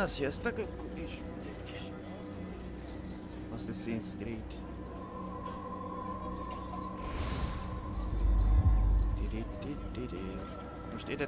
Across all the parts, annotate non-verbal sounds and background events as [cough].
Na, sziasztok, akkor is mindegy. Assassin's Creed. Tiri-tiri-tiri. Most ide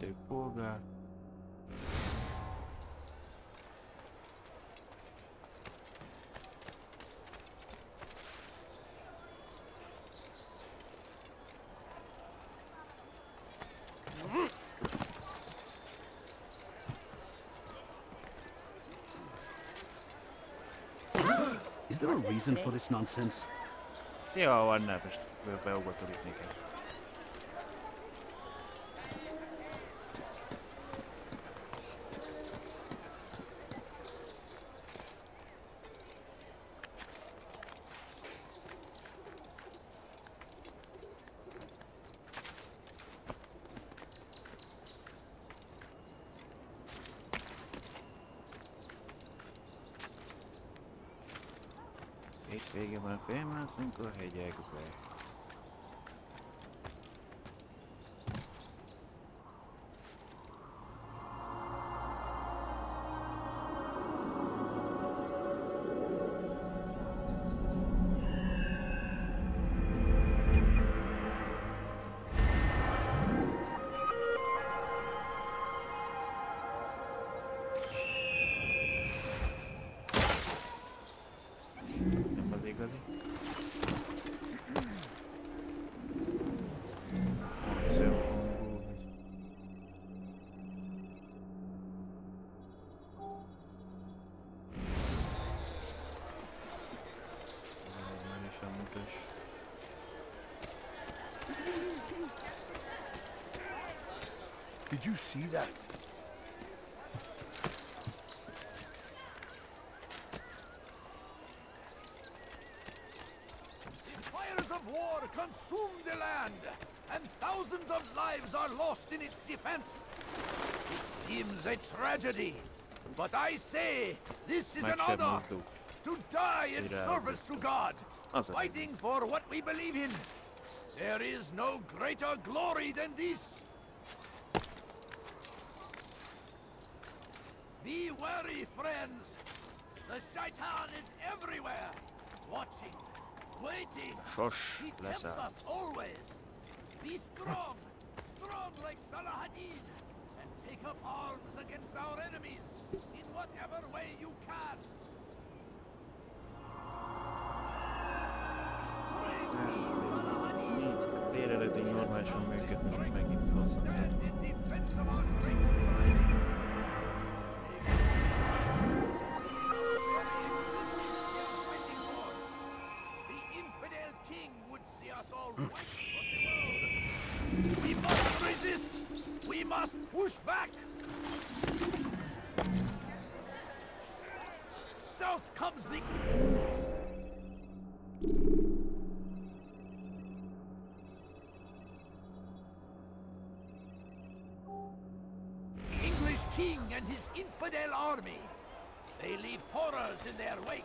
megmentendő polgár. Is there a reason for this nonsense? Jó, van, ne, most be- beugatok itt neked. 5 hegyek, de Did you see that? The fires of war consume the land, and thousands of lives are lost in its defense. It seems a tragedy, but I say this is Meg an honor mozdul. to die in service to God, fighting for what we believe in. There is no greater glory than this. Be wary, friends. The shaitan is everywhere, watching, waiting. Sos He tempts us always. Be strong, strong like Salahadin, and take up arms against our enemies in whatever way you can. Praise be Salahadin, Nézd, délelőtt így normálisan működni, most megint rosszat. Infidel army. They leave horrors in their wake.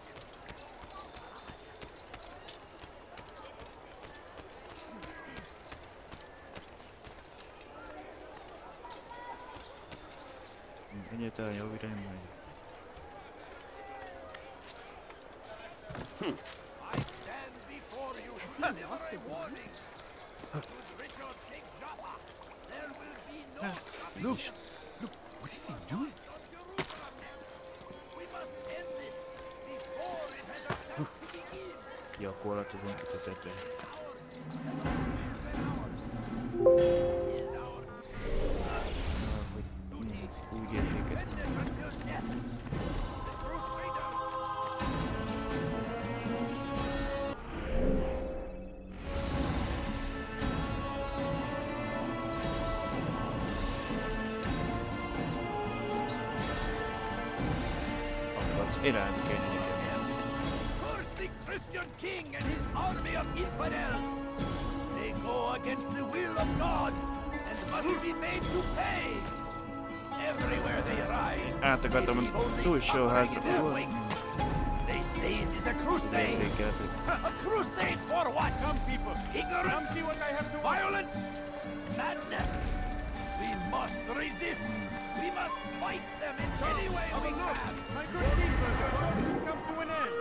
Egyáltalán jó irányba megy. I in their hol? wake. They say it is a crusade! Érzékelték. [laughs] A crusade for what? Come, people. Ignorance. Come see what I have to Violence. Madness. We must resist. We must fight them in any way we can. My good people, your work has come to an end.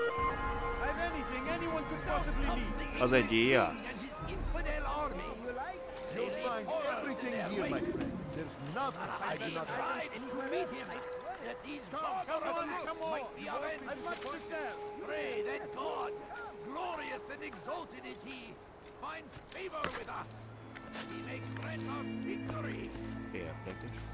I've anything anyone could possibly need. Az egy éjjel. And his infidel army. They You'll find everything here, my friend. There's nothing ah, I do They not have. Tried to meet him. That these Come, come barbarous on, come on. might be avenged. I've much to sell. Pray that God, glorious and exalted is He, finds favor with us, that He may grant us victory. Érdekes. Hát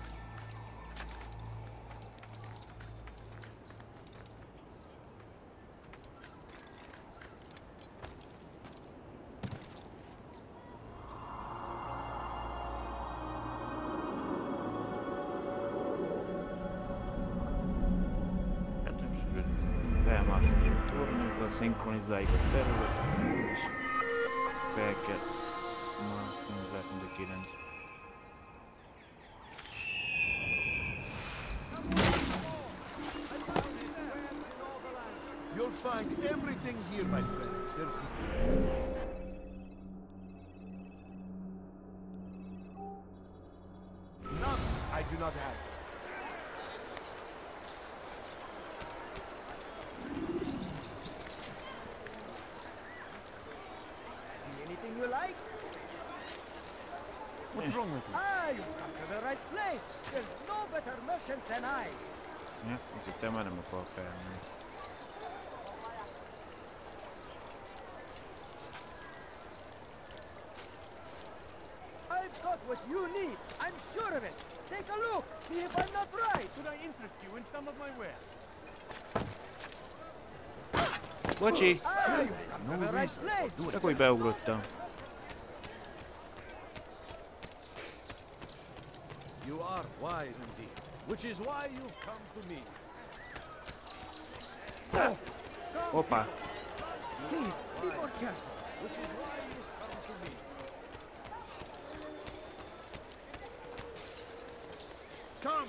szinkronizáljuk a területet, és fel kell mászni az átmond a 9. You'll find everything here, my friend. There's nothing I do not have. See anything you like? What's wrong with you? Ah, you've come to the right place. There's no better merchant than I. Ja, azt hittem már nem akar felmenni. I've got what you need. I'm sure of it. Take a look. See if I'm not right. Could I interest you in some of my wares? Bocsi! You've come to the. Csak úgy beugrottam. You are wise indeed, which is why you've come to me. Hoppá! Please, be more careful. Which is why you've come to me. Come,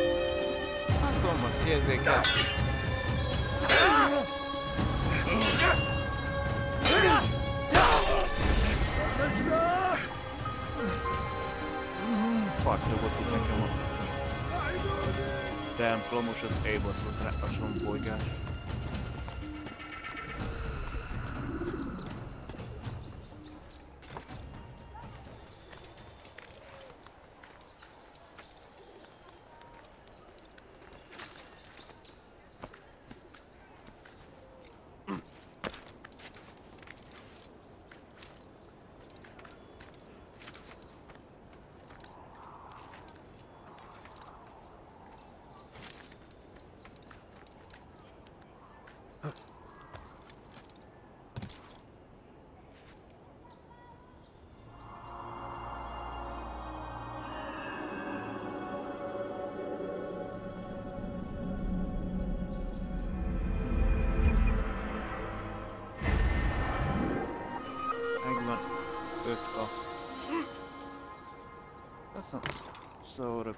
Érzékel. Patlogott itt nekem a templomos, az elbaszott rá a sombolygás.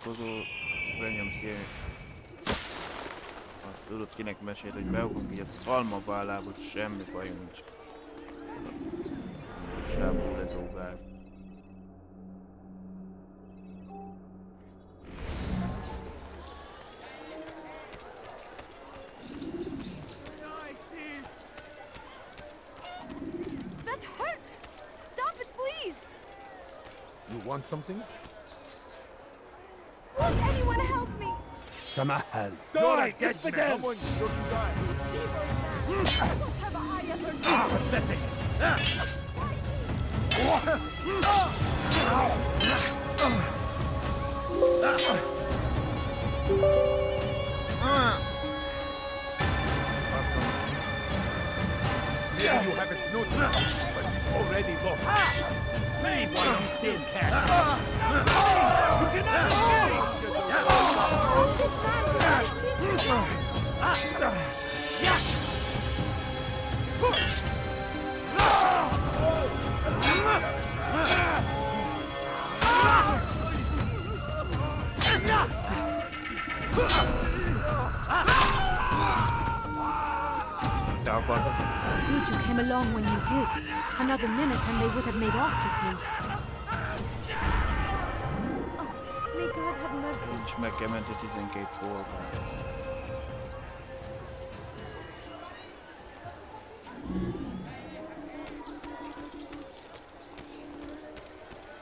Szórakozó benyomsz ilyen... Azt tudod kinek mesélt, hogy beugrunk így a szalmavállába, hogy semmi bajunk nincs. Sából lezógál. That hurt! Stop it, please! You want something? Won't anyone help me? تمهل Die, get for them. Someone should die. What have I ever Pathetic. Maybe you haven't noticed, but it's already lost. Made one insane cat. You cannot escape! Good you came along when you did. Another minute and they would have made off with me. Nincs meg kell ment a 12 oldal.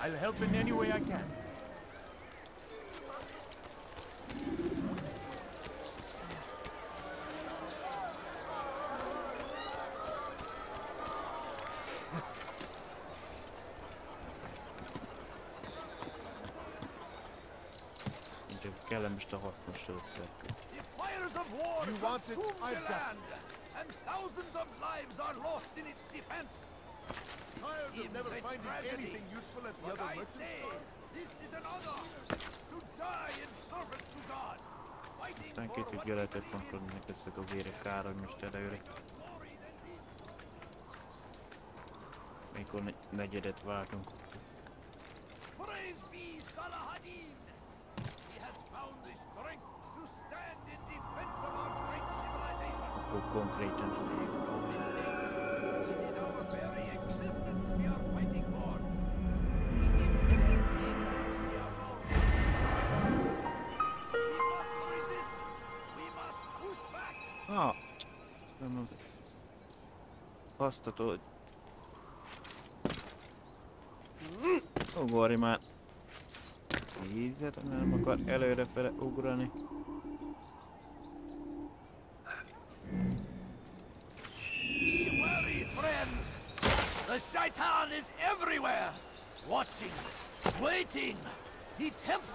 I'll help in any way I can. Finding tragedy. anything useful at the other I merchant say, stores? this is an honor to die in service to God. Aztán tudja, we lehetett believe in. kontrollni ezek az érek kár, hogy most előre. Mikor ne- negyedet váltunk. Praise be Salahadin! He has found the strength to stand in defense of our great civilization. Akkor konkrétan It Azt a tudod. Ugorj már. Ízet, nem akar előrefele ugrani. Wary, friends. The shaitan is everywhere. Watching, waiting. He tempts.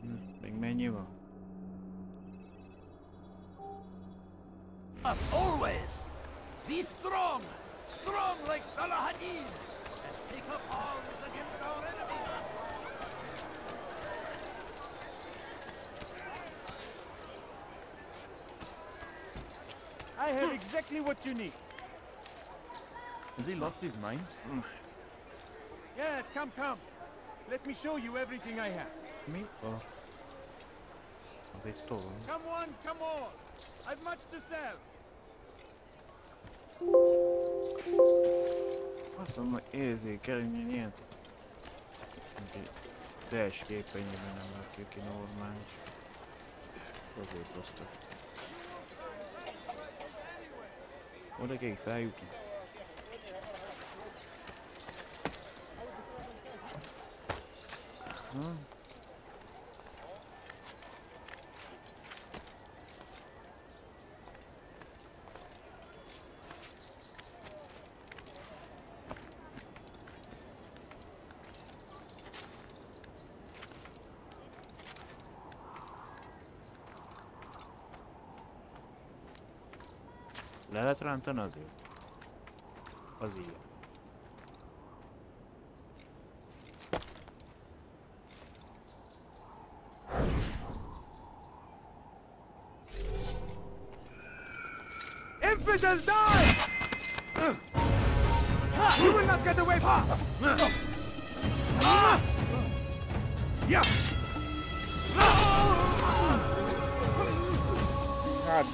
Hm, Még mennyi van? Us always. Be strong, strong like Salahadin, and take up arms against our enemies. I have exactly what you need. Has he lost his mind? Yes, come, come. Let me show you everything I have. Mi? Oh. Az egy toll. Come one, come all. I've much to sell. Azt mondom, hogy érzékelni ilyen. Mint teljes képenyében nem rakja ki normális. Azért hoztak. Oda kell feljutni. Hm? Rántani azért? Az ilyen. Infidel, die! You will not get away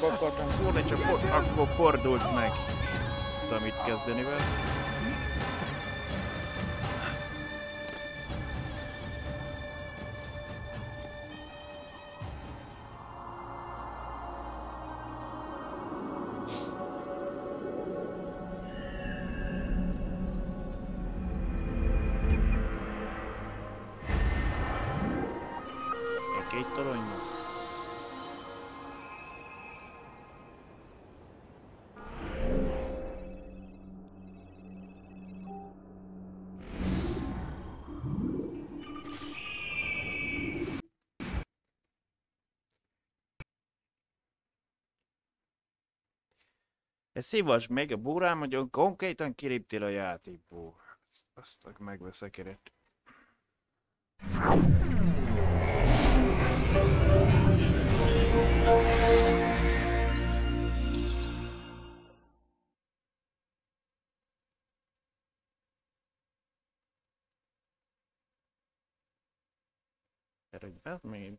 be akartam szólni, csak akkor fordult meg. Tudtam mit kezdeni vele. Szívas meg a búrám, hogy konkrétan kiléptél a játékból. Azt, azt megveszekeret. Erre be, még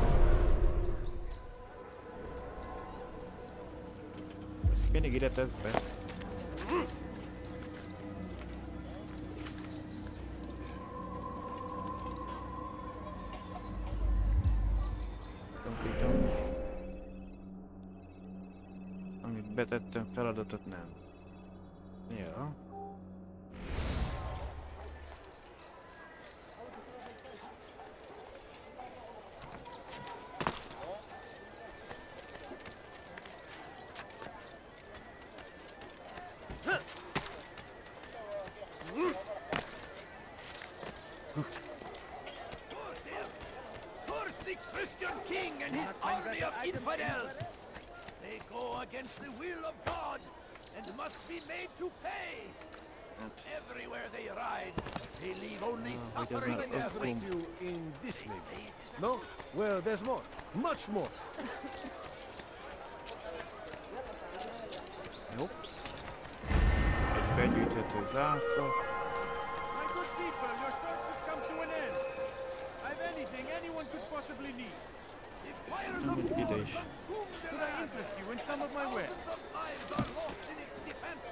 Tesz be. Amit betettem, feladatot nem. Much more. Ups. Egy begyűjthető zászló. My good people, your search has come to an end. I've anything anyone could possibly need. The fires Nem of itt war ide is. consume the Could I interest you in some of my wares? Thousands of lives are lost in its defense.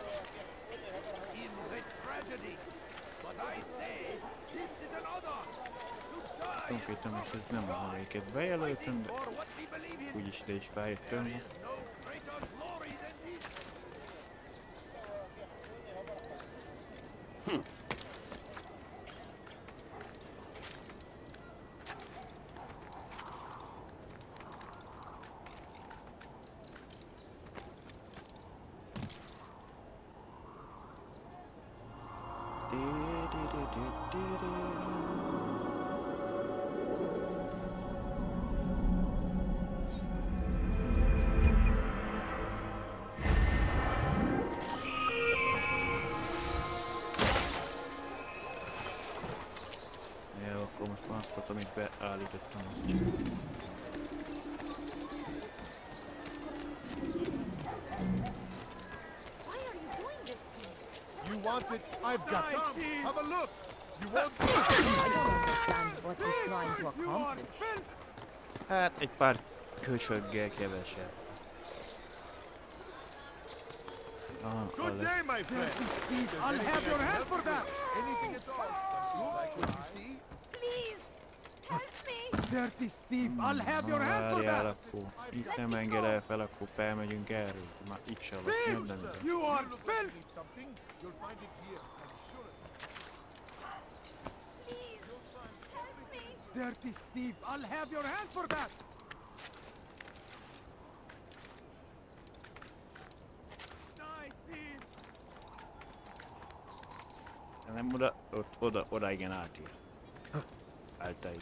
Seems a tragedy, but I say this is an honor. To die Konkrétan most ez nem az, amelyiket bejelöltem, de for what we believe in. úgyis ide is feljöttem. There I've got Steve. Have a look. You want I don't understand what you're trying to accomplish. Hát egy pár köcsöggel kevesebb. Aha, Good day, my friend. I'll have your hand for that! Anything at all. Like what you see? Please, help me! Dirty thief! I'll have your hand for that! akkor itt nem enged el fel, akkor felmegyünk erről. Már itt se alatt. You are Look like you filth! need something. You'll find it here. Please, help me! Dirty thief! I'll have your hand for that! Nem oda, ott, oda, oda igen átír. Áltaig.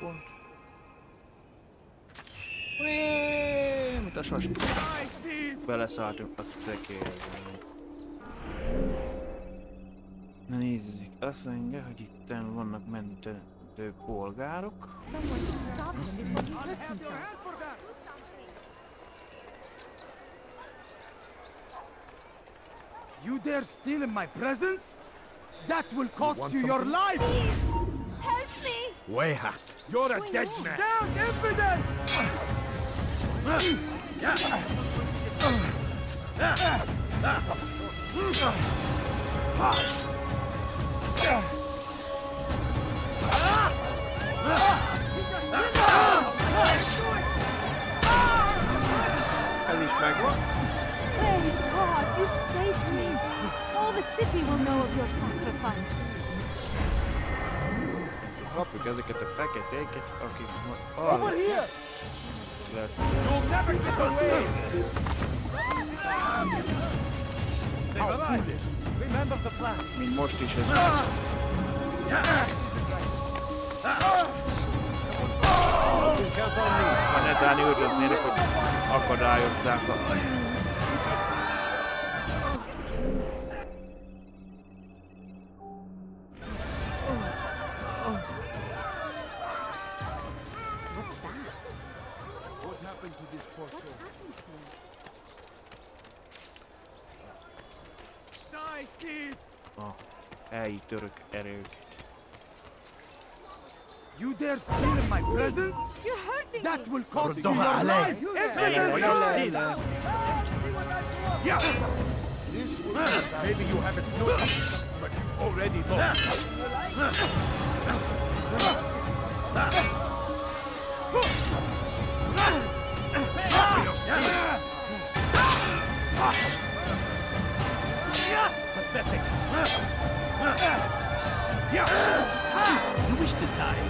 Pont. Ué, Mint a sas. Nice thief! Beleszálltunk a szekérbe. Na nézzük, azt mondja, hogy itt vannak mentő polgárok. You dare steal in my presence? That will cost want you, your life! Help me! You're a dead man. Down, infidel! Ez is megvan. Praise God, you've saved me. All the city will know of your sacrifice. Kapjuk ezeket a feketéket, akik majd arra lesz. You'll never get away! Remember the plan. Mint most is ez. Ha netán üldöznének, hogy akadályozzák a... Dirk Eric. You dare steal in my presence? You're hurting That will cost you your life! Yeah. Maybe you haven't noticed, but you already lost. Pathetic! You wish to die?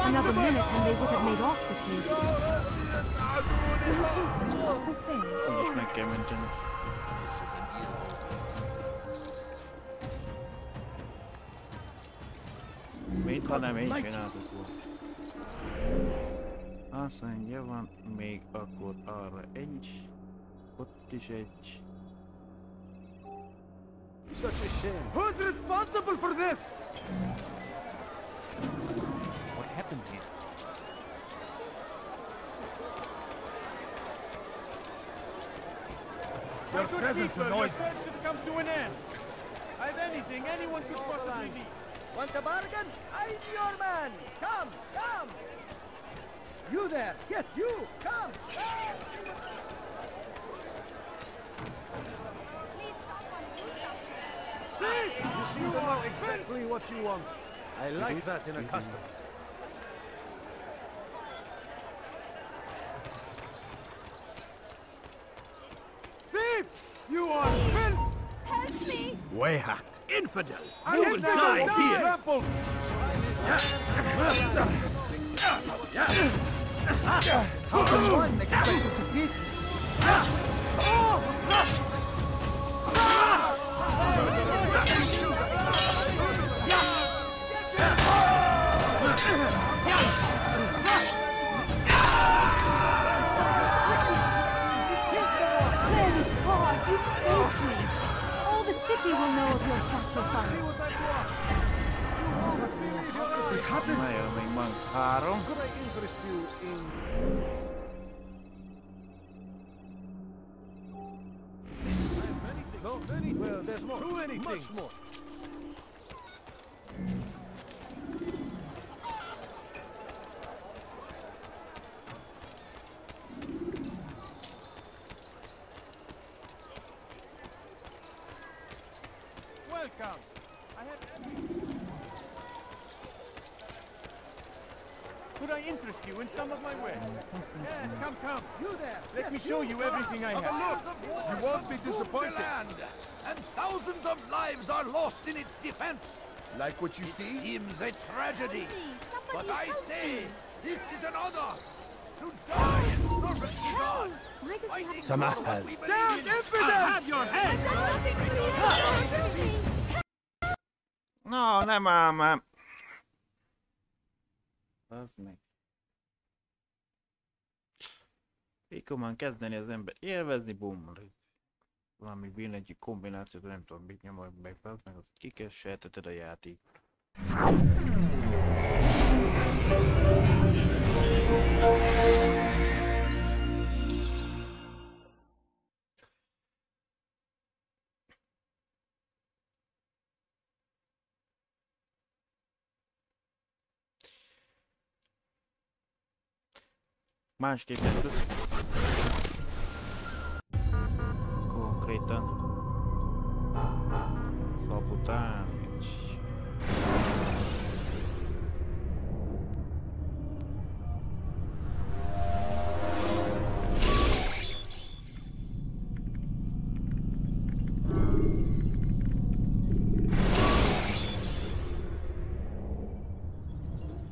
Another minute and they would have made off with you. Mit, ha nem így csináltuk volna? Azt mondja, van még akkor arra egy, ott is egy. Such a shame. Who's responsible for this? What happened here? My Your good presence keeper, your annoys search has come to an end. I've anything anyone could possibly need. Want a bargain? I'm your man! Come, come! You there! Yes, you! Come! You seem to know exactly what you want. I like that in a customer. Thief! You are filth! Help me! Wayhat. Infidel! You will die here. How can one expect to defeat me? Of your sacrifice. Nagyon még van három. Could I interest you in... No, many. Well, there's more. Too many Much more. Welcome. I have Could I interest you in some of my wares? Yes, come, come. You there! Let me show you everything I Have look. You won't be disappointed. Land, and thousands of lives are lost in its defense. Like what you It see? seems a tragedy. But Somebody I say, me. this is an honor. To die in service to God. Why does he have Fighting to for Samahal. what we believe Down, in. infidel! I'll have your head. I've done nothing for you. Help me. No, nem ám már. Az meg. Mikor már kezdeni az ember élvezni, bum. valami billentyű kombinációt, nem tudom, mit nyomod meg fel, meg azt ki kell sejteted a játék. Konkrétan.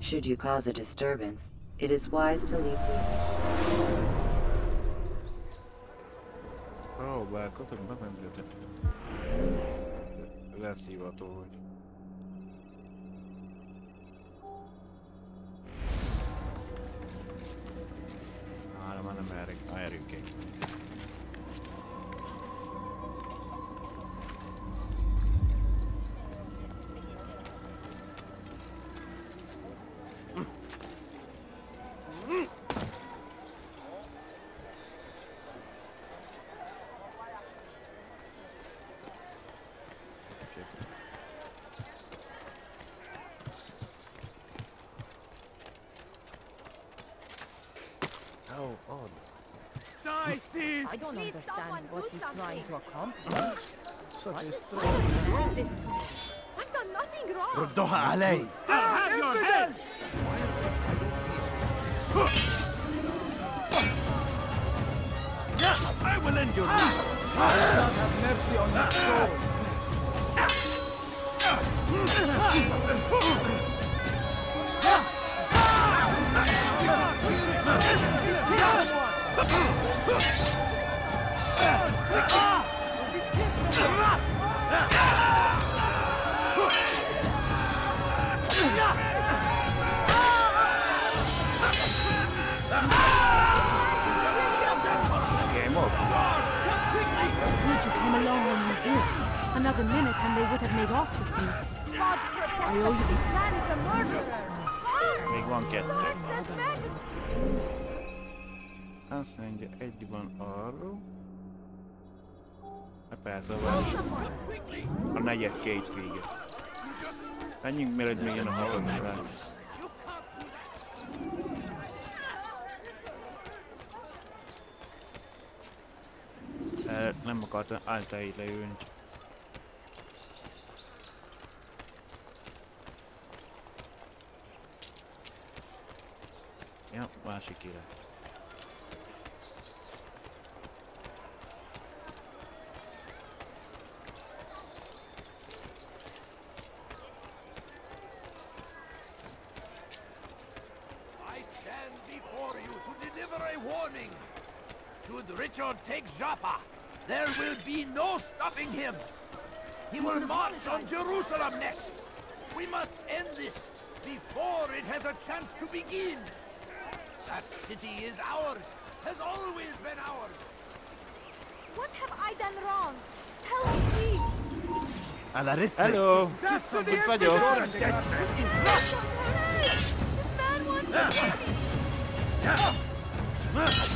Should you cause a disturbance, it is wise to leave Próbálkozok, bemendőtek. Leszívató, hogy... Á, már nem erre, erők egy. How odd. Die, thief! I don't Please, understand someone what do he's something. trying to accomplish. Such a I strange. don't know this time. I've done nothing wrong. ردوها علي! I'll have your head! I will end your Game over. Would you come along when you did? Another minute and they would have made off with me. God protect I owe you this man is a murderer. Még van kettő. God's majesty. Azt mondja, egy van arról. Hát persze, van is. A negyed két vége. Menjünk mielőtt még jön a. Eh, Nem akartam által itt leülni. Ja, másik élet. Joppa. There will be no stopping him. He will march on Jerusalem next. We must end this before it has a chance to begin. That city is ours, has always been ours. What have I done wrong? Tell me, please. Hello. That's the good for you. This kill me.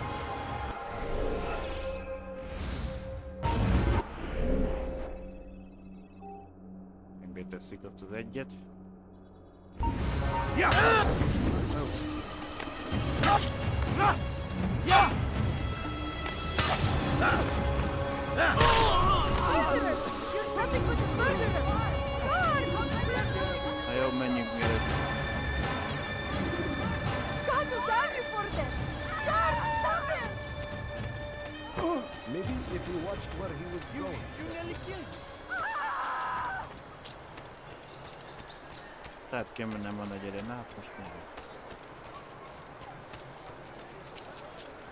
thing? Megbétesszük azt az egyet. You're something with a murderer! God! Na jó, menjünk mielőtt. God will damn you for this! God, stop him! Maybe if he watched where he was You, going. you nearly killed me. Tehát kell mennem a nagy erén át most meg.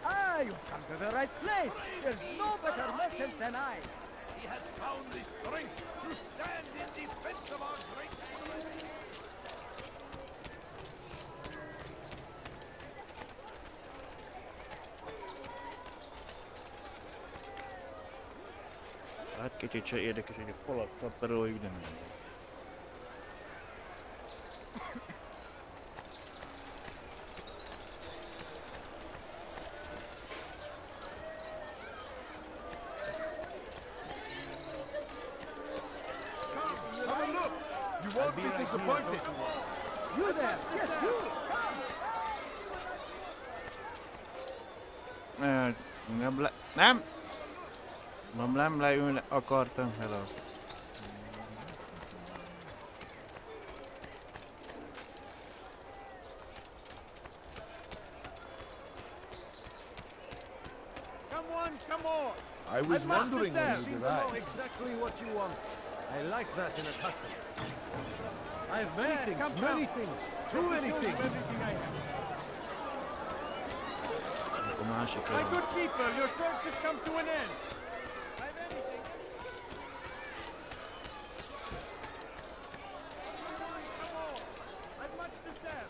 Ah, you've come to the right place. There's no better merchant than I. He has found the strength to stand in defense of our great civilization. Hát kicsit se érdekes, hogy a falat kaparoljuk, de mindegy. Have a look! You won't be disappointed. You there. Yes, uh, you. Ö, Nem le... Nem! Nem, nem leülni akartam, hello. Come on, come on. I was I'd much wondering when prefer- you Seem to know exactly what you want. I like that in a customer. I have many Yeah, things, many come. things, too many things. everything I have. A másik My good keeper, your search has come to an end. I've anything. Come on, come on. I've much to sell.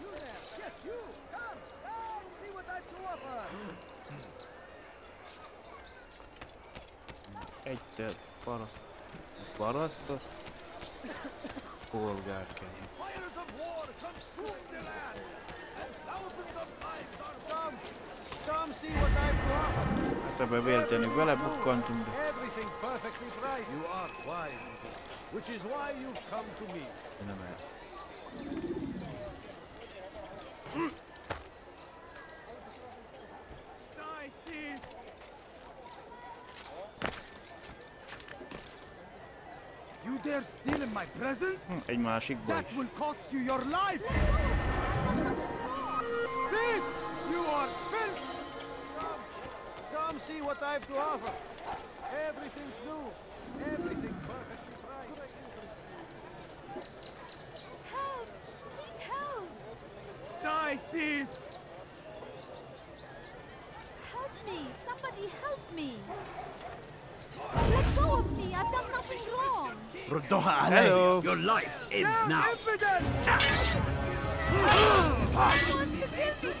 You there. Yes, you. Come. Come. See what I've to offer. Egy te paraszt... Parasztot? Polgárként. Fires of war consume the land, and thousands of lives are Come, come see what I've to offer. Hát ebbe véletlenül belebukkantunk, de Everything perfectly priced. You are wise, indeed, which is why you've come to me. nem ez. Die, thief. You dare steal in my presence? Hm, Egy másikból That is. will cost you your life. Thief! You are filth! Come, come see what I've to offer. Everything's new, everything perfectly priced. Help! Need help! Die, thief! Help me! Somebody help me! Let go of me! I've done nothing wrong! Hello! Your life ends now. Someone to kill me! Don't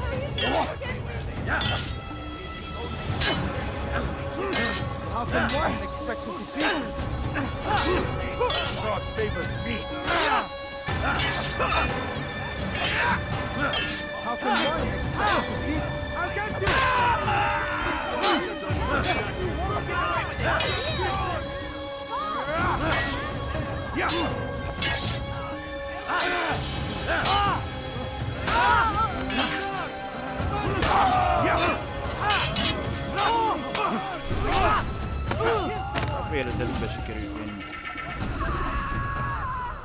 hurry and don't forget. How can one expect to defeat? God favors me. How can one expect to defeat? I'll get you!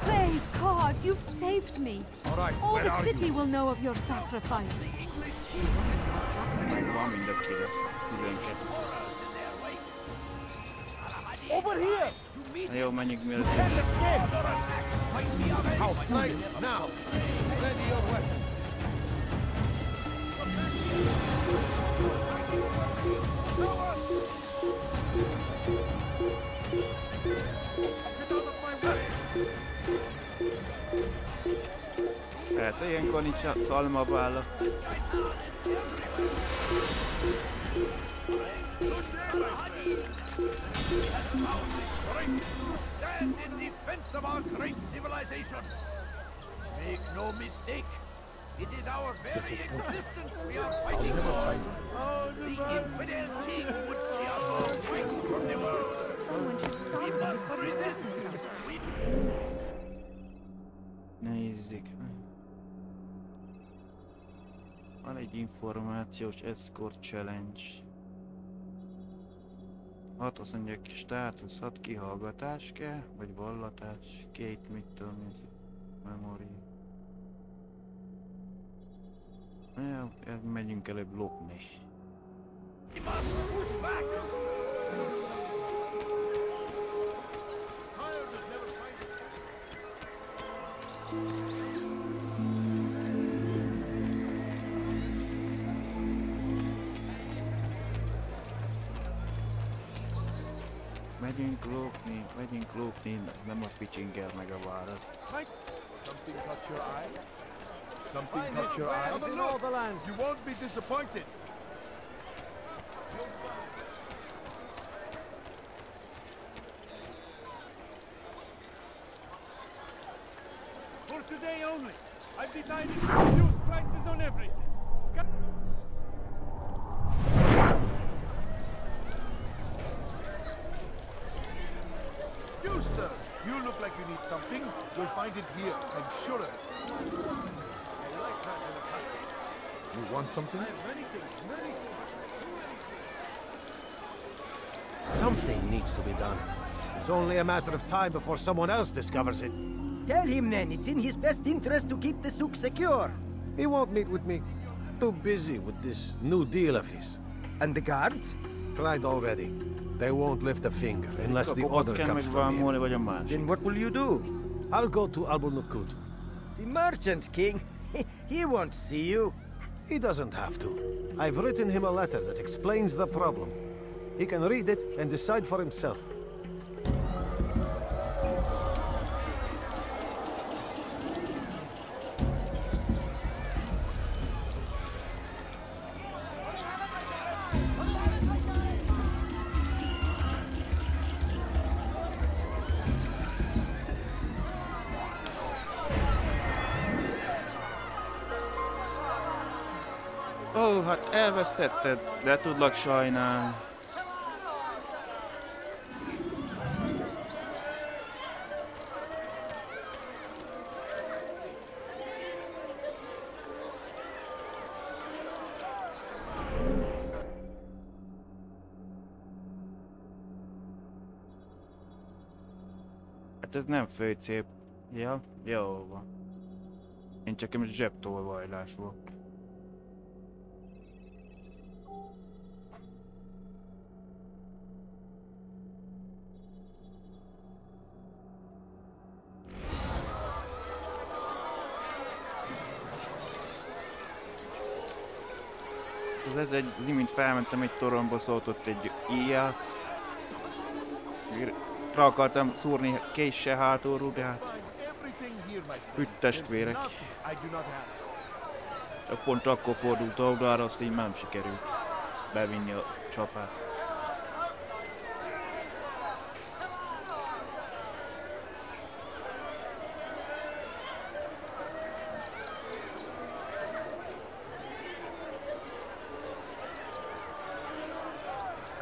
Praise God, you've saved me. All right, All the city you? will know of your sacrifice. Van mindenkire. 12. Over here! Na jó, menjünk mielőtt. Outflanked now. Ready your weapons. Persze, ilyenkor nincs a szalmaválla. Stand in defense of our great civilization. Make no mistake, it is our very existence we are fighting for. Oh, the infidel king would see us all wiped from the world. We must resist. We Nézzük. Van egy információs escort challenge. 6 azt mondja, ki státusz, 6 kihallgatás kell, vagy vallatás, két mit tudom én. Memory. Ja, megyünk előbb lopni. We must Megyünk lopni, megyünk lopni, nem a picsingel meg a várat. Something caught your eye? Something caught your eye? wares in all the land. You won't be disappointed. For today only, I've decided to reduce prices on everything. Come- You, sir. You look like you need something. You'll find it here. I'm sure of it. You want something? I have many things, many things. Something needs to be done. It's only a matter of time before someone else discovers it. Tell him then, it's in his best interest to keep the souk secure. He won't meet with me. Too busy with this new deal of his. And the guards? Tried already. They won't lift a finger unless the Akkor order comes from him. megvámolni, vagy a. Then what will you do? I'll go to Abu'l Nuqoud. The merchant king? [laughs] he won't see you. He doesn't have to. I've written him a letter that explains the problem. He can read it and decide for himself. Hát elvesztetted, de tudlak sajnálni. Hát ez nem főcép. Ja, jó van. Én csak egy zsebtolvajlás volt. Ez, egy, mint felmentem egy toromba, szólt ott egy ijász. Rá akartam szúrni késsel hátulról, de hát Find everything here, my friend. üt testvérek. Nothing I do not have. Csak pont akkor fordult oldalra, azt így nem sikerült bevinni a csapát.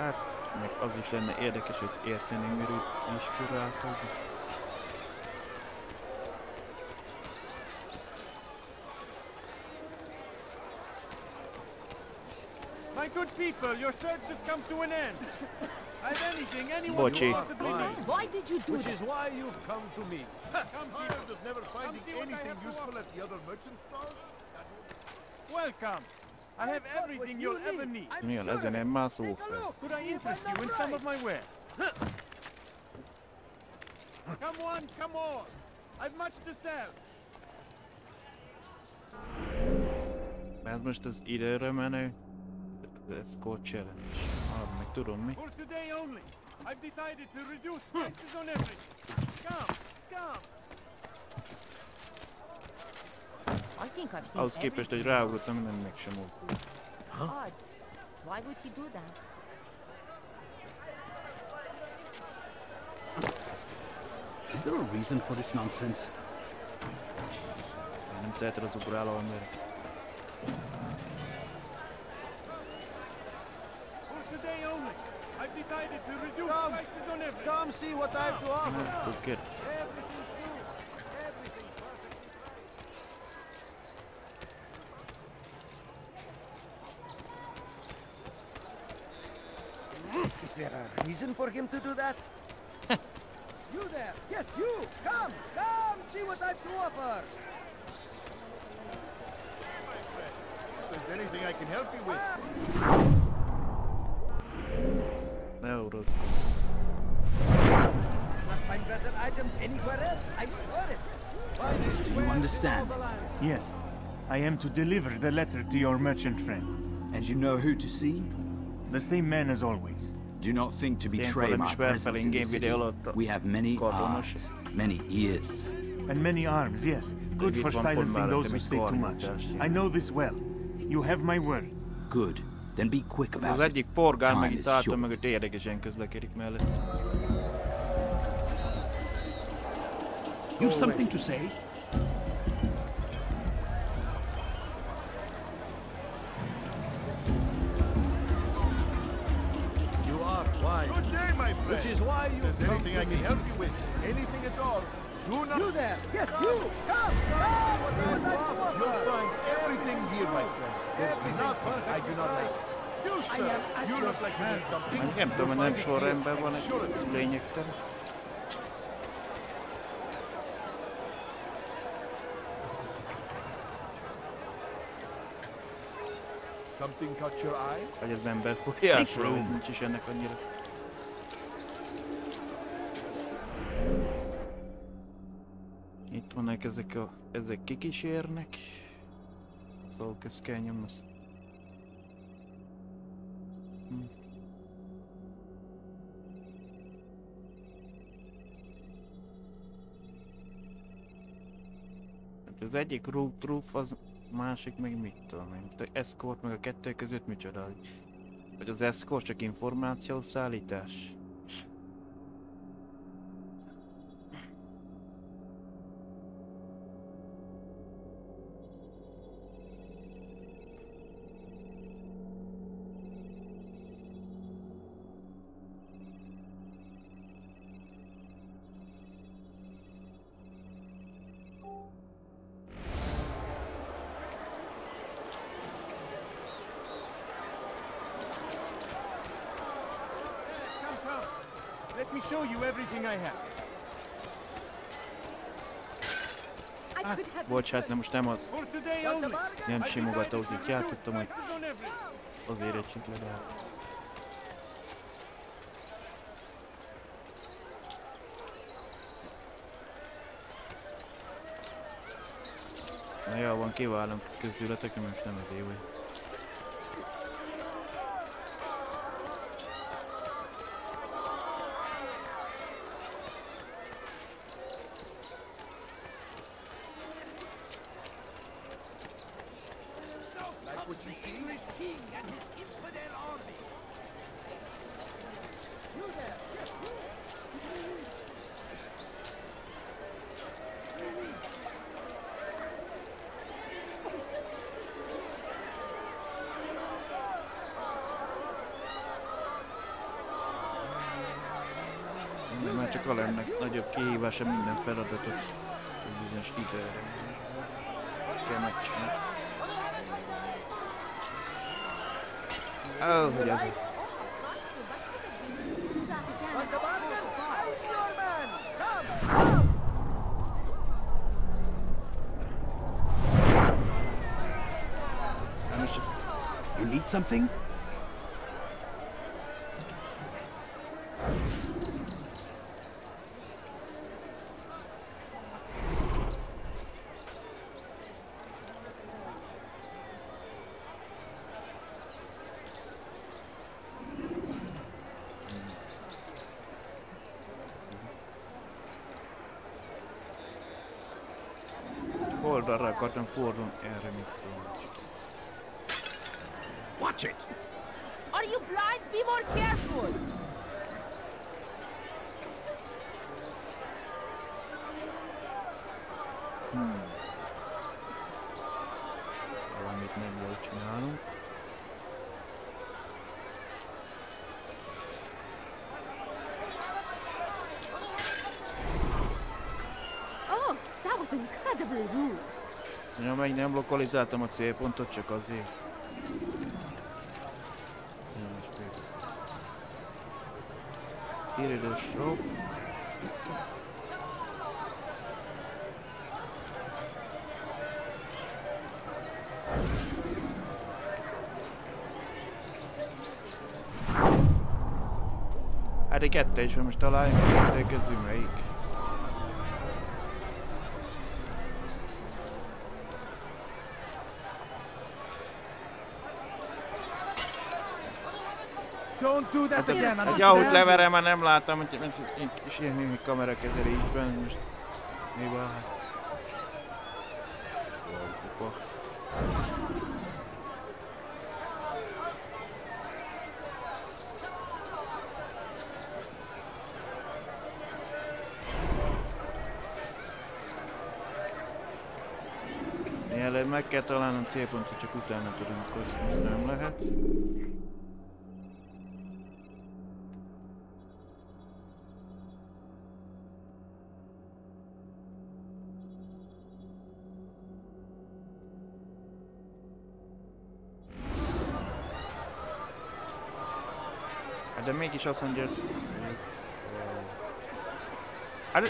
Hát, meg az is lenne érdekes, hogy érteni, miről is kuráltak. My good people, your search has come to an end. I've anything anyone Bocsi. possibly Fine. Why did you do Which that? is why you've come to me. Come here. of never finding see what I anything useful at the other merchant stalls? Welcome. I have everything you'll ever need. Mi van, ezen én már szó fel. Could I interest you in some of my wares? Come on, come on. I've much to sell. Mert most az időre menő Escort Challenge. Ah, meg tudom mi. For today only, I've decided to reduce prices on everything. Come, come. I think I've seen Ahhoz képest, hogy everything. ráugrottam, nem meg sem volt. Odd. Why would he do that? Is there a reason for this nonsense? Nem szereted az ugráló embert. For today only, I've decided to reduce Come. prices on everything. Come see what I have to offer. Nem tud kér. Everything's new. Everything's perfect. Is there a reason for him to do that? [laughs] you there! Yes, you! Come! Come see what I've to offer. If there's anything I can help you with. Ah. Ne uğraş. Must find better items anywhere else. I swear it. Why Do you understand? Yes, I am to deliver the letter to your merchant friend. And you know who to see? The same man as always. Do not think to betray my is presence in the city. videó alatt a We have many eyes, many ears. And many arms, yes. Good for silencing those who say too much. I know this well. You have my word. Good. Then be quick about it. egyik porgán meg Time itt is álltam, short. meg ott érdekesen közlekedik mellett. You've something to say? You there! Yes, you! Come! Come! What I've to offer. You'll find everything here, my friend. There's nothing I do not like. You, sir, you look like you need something. Meg nem tudom, hogy nem sorrendben van egy lényegtelen. Something caught your eye? Vagy ez nem befolyásol, hogy nincs is ennek annyira. Itt vannak ezek a... ezek kikísérnek. Szóval ezt kell nyomni. Hm. Hát Az egyik root roof, az másik meg mit tudom én. De escort meg a kettő között micsoda? Vagy az escort csak információszállítás? Bocs, hát nem most nem az. For today only. Nem simogatókig játszottam, hogy Prices on everything. azért egy legalább. Na jó, van, kiválom közületek, most nem ez jó. Like what you see? English king and his infidel army. You there! Yes, you! Minden már csak a lennek nagyobb kihívása minden feladatot egy bizonyos időre kell megcsinálni. Ó, hogy az On the bargain, I'm your man! Come! Come! Hát most You need something? Fordulni, erre mit tudom. Watch it! Are you blind? Be more careful! lokalizáltam a célpontot csak azért. Here it is shop. Hát egy kettő is van, most találjunk, kettő közül melyik. Hát again, egy understand? ahogy leverem, már nem látom, hogy hogy- hogy és ilyen mimi kamerakezelésben most mi van? hát. Wow, ufa. Mielőtt meg kell találnom célpontot, csak utána tudunk koszni, ez nem lehet. Hát de mégis azt mondja, hogy... Hát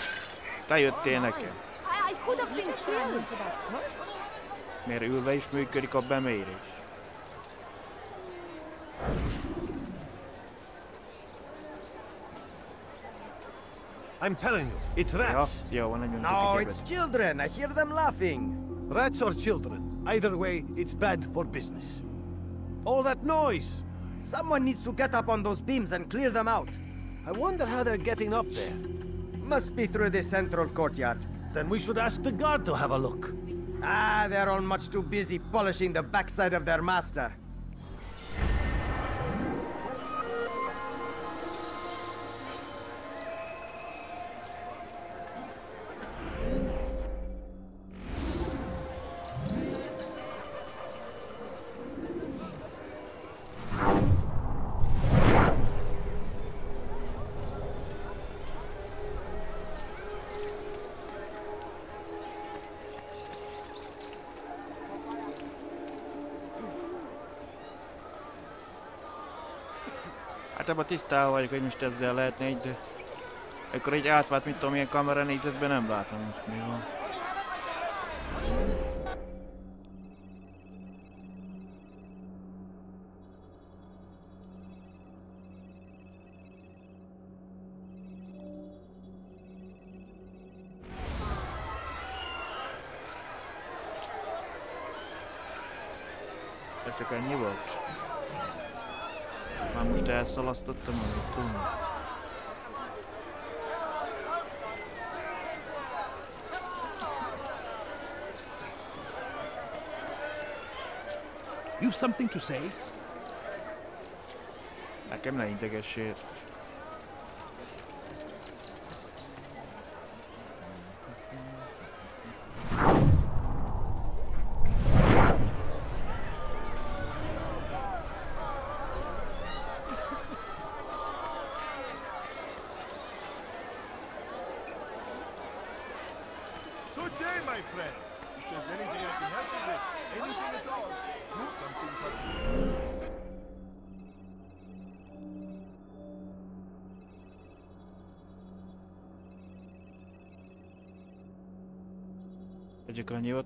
te jöttél nekem. I, I could have been killed. Miért ülve is működik a bemérés? I'm telling you, it's rats. jó, van No, it's children. I hear them laughing. Rats or children. Either way, it's bad for business. All that noise! Someone needs to get up on those beams and clear them out. I wonder how they're getting up there. Must be through the central courtyard. Then we should ask the guard to have a look. Ah, they're all much too busy polishing the backside of their master. Abban tisztában vagyok, hogy most ezzel lehetne egy, de... Akkor egy átvált, mit tudom, ilyen kamera nézetben nem látom most mi van. Csak ennyi volt? Már most elszalasztottam, amit. You've something to say? Nekem ne idegessél.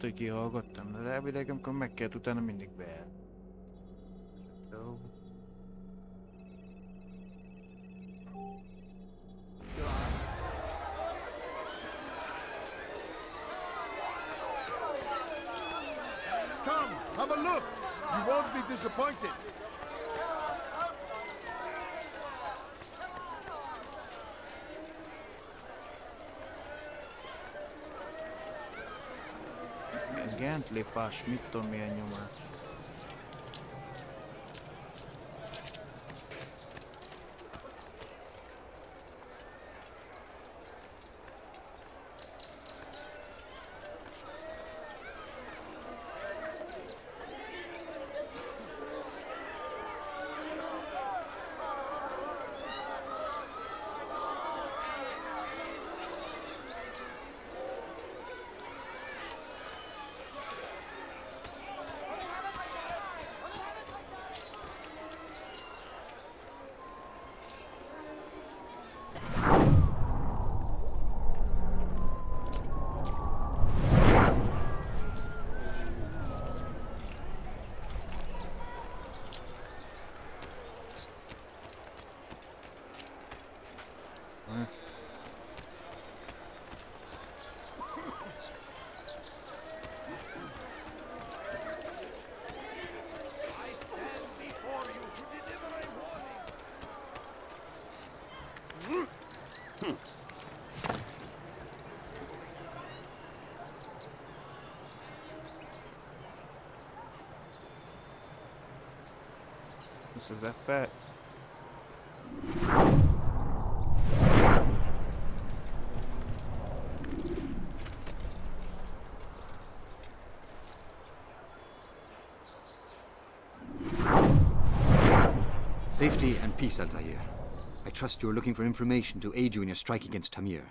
Volt, hogy kihallgattam, de elvileg amikor meg kellett utána mindig be. Jó. Come, have a look. You won't be disappointed. Milyen gentlépás, mit tudom milyen nyomás. Se va faire. Safety and peace, Altair. I trust you're looking for information to aid you in your strike against Tamir.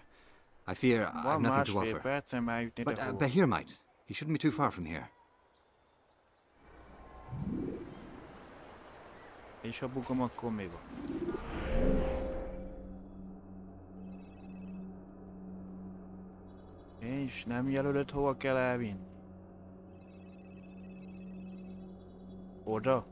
I fear I have nothing to offer. percen már jutni But uh. Bahir might. He shouldn't be too far from here. És ha bugom, akkor mi van? És nem jelölöd, hova kell elvinni? Oda?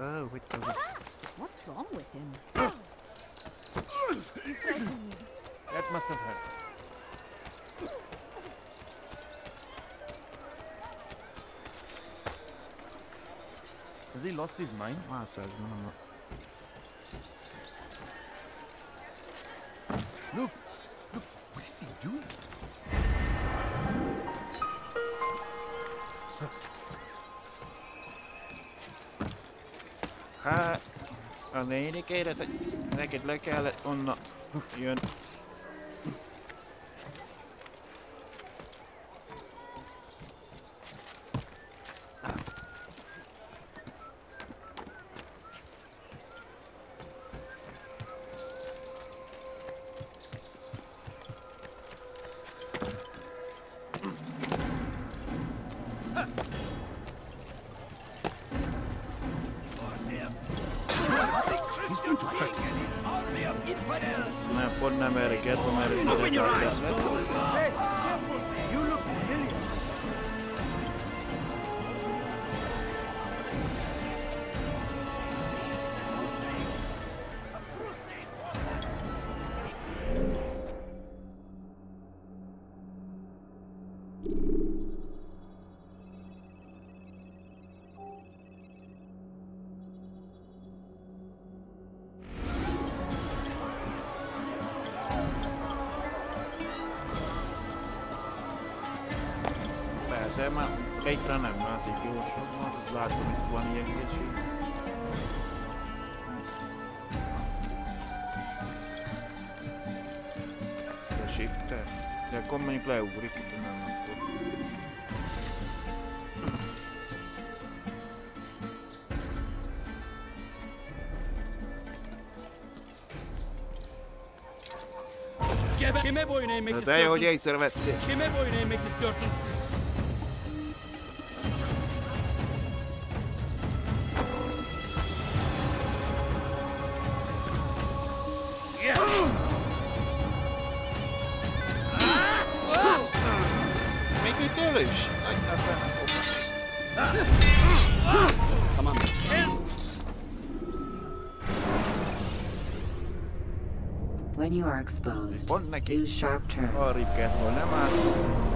Oh, hogy az What's wrong with him? That must have hurt. Has he lost his mind? Ez nem. Look, look, what is he doing? Hát, a lényeg élet, hogy neked le kellett onna De akkor mondjuk leugrik, hogy nem akkor. Kime voin ei De mekki te jó, hogy észrevettél. Kime voin ei mekki Pont neki. Arrébb hol nem mászni.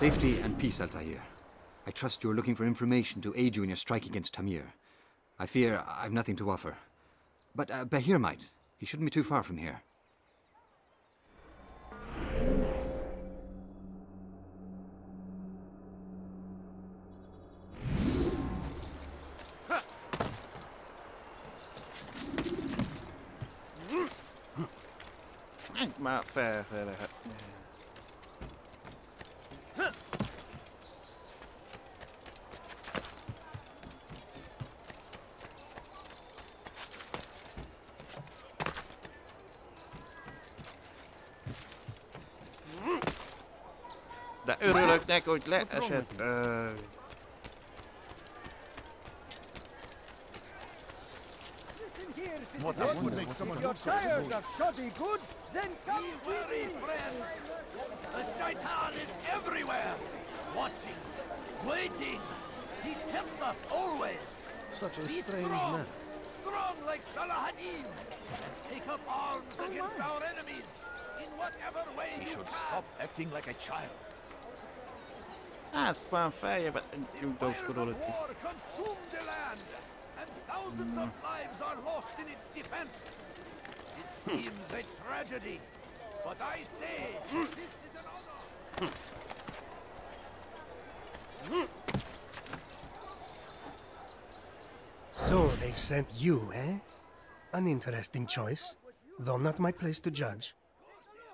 Safety and peace, Altair. I trust you're looking for information to aid you in your strike against Tamir. I fear I've nothing to offer. But uh, Bahir might. He shouldn't be too far from here. De örülök neki, hogy leesett. Ö, Listen here, What would make someone If you're tired of shoddy goods, then come Be see wary, me. The shaitan is everywhere. Watching, waiting. He tempts us always. Such a Be strange strong. man. Strong like Salahadin. Take up arms Oh, against my. our enemies. In whatever way He you should can. stop acting like a child. Hát, spam feljebb, nyugdózkodó Fires of lett. war consume the land, and thousands of lives are lost in its defense. It seems a tragedy, but I say this is an honor. Hmm. So they've sent you, eh? An interesting choice, though not my place to judge.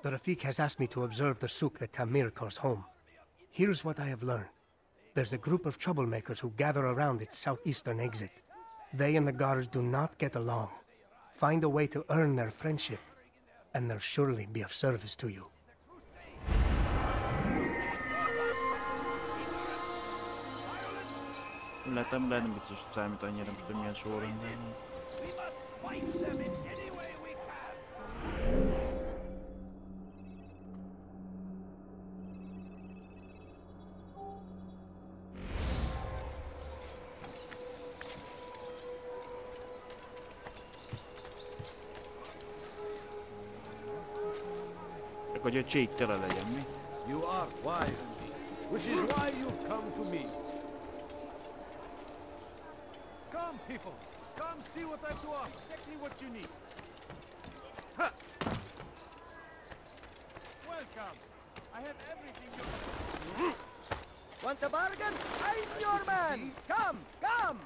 The Rafik has asked me to observe the souk that Tamir calls home. Here's what I have learned. There's a group of troublemakers who gather around its southeastern exit. They and the guards do not get along. Find a way to earn their friendship, and they'll surely be of service to you. Csak hogy a csík tele legyen, mi? You are wise which is why you've come to me. Come, people. Come see what I've to offer. Exactly what you need. Welcome. I have everything you want. Want a bargain? I'm your man. Come, come.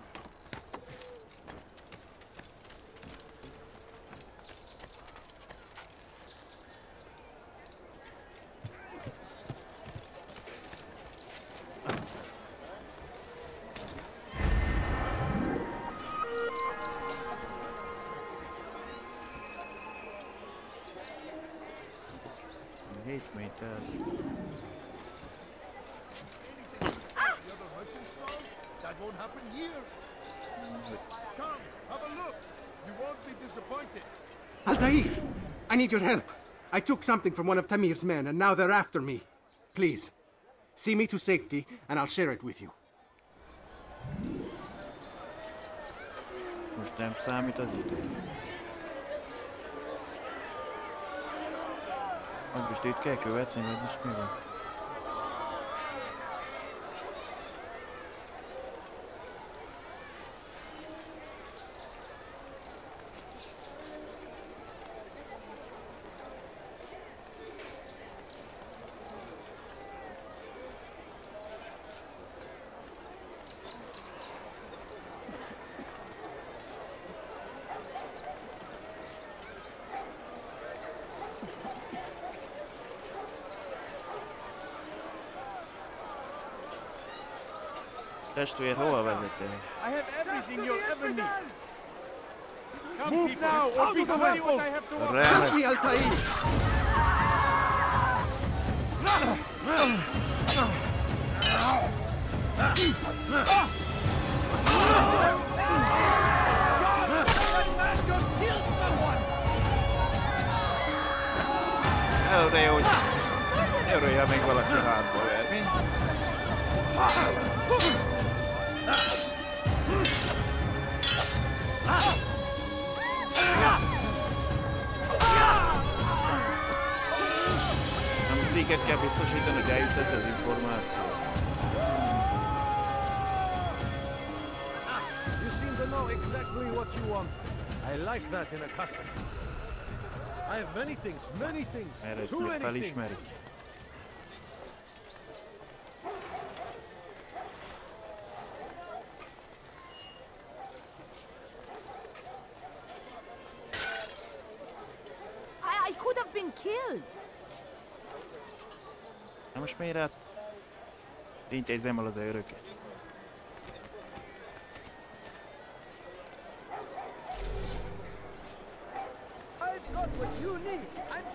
Need your help. I took something from one of Tamir's men, and now they're after me. Please, see me to safety, and I'll share it with you. Most nem számít az idő. Most itt kell követni, most mi van? Testvér, hova vezetél? I have everything you'll ever need. Come, Move people. now, or I'll be show you what careful. I have to offer. Remek. Help me, Altair! de jó, hogy ne örülje még valaki a hátba verni. Nem téged kell biztosítani, hogy eljutott az információ. Ah, you seem to know exactly what you want. I like that in a customer. I have many things, many things, too many things. felismeri. I, I could have been killed. Na most miért hát intézzem el az őröket? I've got what you need. I'm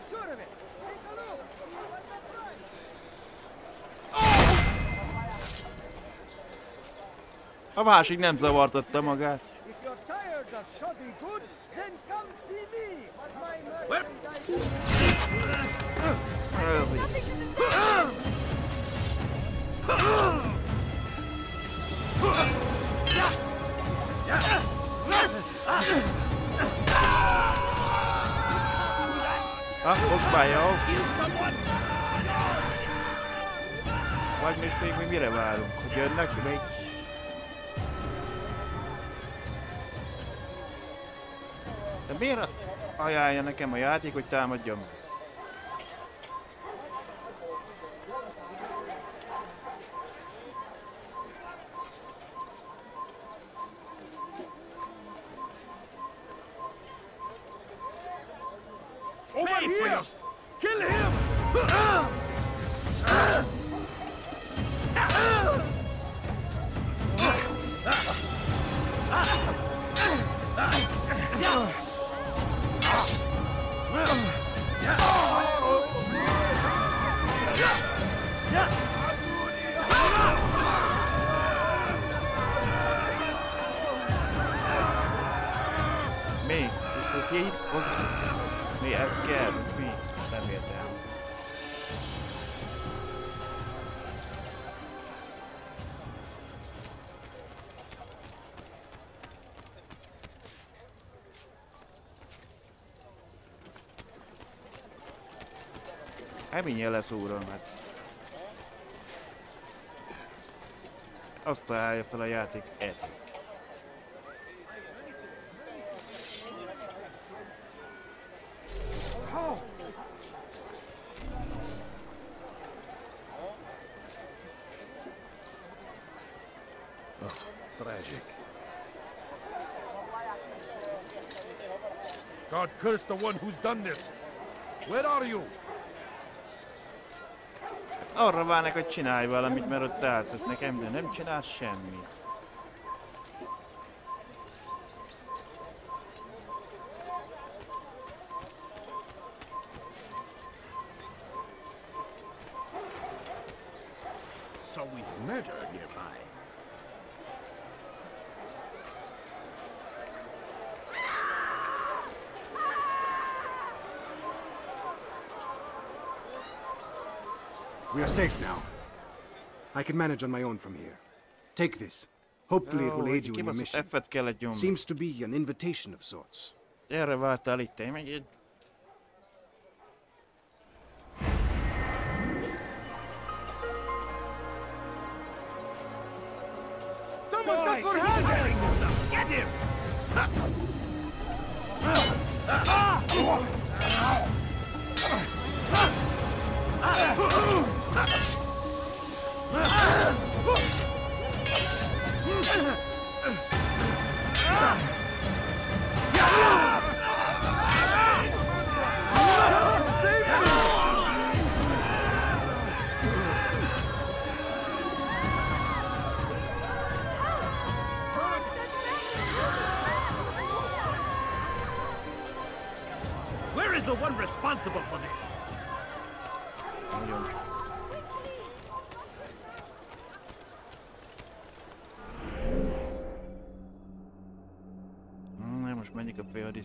sure of it. Take a look. You want that right? A másik nem zavartatta magát. If Ah, most már jó. Vagy most még mi mire várunk? Hogy jönnek még? De miért azt ajánlja nekem a játék, hogy támadjam? Eménye lesz úram, hát. Azt találja fel a játék et. Tragic. God curse the one who's done this. Where are you? Arra várnak, hogy csinálj valamit, mert ott állsz nekem, de nem csinálsz semmit. We are safe now. I can manage on my own from here. Take this. Hopefully it will aid you in your mission. F-et kellett nyomni. Seems to be an invitation of sorts. Erre vártál itt, én meg egy...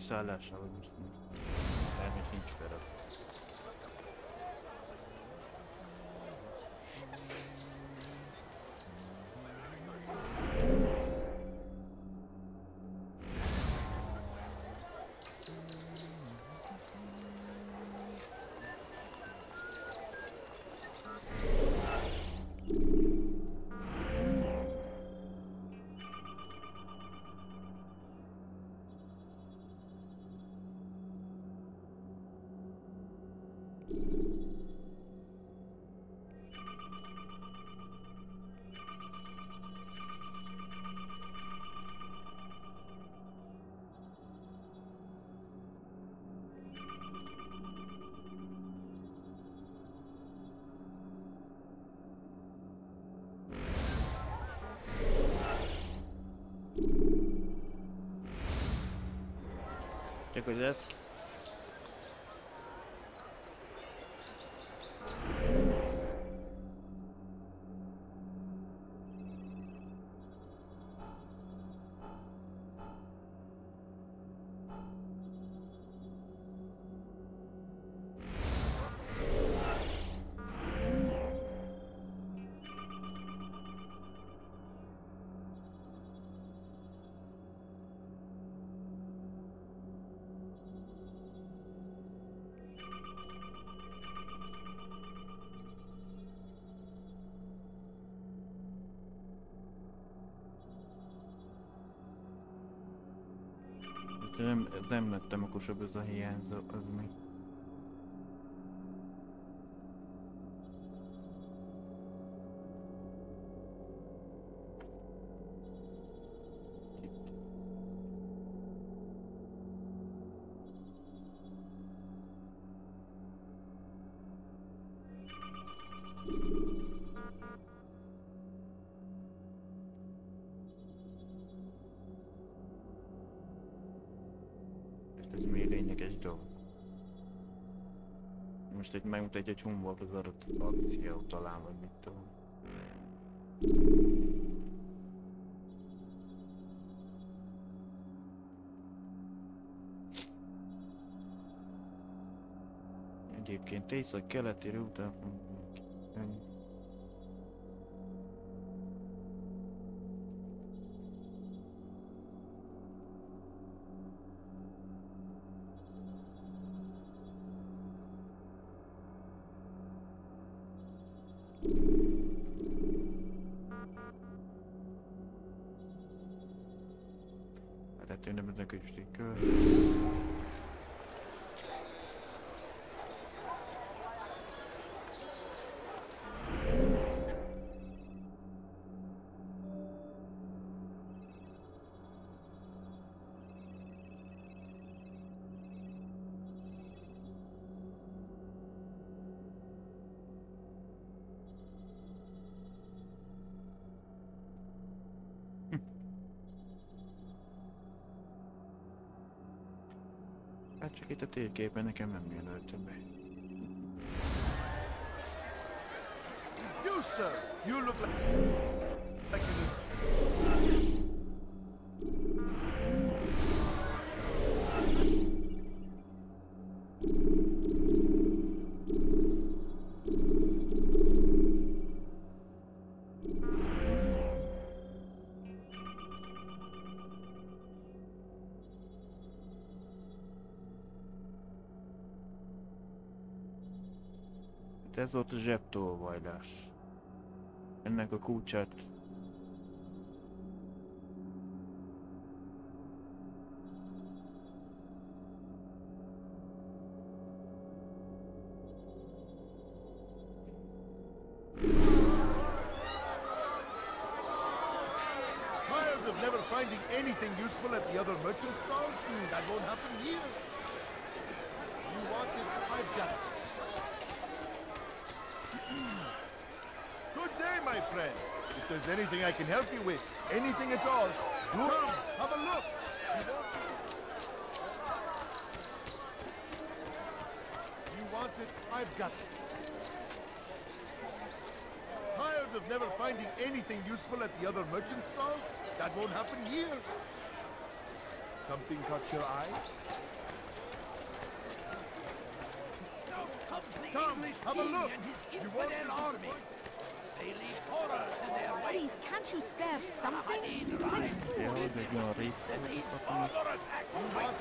menjünk a Te cuidas. Nem, ez nem lettem okosabb ez a hiányzó, az mi? Megmutatja egy Humboldt az adott akció talán, vagy mit tudom. Egyébként észak-keleti rútán Hát csak itt a térképen nekem nem jelölte be. You, sir! You look like... like ez volt a zsebtolvajlás. Ennek a kulcsát there's anything I can help you with, anything at all, do come, have a look. You want it? You want it? I've got it. Tired of never finding anything useful at the other merchant stalls? That won't happen here. Something caught your eye? Come, have a look. You want an army. They leave horrors in their Please, can't you spare something? Jó, ez egy olyan rész.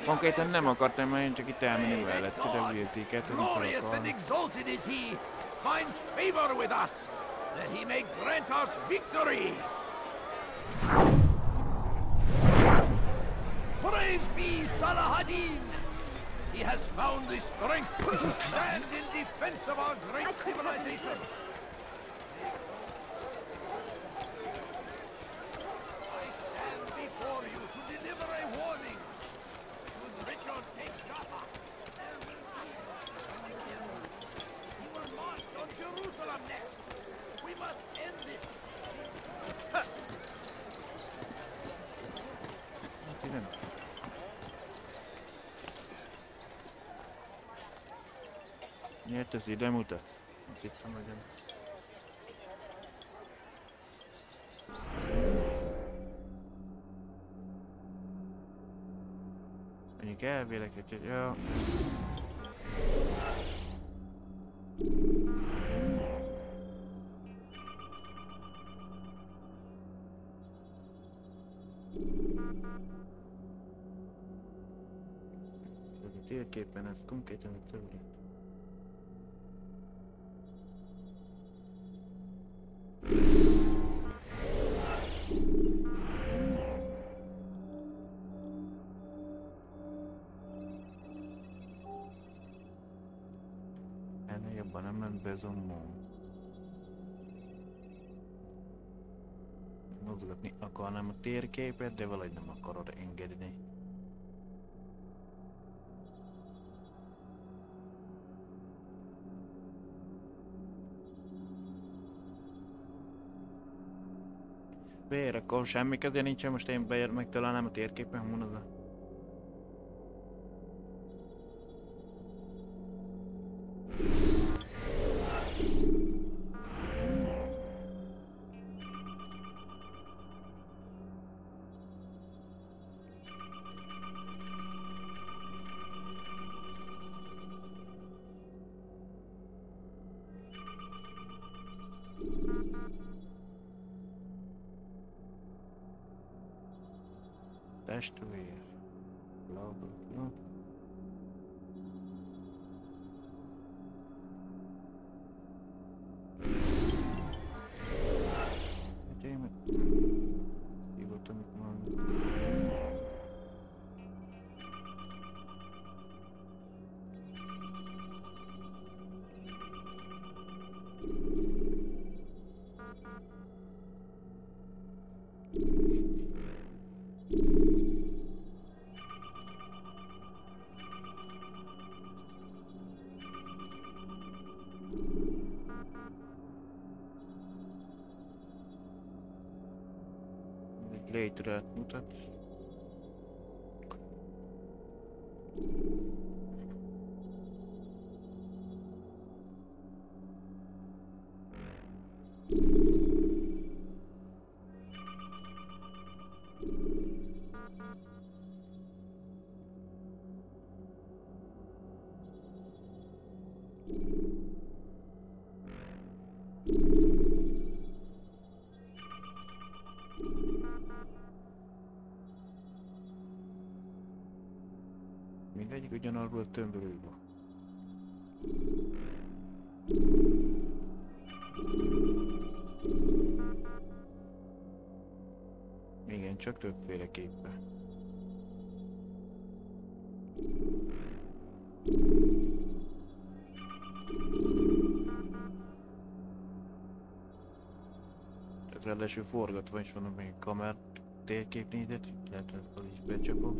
Konkrétan nem akartam, mert én csak itt elmenni mellett, de hülyézéket, hogy nem Glorious and exalted is he, finds favor with us, that he may grant us victory. Praise be Salahadin! He has found the strength to stand in defense of our great civilization. I stand before you to deliver a warning. Should Richard take Jaffa, there will be He will march on Jerusalem next. We must end it. Hát így nem. Miért ez ide mutat? Az itt megyem. Mondjuk elvélek, hogy ja. A térképen ez konkrétan a törvény. Jobban nem ment be zombó. Mozgatni akarnám a térképet, de valahogy nem akarod engedni. Bér, akkor semmi köze nincsen, most én beér megtalálnám a térképen, mondod létrát ugyanarról a tömbről. Igen, csak többféleképpen. Tehát ráadásul forgatva is van még kamer térképnézet, lehet, hogy az is becsapok.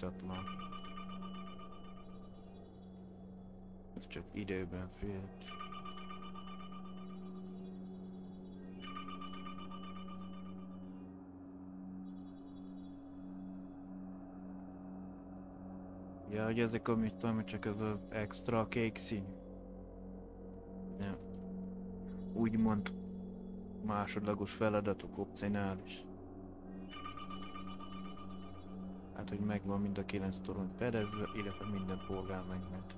Megnyitatlan. Ez csak időben félt. Ja, hogy ezek a mit tudom, csak ez az extra kék szín. Ja. Úgymond másodlagos feladatok opcionális. Hogy megvan mind a kilenc torony fedezve, illetve minden polgár megment.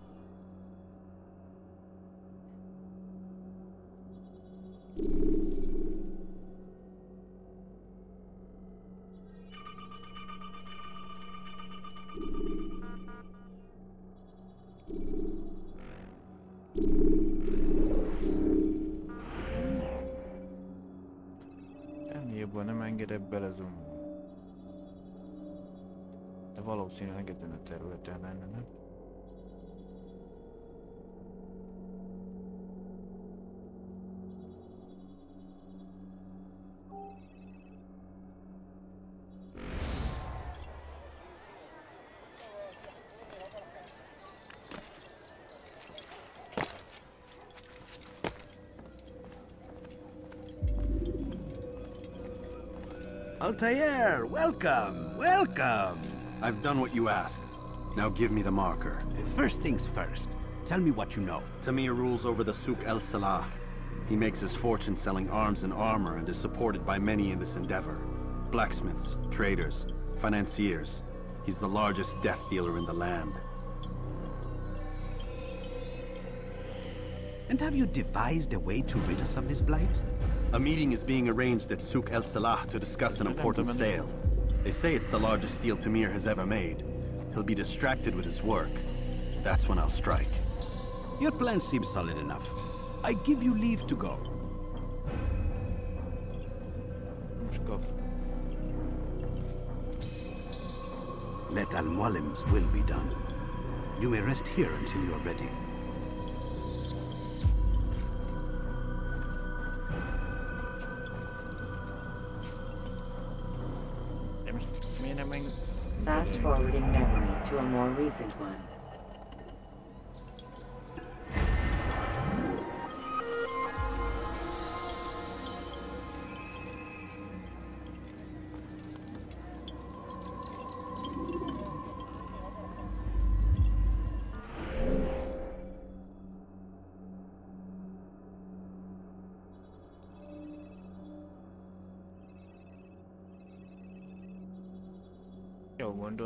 Altair, welcome, welcome. I've done what you asked. Now give me the marker. First things first. Tell me what you know. Tamir rules over the Souk El Salah. He makes his fortune selling arms and armor and is supported by many in this endeavor. Blacksmiths, traders, financiers. He's the largest death dealer in the land. And have you devised a way to rid us of this blight? A meeting is being arranged at Souk El Salah to discuss an important sale. They say it's the largest deal Tamir has ever made. He'll be distracted with his work. That's when I'll strike. Your plan seems solid enough. I give you leave to go. Let Al-Mualim's will be done. You may rest here until you are ready. Recent one.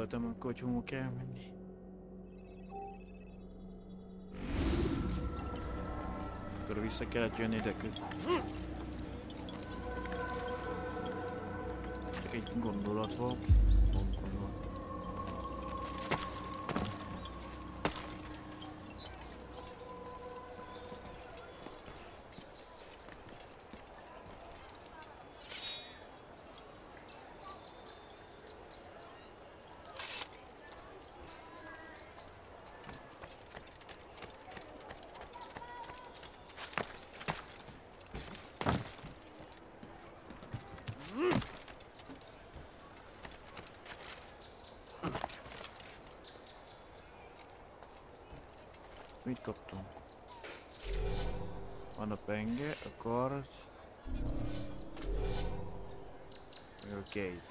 Gondoltam, akkor hogy hova kell menni. Akkor vissza kellett jönni ide közben. Csak egy gondolat volt. Gondolat. Mit kaptunk? Van a penge, a kard. Meg a case.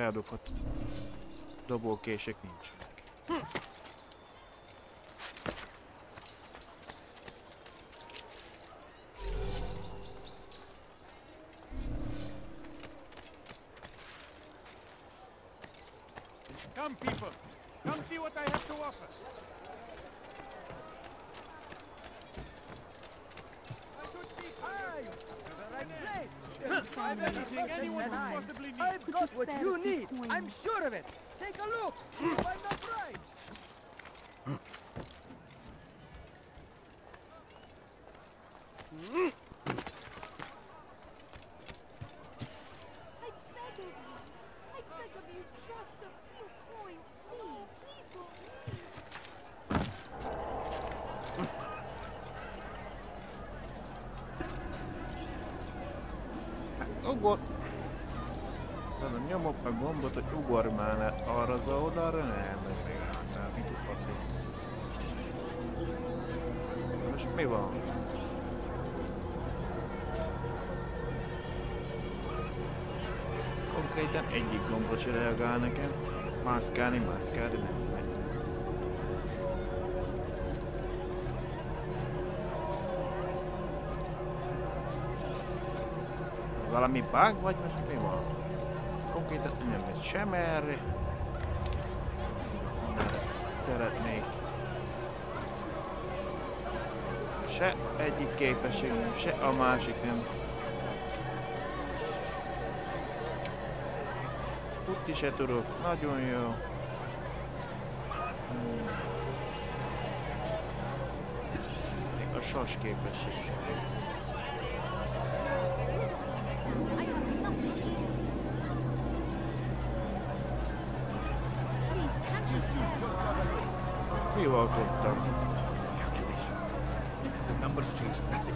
Beadokhat. Dobolkések nincsenek. Come, people. Come see what I have to offer. I could be high to the right place. Find anything anyone could possibly need. I've got what you need. I'm sure of it. Take a look. You find the prize. I beg of you. I beg of you just a few coins, please. Please for me. Ugor! Nem, nyomok meg gombot, hogy ugorj már le arra az oldalra, nem, ez még álltál, mit tud faszít. Na Most mi van? Konkrétan egyik gombra se reagál nekem. Mászkálni, mászkálni, nem megy. Valami bug vagy most mi van? Konkrétan nem megy sem. Erre szeretnék. Se egyik képesség nem, se a másik nem. Kiseturok. Nagyon jó. Még a sas képesség. Kivaltottam. The numbers change nothing.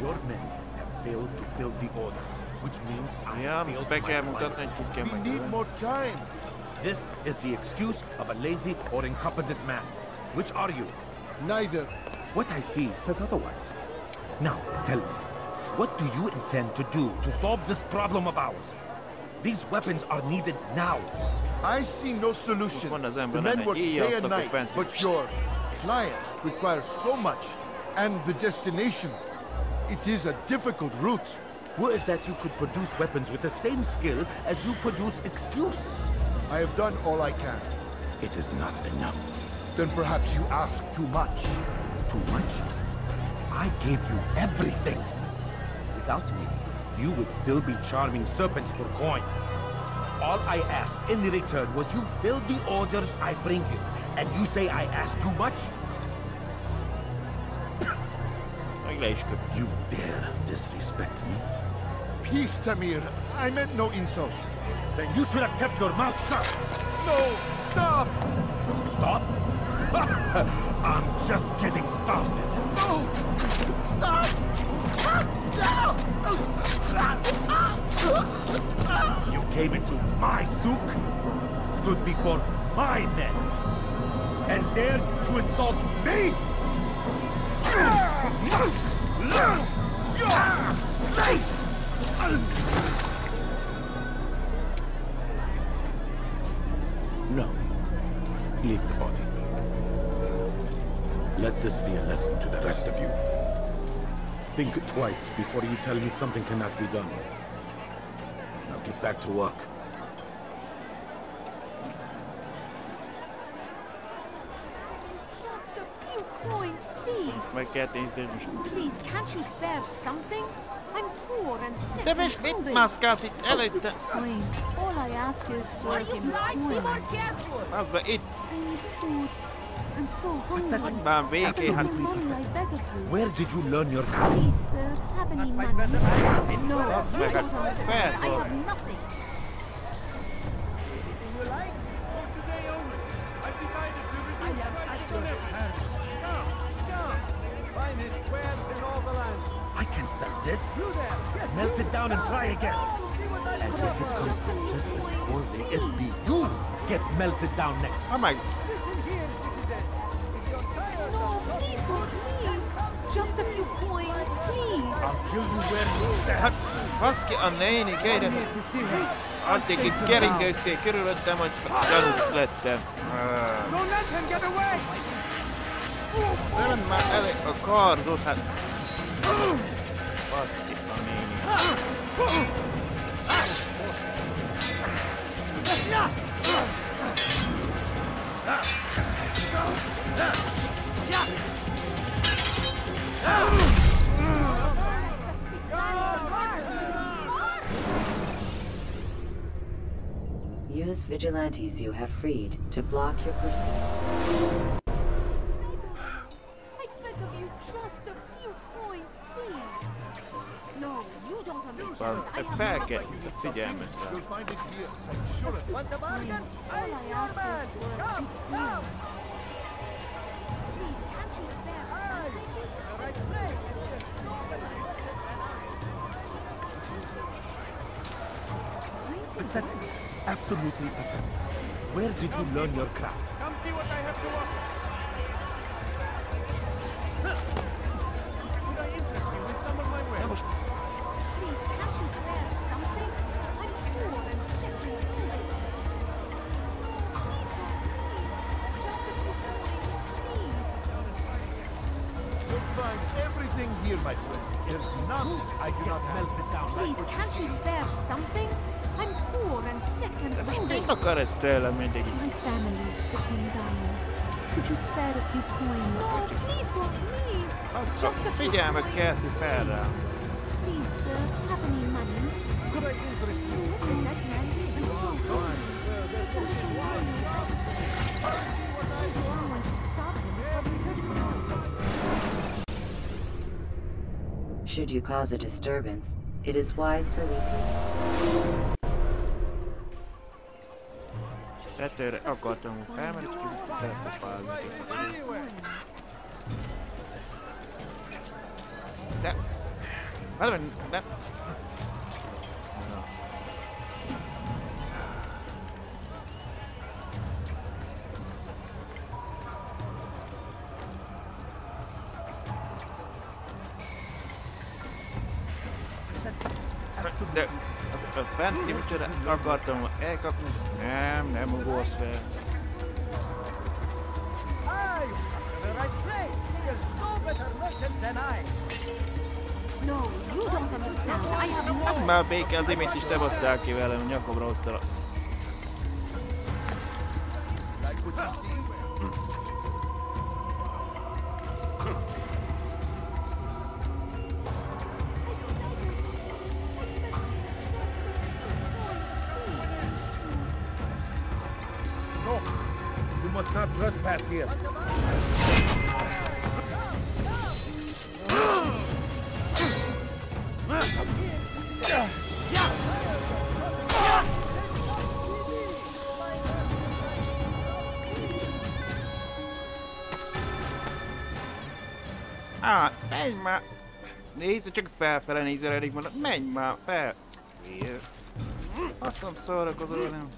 Your men have failed to fill the order which means I Ja, have mutta failed Pekka my mun client. tätä We need more time. This is the excuse of a lazy or incompetent man. Which are you? Neither. What I see says otherwise. Now, tell me, what do you intend to do to solve this problem of ours? These weapons are needed now. I see no solution. The men work day and night, but your client requires so much. And the destination, it is a difficult route. Were it that you could produce weapons with the same skill as you produce excuses? I have done all I can. It is not enough. Then perhaps you ask too much. Too much? I gave you everything. Without me, you would still be charming serpents for coin. All I ask in return was you fill the orders I bring you. And you say I ask too much? Meg le is köp. You dare disrespect me? Peace, Tamir. I meant no insult. Then you should have kept your mouth shut. No! Stop! Stop? [laughs] I'm just getting started. No! Stop! You came into my souk, stood before my men, and dared to insult me? You must learn your place! No. Leave the body. Let this be a lesson to the rest of you. Think twice before you tell me something cannot be done. Now get back to work. Just a few coins, please. Meg kell tényleg is. Please, can't you spare something? I'm poor and sick De and most mit hungry. maszkálsz itt előtte? Please, all I ask is for a few coins. Az be itt. I need food. I'm so hungry. Hagyjál végén, hát... I beg of you. Where did you learn your craft? Please, sir, have any money? No, That's you like a don't understand. fair I have nothing. Down and try again. see what I And if it comes out just as poorly, it'll be you gets melted down next. Ha meg... Listen here, citizen. If you're tired No, of please don't leave. Just a few coins, please. I'll kill you where you stand. Hát, baszki a néni, kérem. Addig itt keringőztél körülöttem, hogy gyanús lettem. Ah. Use vigilantes you have freed to block your pursuit. You spare The right place. Pathetic. Absolutely pathetic. Where did you learn your craft? Come see what I have to offer. Could I interest you with some of my wares? Most hungry. mit akar ez tőlem? My family is sick and dying. Could you spare a few coins? No, please don't leave. Csak figyelmet kelti fel rám. Please, sir, have any money? Could I interest you? Listen, that man is so hungry. Should you cause a disturbance, it is wise to leave. Tetőre akartam, hogy felmerült, felpapálni. De... Várj, de... fent nyújtsa, akartam elkapni. Nem, nem ugorsz fel. Hát már békel, Dimit is te basztál ki velem, nyakomra hoztál. Not trespass here. Á, menj már! Nézd, csak felfele nézel elég mondod, menj már fel! Miért? Azt mondom, szórakozol, nem?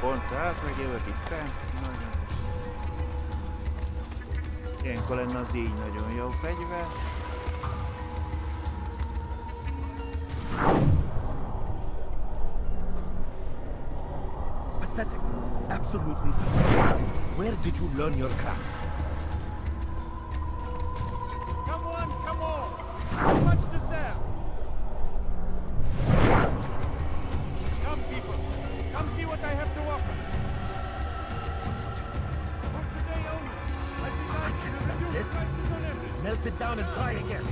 Lent van pont, tehát itt fent. Nagyon jó. Ilyenkor lenne az így nagyon jó fegyver. Pathetic. Absolutely. Where did you learn your craft? Come on, come on! Down and try again.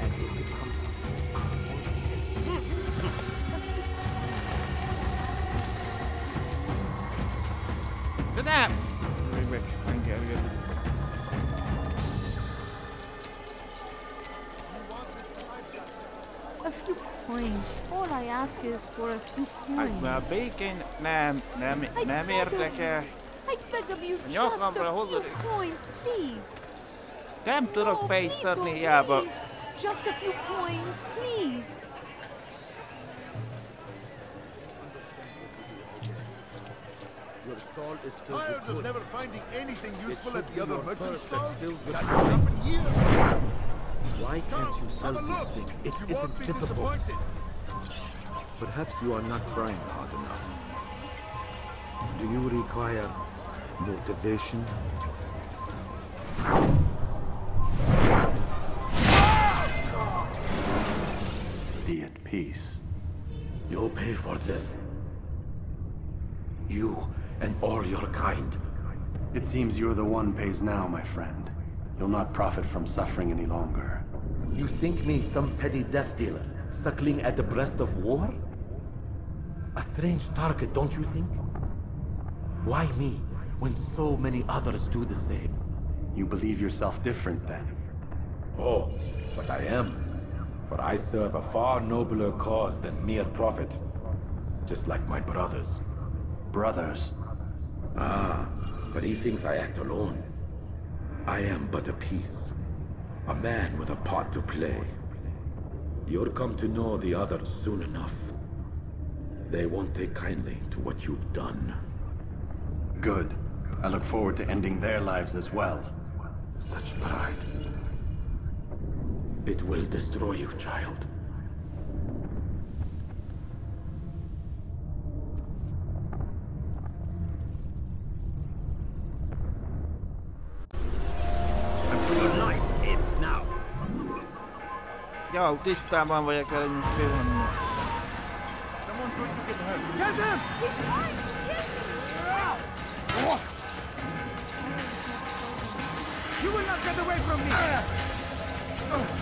And it comes De nem! Még meg, nem kell jönni. A few coins. All I ask is for a few Hát coins. már békén nem, nem, nem érdekel. I beg of you, A just nyakamra a few coins, please. Nem tudok pénzt adni hiába. Just a few coins, please. Your stall is filled Tired with of goods. never finding anything useful at the other your merchant purse that's stalls. filled with That money. happen here. Why can't you sell these things? It You won't isn't difficult. Perhaps you are not trying hard enough. Do you require motivation? Be at peace. You'll pay for this. You and all your kind. It seems you're the one pays now, my friend. You'll not profit from suffering any longer. You think me some petty death dealer, suckling at the breast of war? A strange target, don't you think? Why me, when so many others do the same? You believe yourself different, then? Oh, but I am. For I serve a far nobler cause than mere profit. Just like my brothers. Brothers? Ah, but he thinks I act alone. I am but a piece. A man with a part to play. You'll come to know the others soon enough. They won't take kindly to what you've done. Good. I look forward to ending their lives as well. Such pride. It will destroy you, child. Your life ends now. Jó, tisztában vagyok vele, hogy most mi van. Someone's going to get hurt. Get him! You will not get away from me!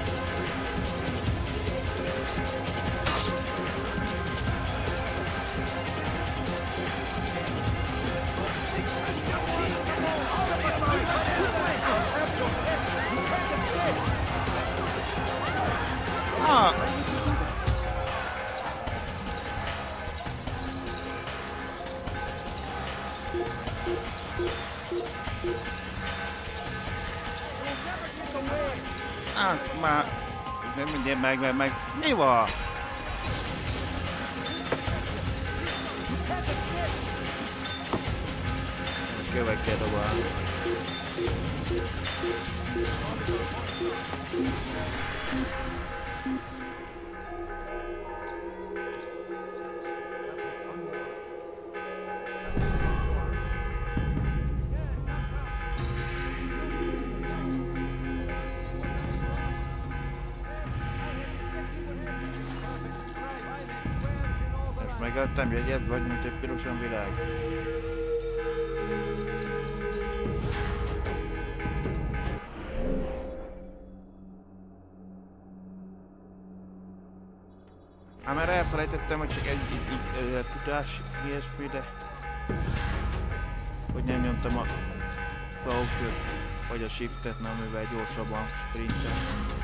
meg, meg, meg. Mi van? Kövek kell pirosan világ. Hát már elfelejtettem, hogy csak egy, egy, egy, egy futás, ilyesmi, de... Hogy nem nyomtam a focus, vagy a shiftet, nem, amivel gyorsabban sprintel.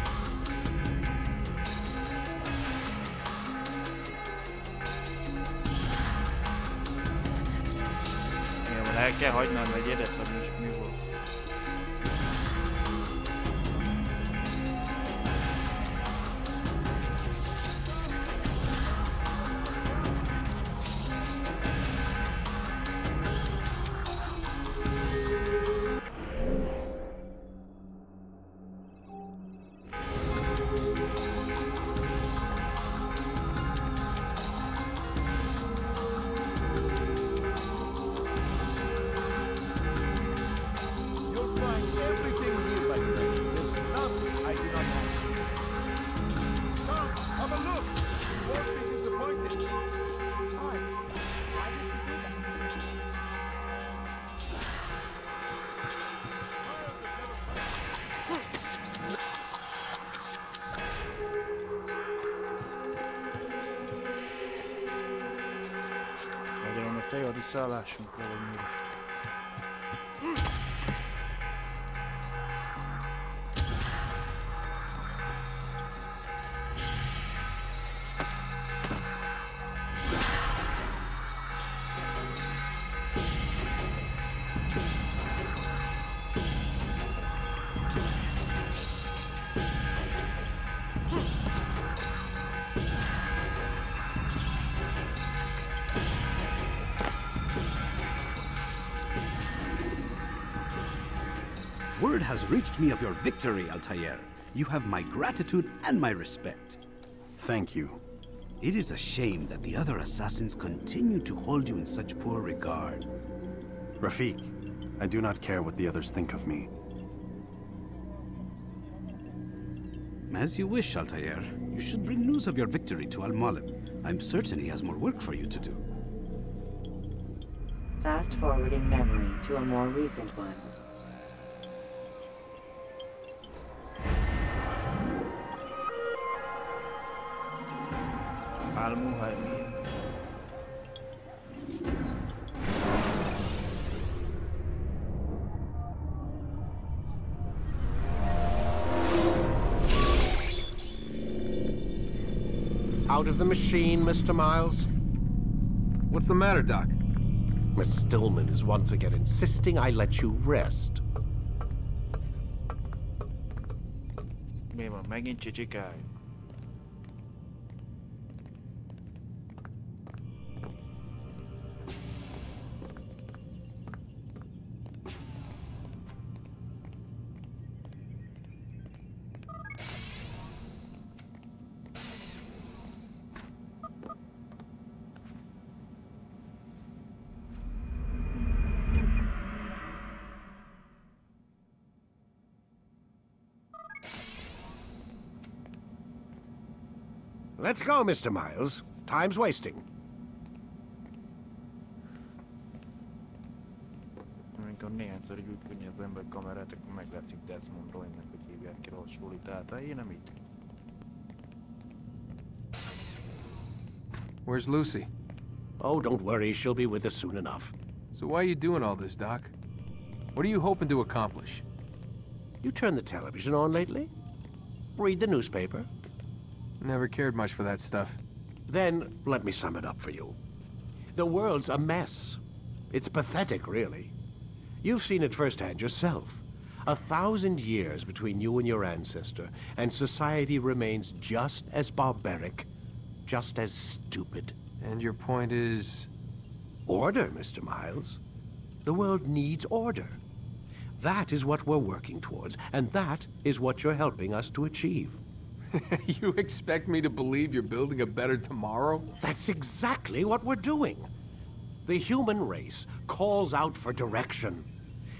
El kell hagynod, vagy érezted, mi, mi has me of your victory, Altair. You have my gratitude and my respect. Thank you. It is a shame that the other assassins continue to hold you in such poor regard. Rafiq, I do not care what the others think of me. As you wish, Altair. You should bring news of your victory to Al Mualim. I'm certain he has more work for you to do. Fast forwarding memory to a more recent one. Álmuhely. Out of the machine, Mr. Miles? What's the matter, Doc? Miss Stillman is once again insisting I let you rest. Mi van? Megint Let's go, Mr. Miles. Time's wasting. Amikor néhányszor gyújtani az ember kamerát, akkor meglátszik Desmond Roynak, hogy hívják ki Rossuli, tehát én nem így. Where's Lucy? Oh, don't worry. She'll be with us soon enough. So why are you doing all this, Doc? What are you hoping to accomplish? You turned the television on lately? Read the newspaper? Never cared much for that stuff. Then, let me sum it up for you. The world's a mess. It's pathetic, really. You've seen it firsthand yourself. A thousand years between you and your ancestor, and society remains just as barbaric, just as stupid. And your point is? Order, Mr. Miles. The world needs order. That is what we're working towards, and that is what you're helping us to achieve. [laughs] you expect me to believe you're building a better tomorrow? That's exactly what we're doing. The human race calls out for direction.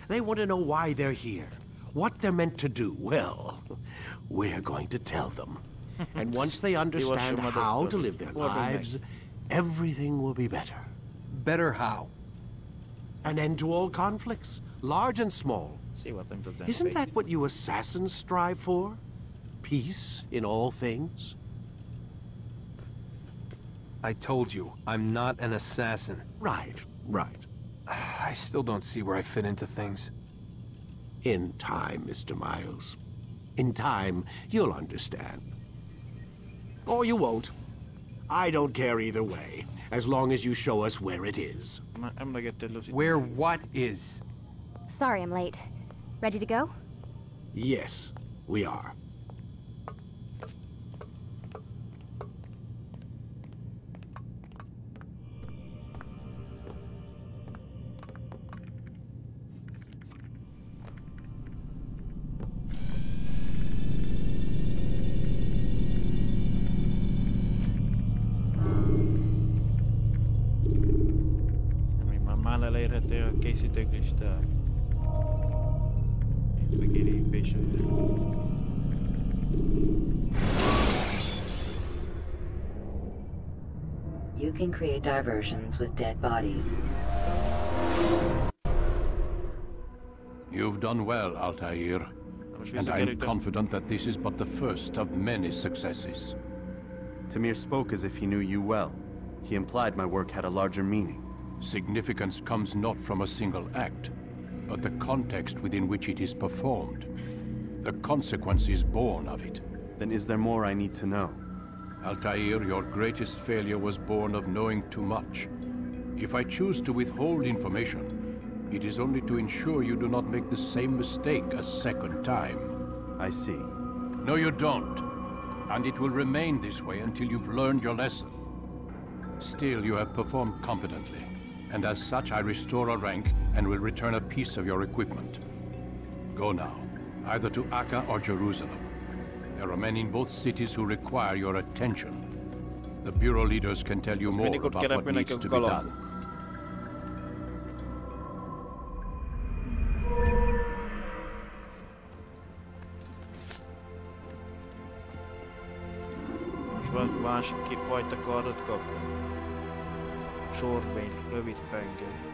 They want to know why they're here, what they're meant to do. Well, [laughs] we're going to tell them. [laughs] and once they understand how to live their lives, everything will be better. Better how? An end to all conflicts, large and small. See what them does Isn't that what you assassins strive for? Peace in all things? I told you, I'm not an assassin. Right, right. I still don't see where I fit into things. In time, Mr. Miles. In time, you'll understand. Or you won't. I don't care either way, as long as you show us where it is. I'm gonna get to Lucy. Where what is? Sorry I'm late. Ready to go? Yes, we are. Can create diversions with dead bodies. You've done well, Altair. And I'm confident that this is but the first of many successes. Tamir spoke as if he knew you well. He implied my work had a larger meaning. Significance comes not from a single act, but the context within which it is performed. The consequences born of it. Then is there more I need to know? Altair, your greatest failure was born of knowing too much. If I choose to withhold information, it is only to ensure you do not make the same mistake a second time. I see. No, you don't. And it will remain this way until you've learned your lesson. Still, you have performed competently, and as such I restore a rank and will return a piece of your equipment. Go now, either to Acre or Jerusalem. There are men in both cities who require your attention. The Bureau leaders can tell you more about what needs to be done. Most van másik ki- fajta kardot kaptam. Sorbény, rövid penge.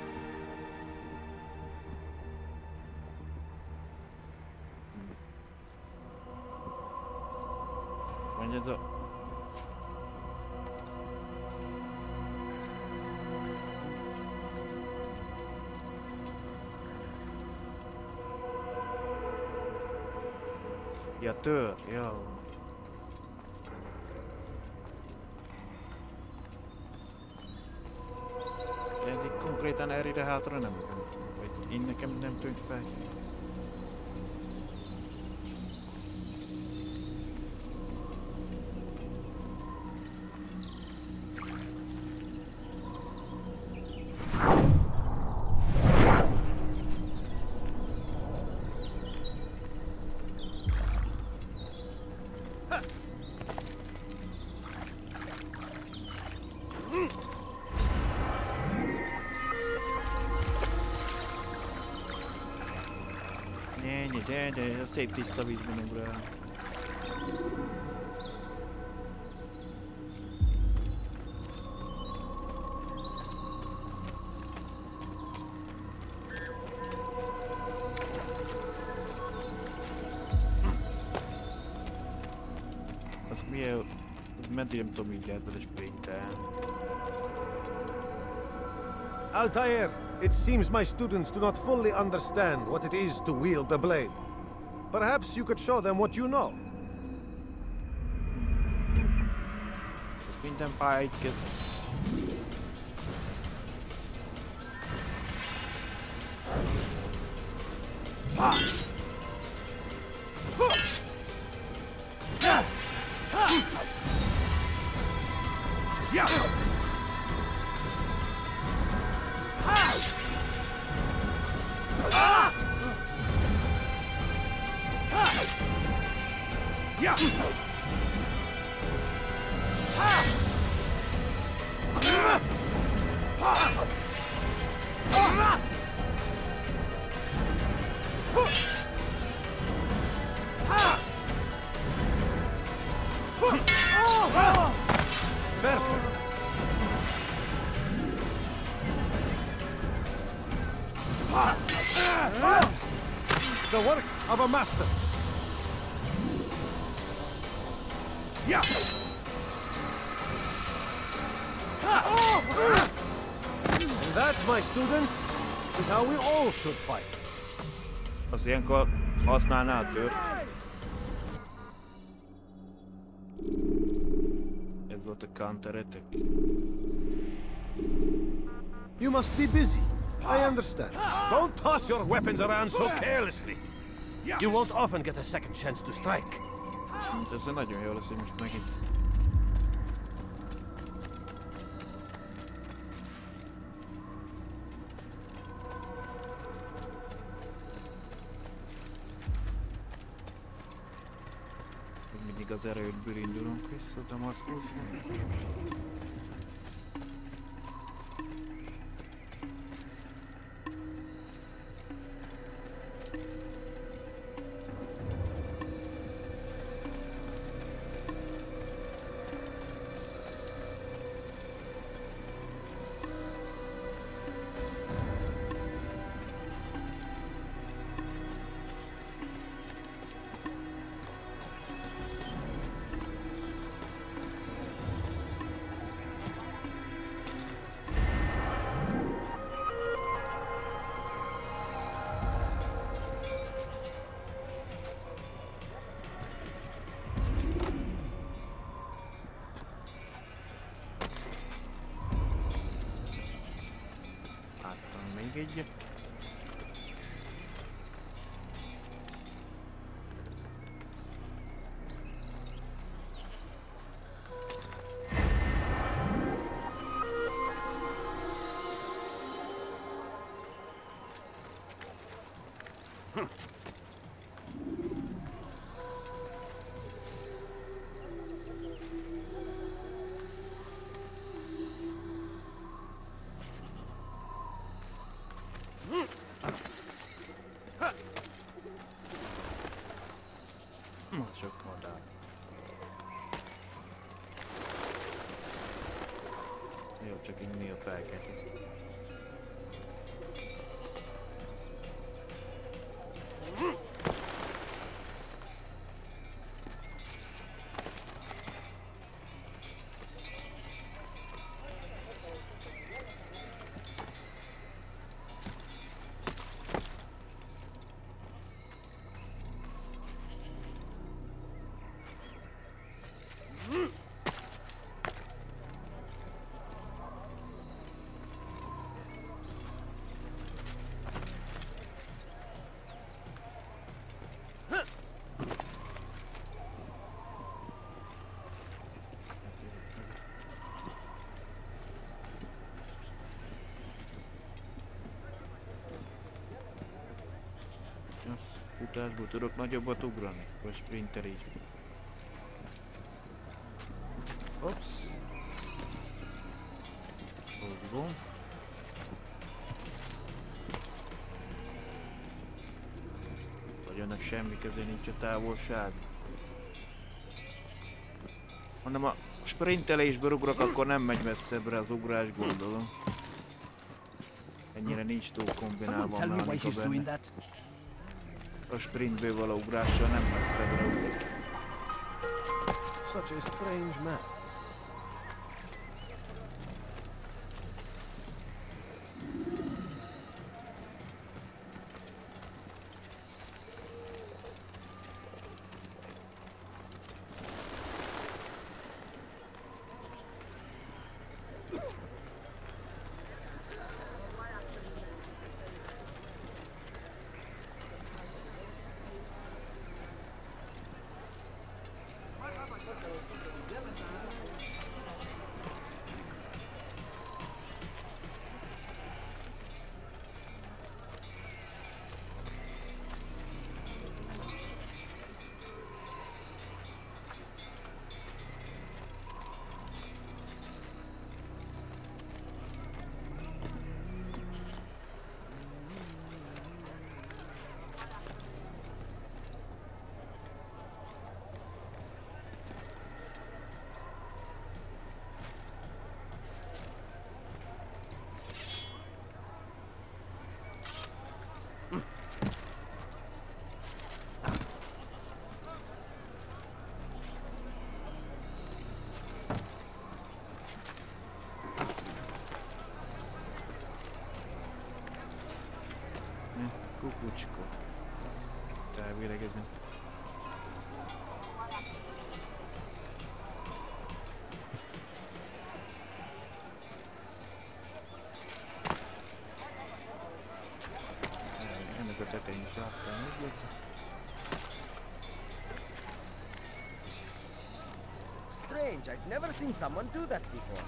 Mondja ez a... Ja, tör, ja. Ez így konkrétan erre hátra nem, vagy én nekem safety stabiliz bine buraya. Azt miért meddig nem tudom így ebből is Altair! It seems my students do not fully understand what it is to wield the blade. Perhaps you could show them what you know. Pályait kezd. Perfect. The work of a master. Yeah. And that, my students, is how we all should fight. Az ilyenkor használná a tört. Ez volt a counter attack. You must be busy. I understand. Don't toss your weapons around so carelessly. You won't often get a second chance to strike. Mint ez nagyon jó lesz, hogy most megint. Még mindig az erődből indulunk vissza Damaszkuszba. Futásból tudok nagyobbat ugrani? Vagy sprinter így? Ops. Mozgom. Vagy ennek semmi köze nincs a távolság. Hanem a sprintelésből ugrok, akkor nem megy messzebbre az ugrás, gondolom. Ennyire nincs túl kombinálva a mechanika benne. A sprintből való ugrással nem messzebbre ugrik. such a strange man. Strange, I've never seen someone do that before.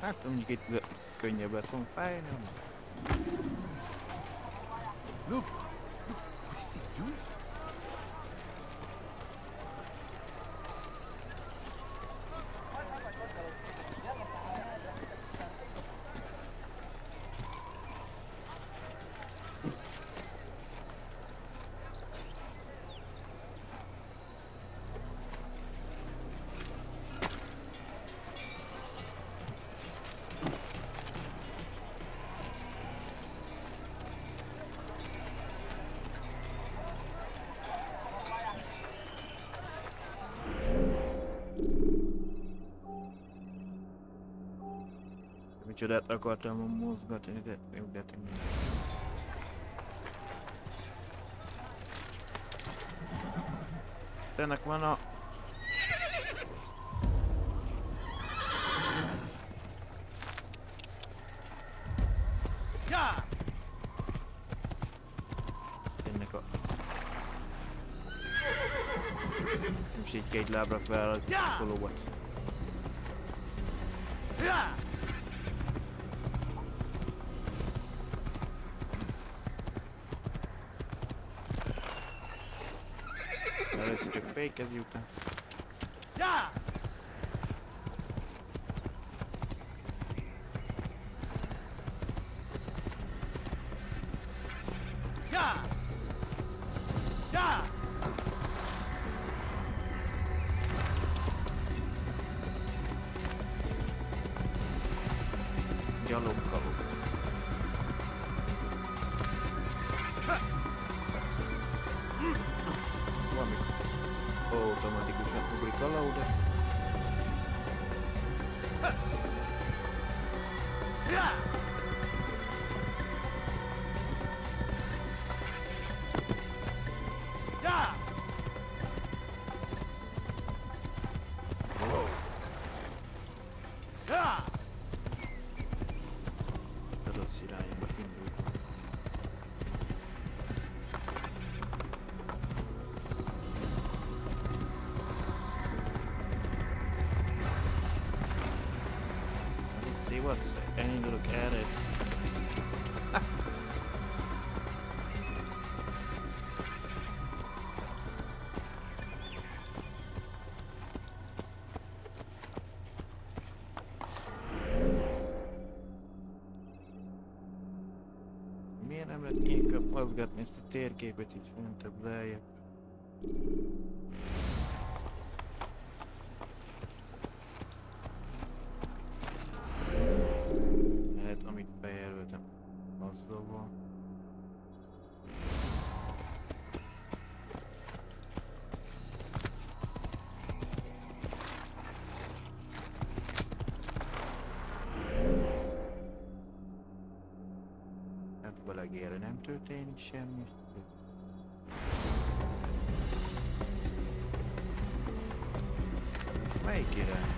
Hát mondjuk itt könnyebben fog fájni. Look! Micsodát akartam mozgatni, de jó, de tényleg. Ennek van a... Ennek a... Most így két lábra fel a kolóbat. que é je. мозга отнести терки, ебать, тогда я történik semmi. Melyik irány?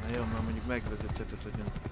Na jó, már mondjuk megvezetett, hogy az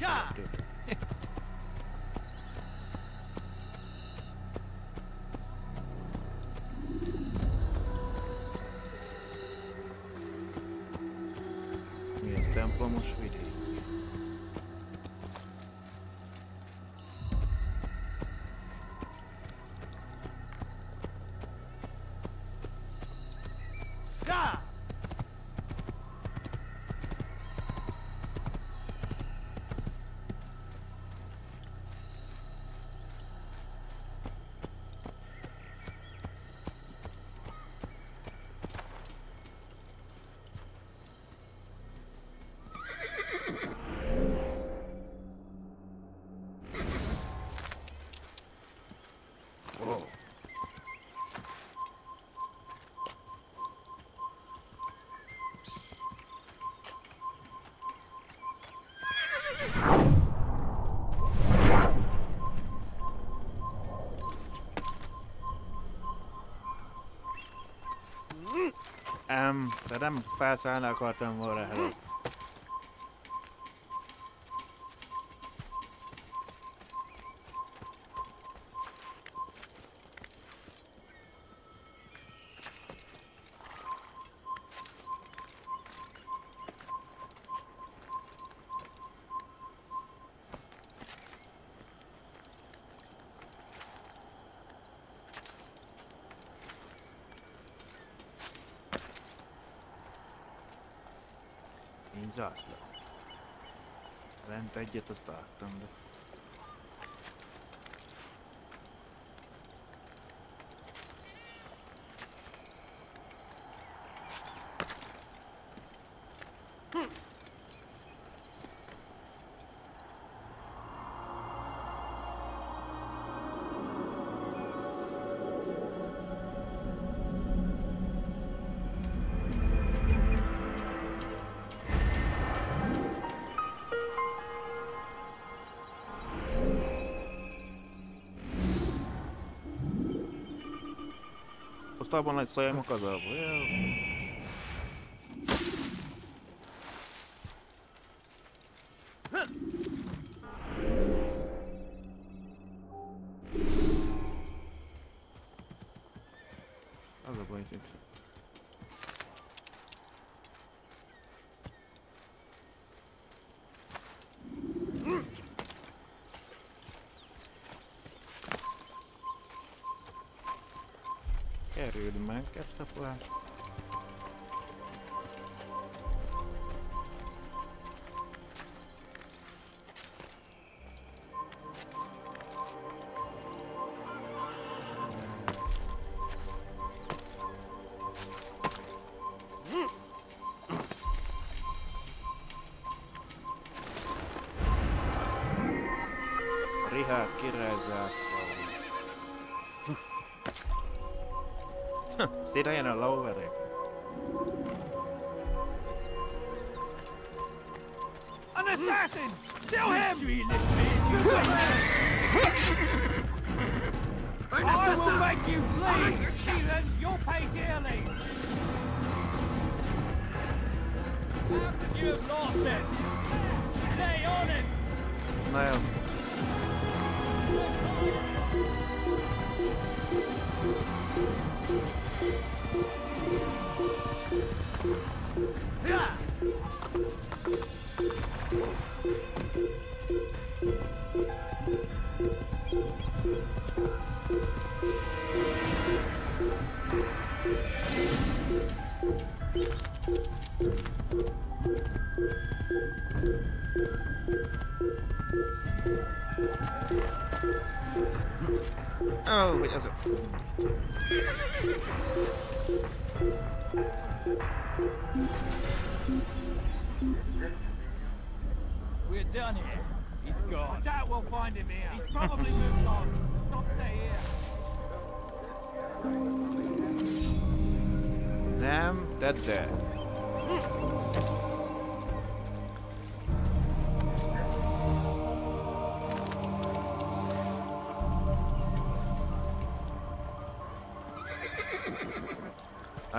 nekem Um, de nem felszállni akartam volna előtt. dietro Spartan. Azt láttam, de... abban, hogy szóljunk az abban. Jó. Az a baj, hogy Kerüld meg ezt a poát. Richard királyzászló. [laughs] Szédeljen a lóverek. An assassin! Kill him! I will make you bleed! Heathen, you'll pay dearly! After you've lost it! Stay on it! Nem.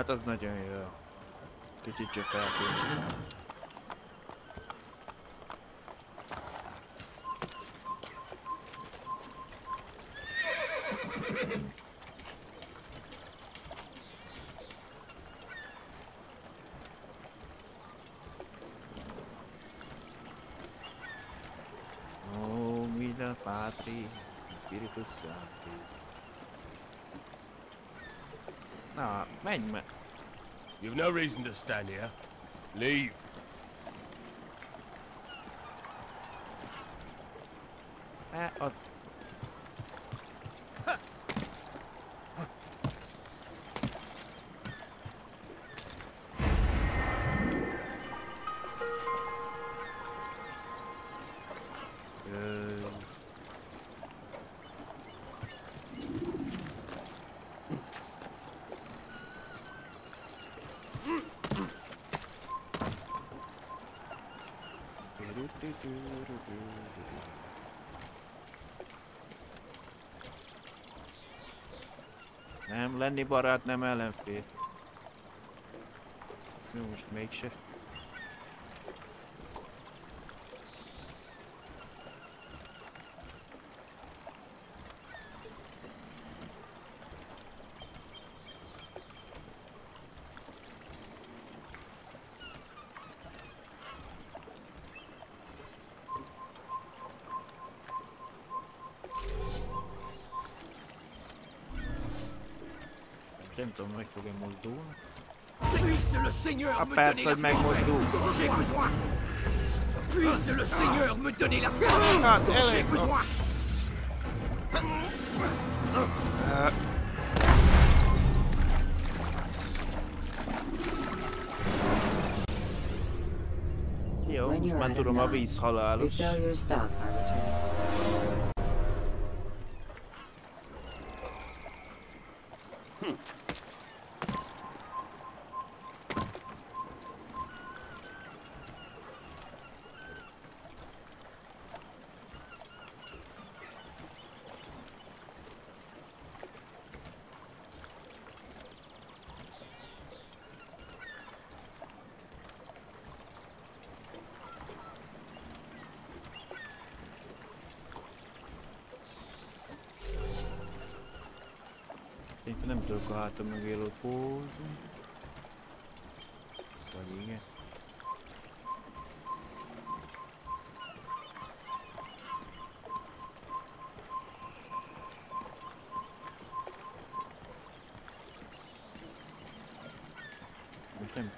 Hát az nagyon jó. Kicsit csak feltűnt. Patri. Na, menj me. You've no reason to stand here. Leave. Lenni barát, nem ellenfél. Jó, most mégse. Nem tudom, meg fog-e mozdulni. Puisse le Seigneur Ah, me persze, donner hogy la megmozdul. force dont j'ai besoin. Puisse le Seigneur me donner la Ah, force dont j'ai tényleg. besoin. Ö, Jó, When most you're már out of tudom a knives, Szerintem nem tudok a hátam mögé pózni. Vagy igen. Most nem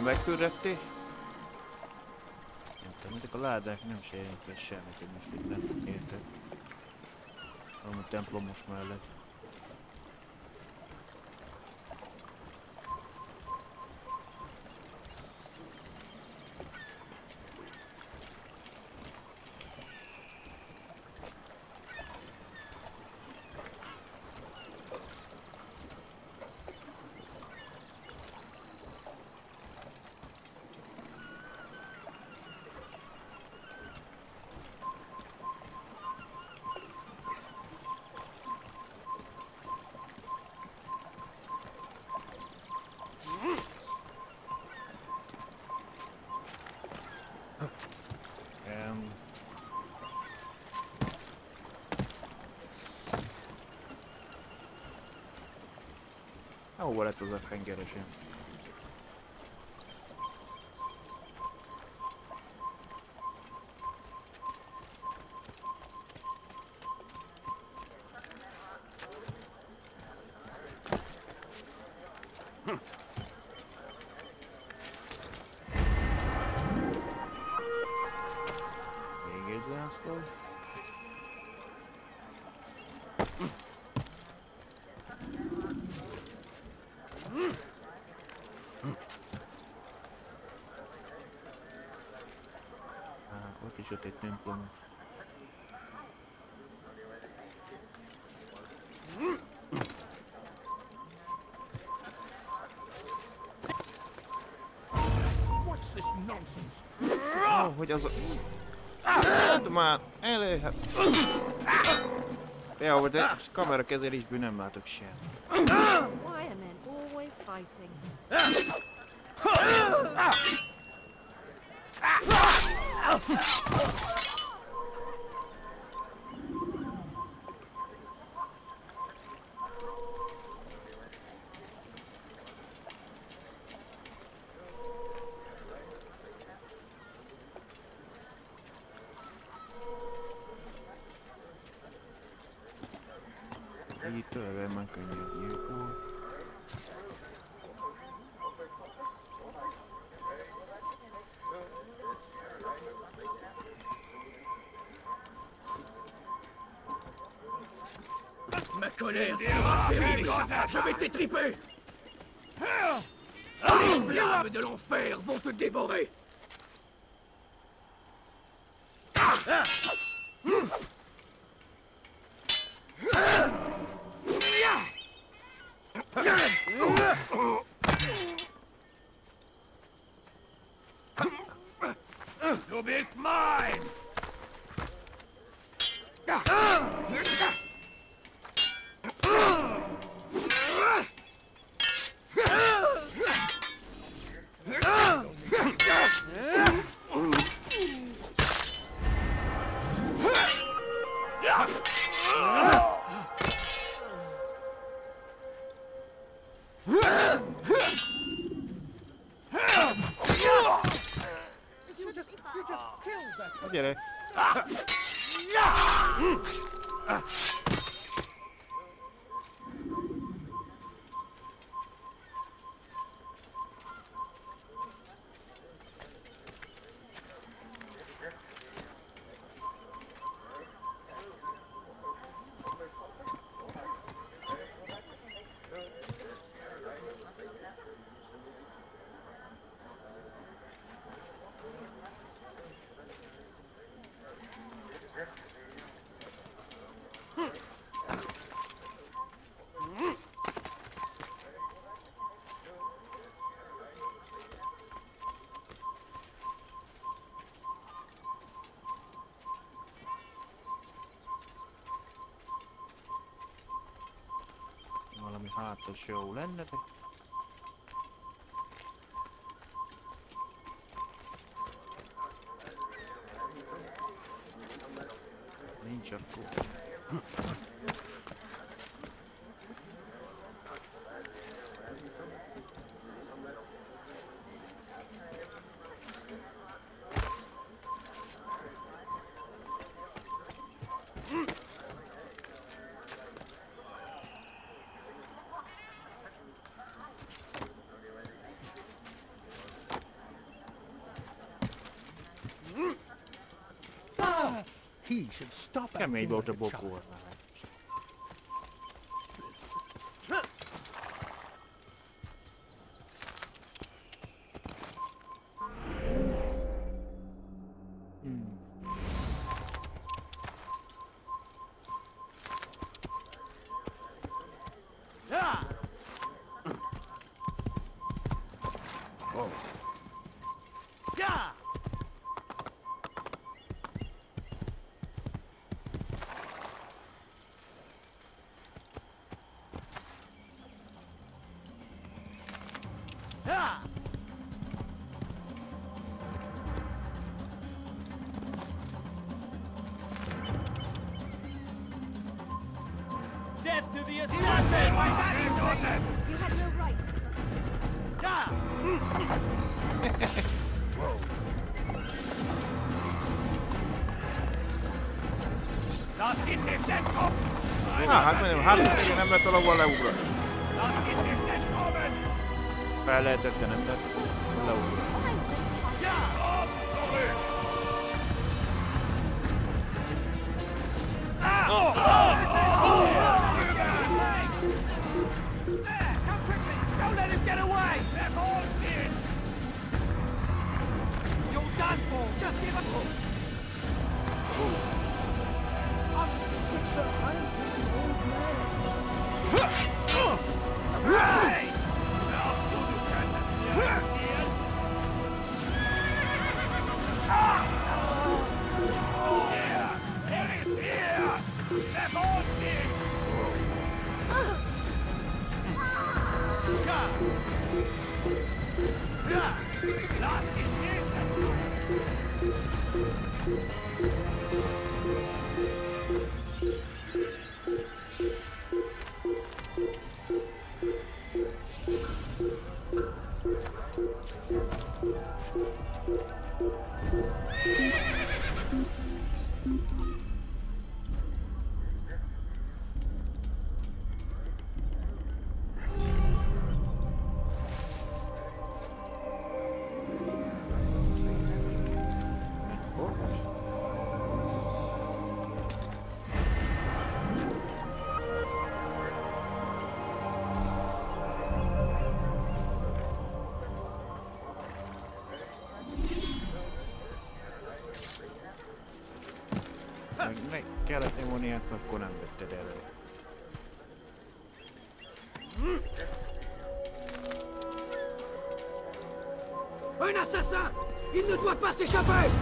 előbérben megfürdették. Nem tudom, ezek a ládák nem sérültek semmit, hogy most itt nem értek. Valami templomos mellett. Ahova lett az a hengeresen? Ah, ott is ott egy templom. What's this nonsense? Oh, hogy az a... Hát már elő, Ja, hogy de kamera kezelésből nem látok sem. Je vais t'étriper. Les flammes de l'enfer vont te dévorer Hát jó lenne, de... He should stop Kemény acting to the assassin! You had no right. Na, hát mondjam, hát igen, nem lehet alapból leugrani. Fel lehetett, de nem lehet leugrani. Don't nyomni ilyet, akkor nem vetted elő. Un assassin Il ne doit pas s'échapper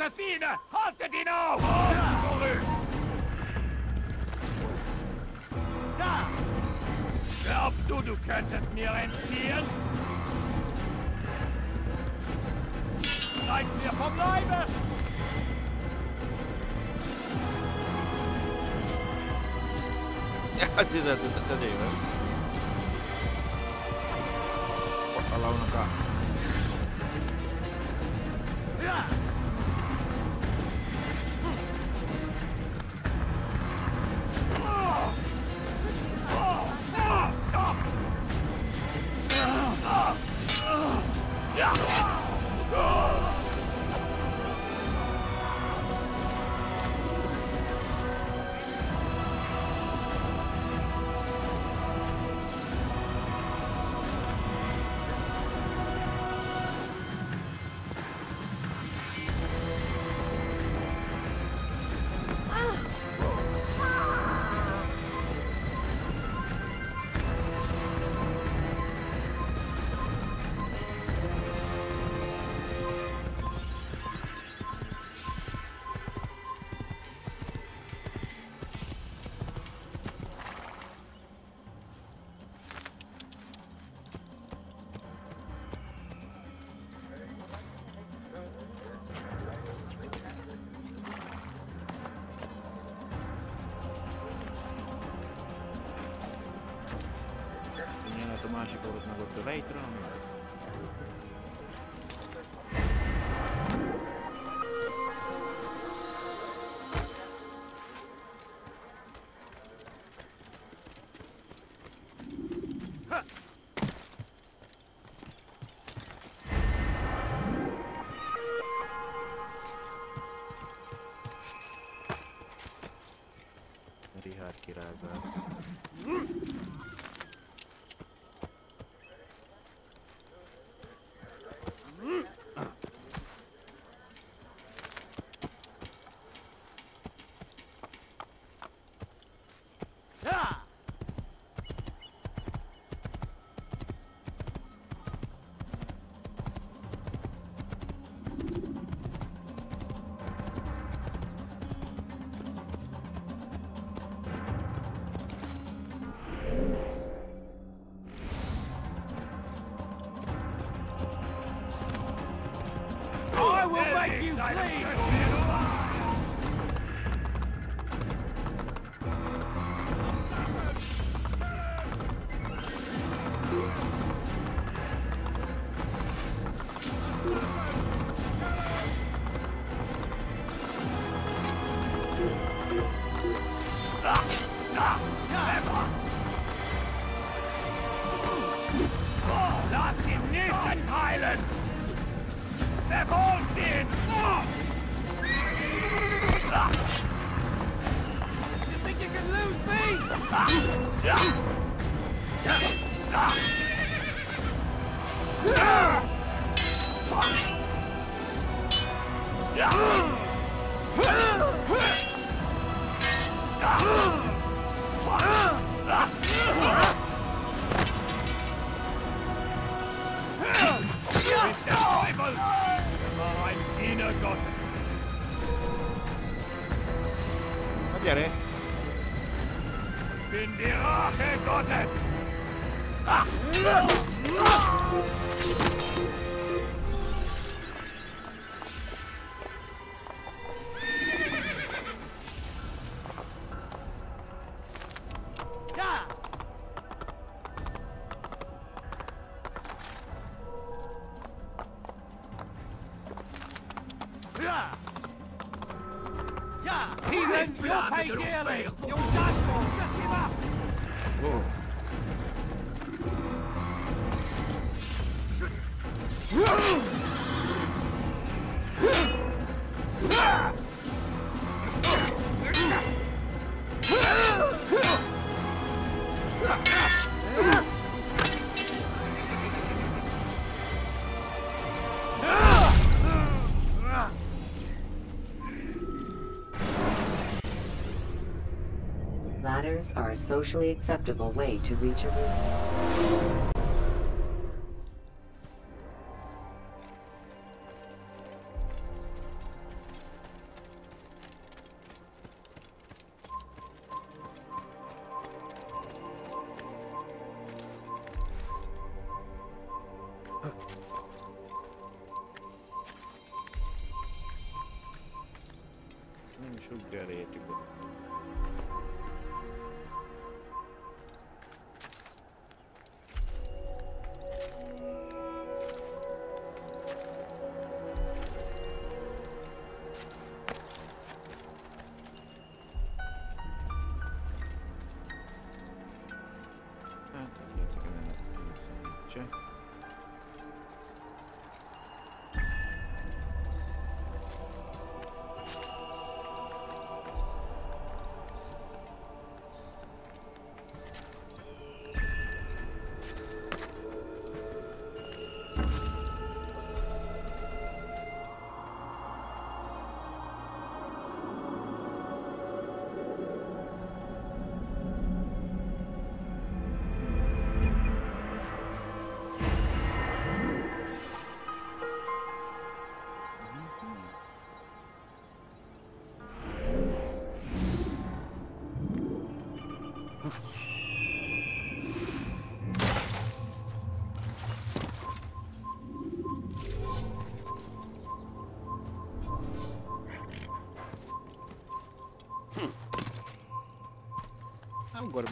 Assassine! Haltet ihn auf! Zurück! Da! Glaubst du, du könntest mir entfliehen? Seid mir vom Leibe! Ja, tira, tira, tira, tira. Nyilván a másik oldalt meg Ladders are a socially acceptable way to reach a room.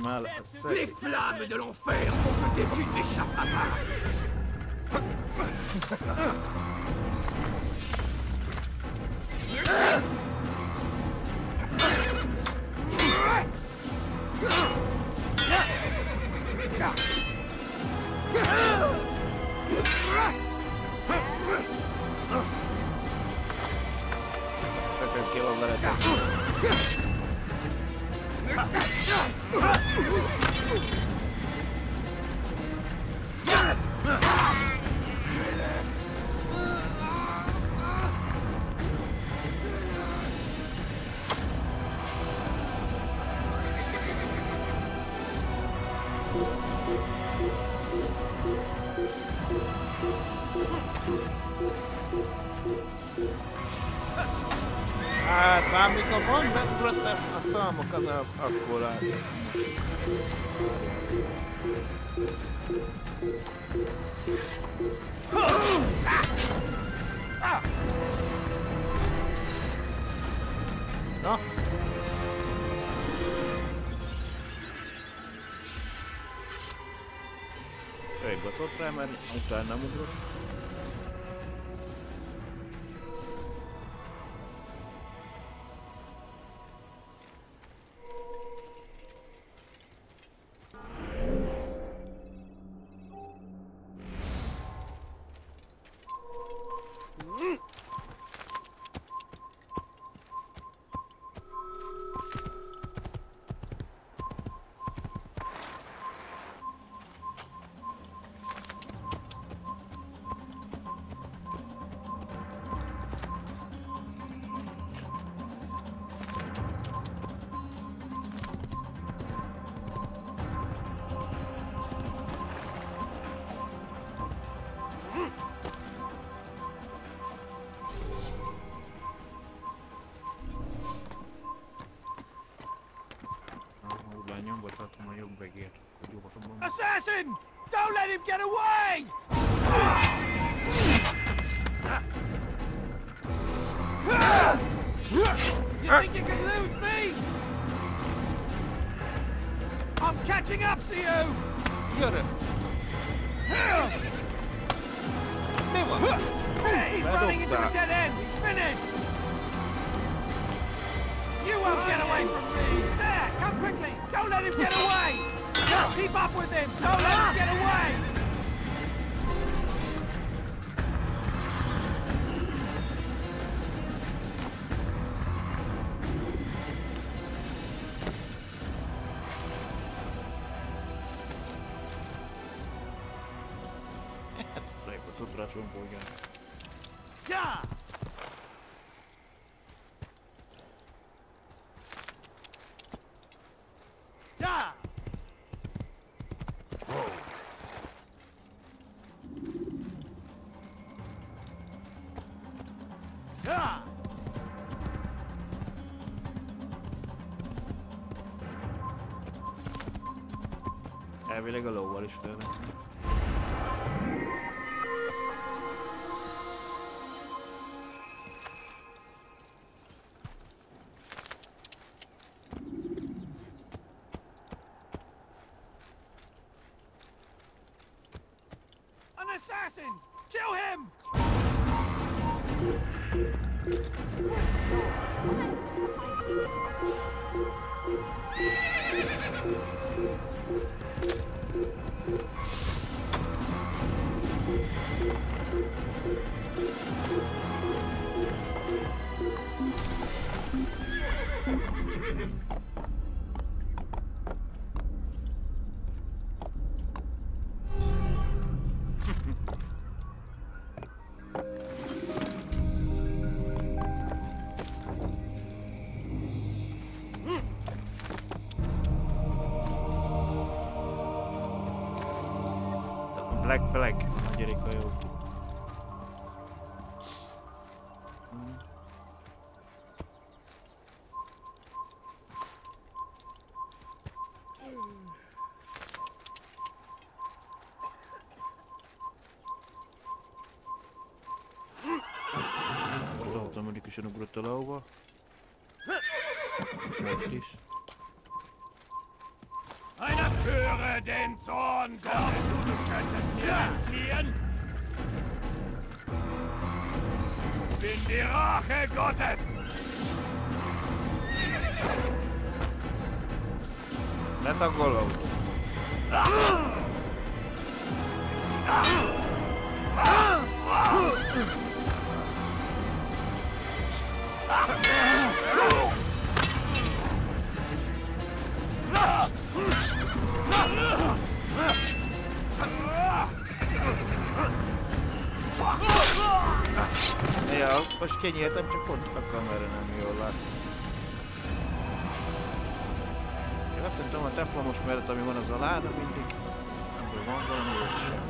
mal. Les flammes de l'enfer font que tes chutes échappent à part a számokat, akkor hát... Na? Ő baszott rá, mert utána nem get away! A brutal over. Richtig. Einer führe den Zorn Gottes, du könntest mir entfliehen. Bin die Rache Gottes. Leta golą. Ah! Ja, most kinyíltam, csak pont a kamera nem jól lát. Én azt nem tudom, a templomos mellett, ami van az a láda mindig, ebből van valami sem.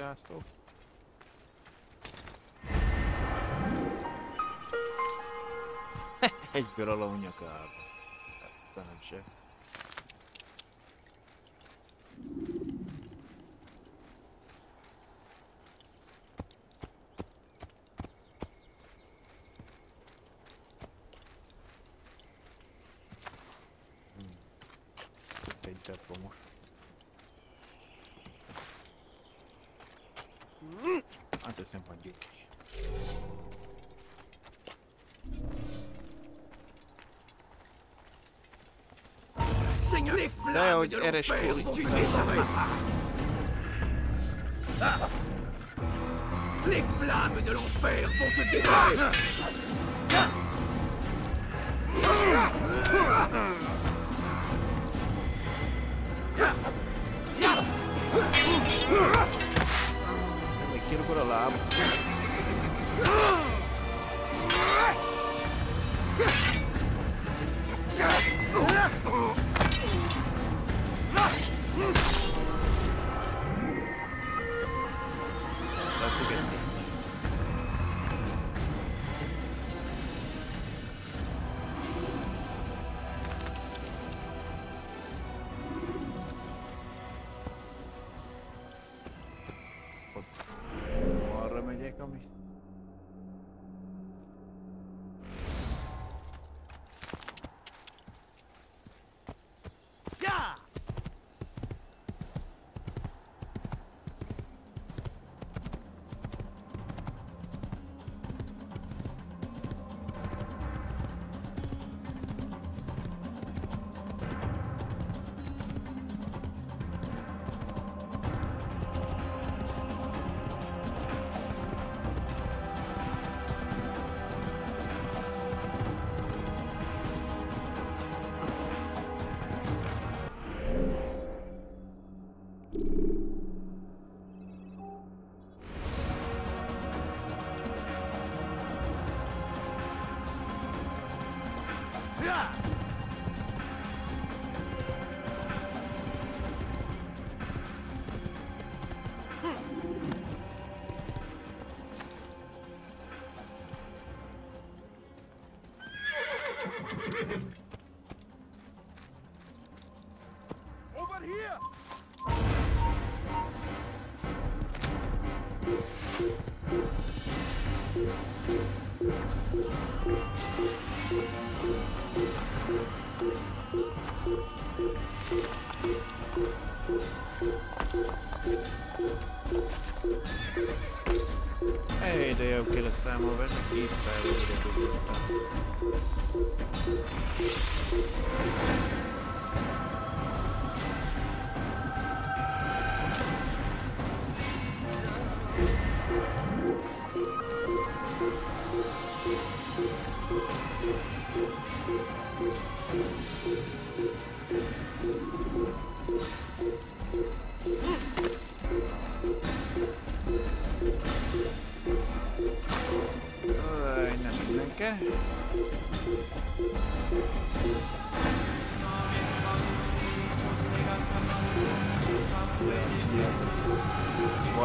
Két zászló. [laughs] Egyből a ló nyakába. Szerencsé. Egy ahogy ereskódik. Les flammes de l'enfer vont te détruire! Eu quero.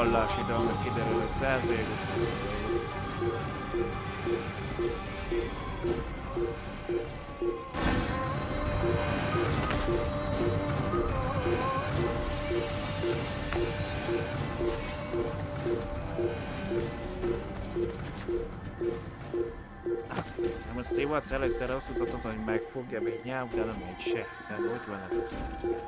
Vallási dalnak kiderül, hogy. Nem azt rivac először azt mutatom, hogy megfogja még nyelv, de nem megy se. Tehát hogy van ez?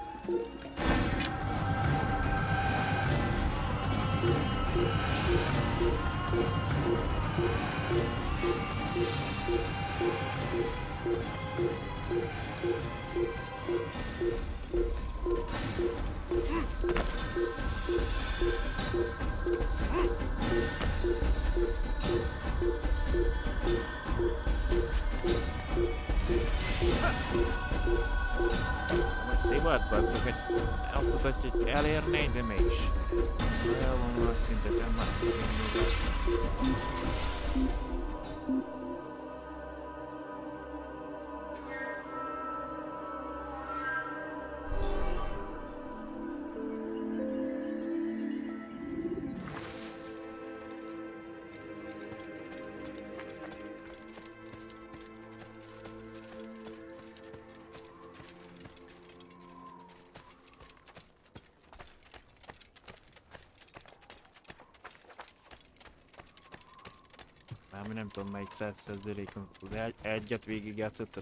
Nem tudom melyik százszerzelékon, de egy, egyet végig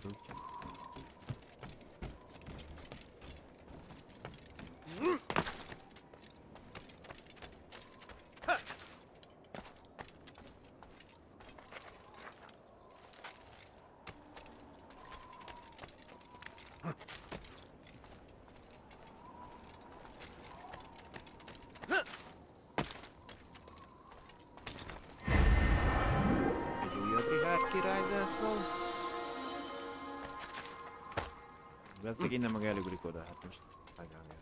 úgyhogy. Innen meg elugrik oda, hát most megállja.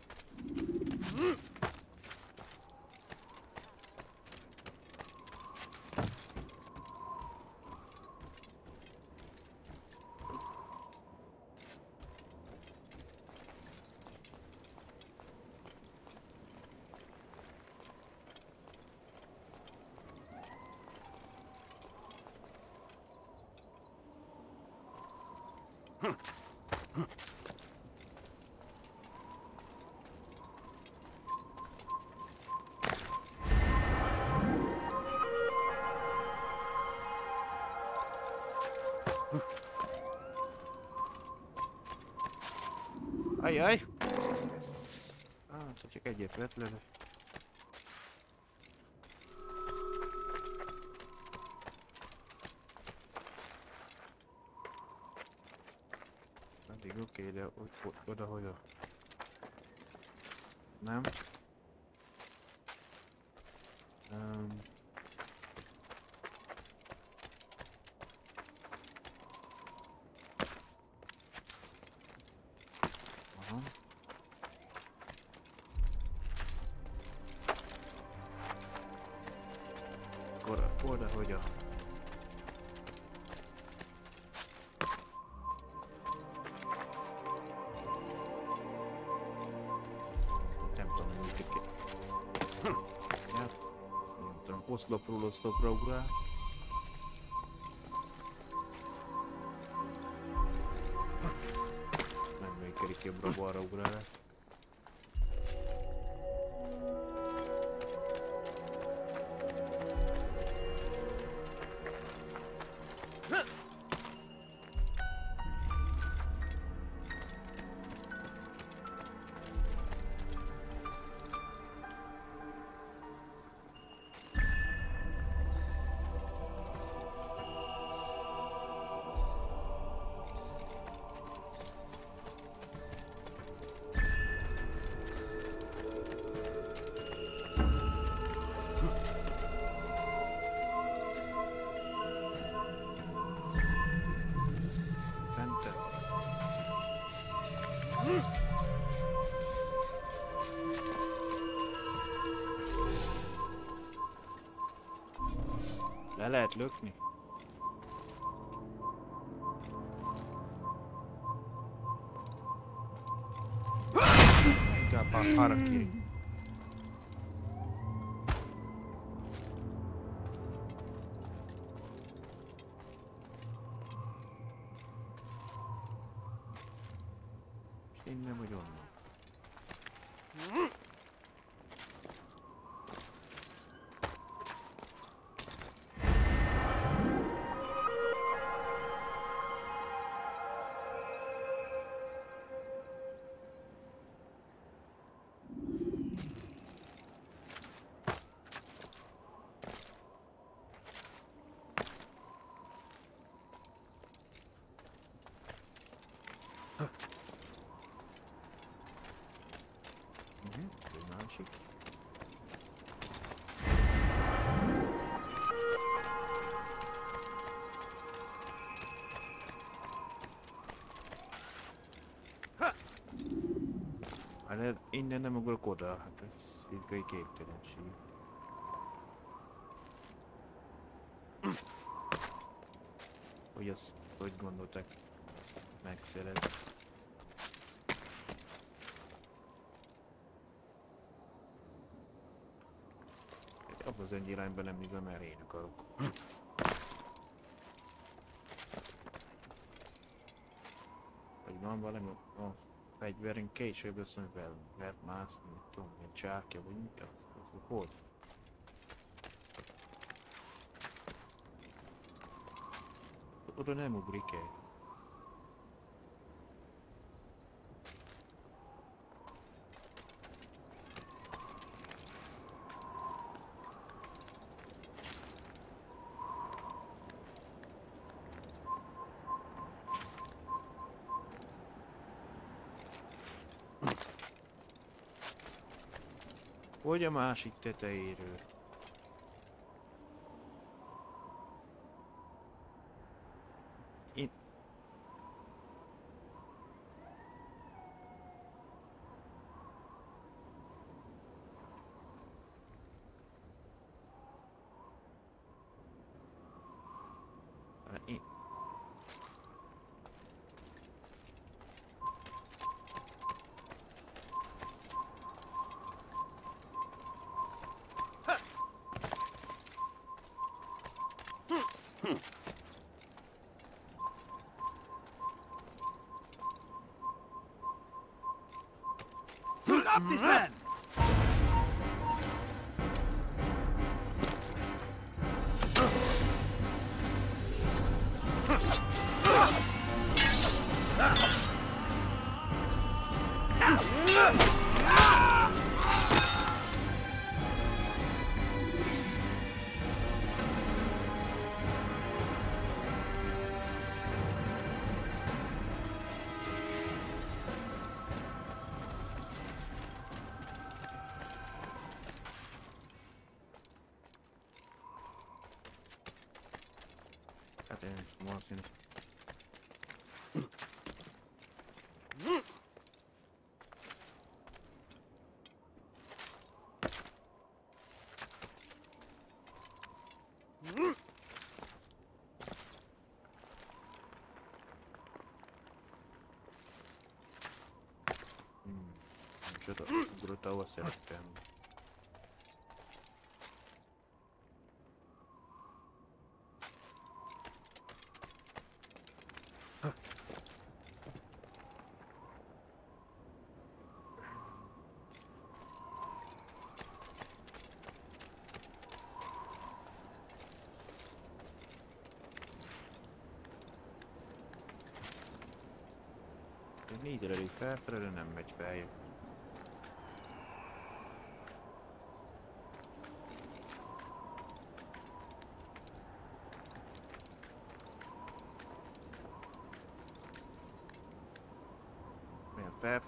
Ajaj! Hát, csak egyet vett le, de... Addig oké, de o- o- oda, hogy a... Nem? Nem tudom, oszlopról oszlopra ugrál. Le lehet egy másik. Hát ez- innen nem ugrok oda, hát ez fizikai képtelenség. Hogy azt, hogy gondoltak megszerezni. Az egy irányban nem igaz, mert én akarok. Vagy van valami a fegyverünk később össze, amivel lehet mászni, mit tudom, ilyen csákja, vagy mi az, az hol? oda nem ugrik el. Hogy a másik tetejéről? És oda ugrott, ahol szerettem. Négyre elég felfele, de nem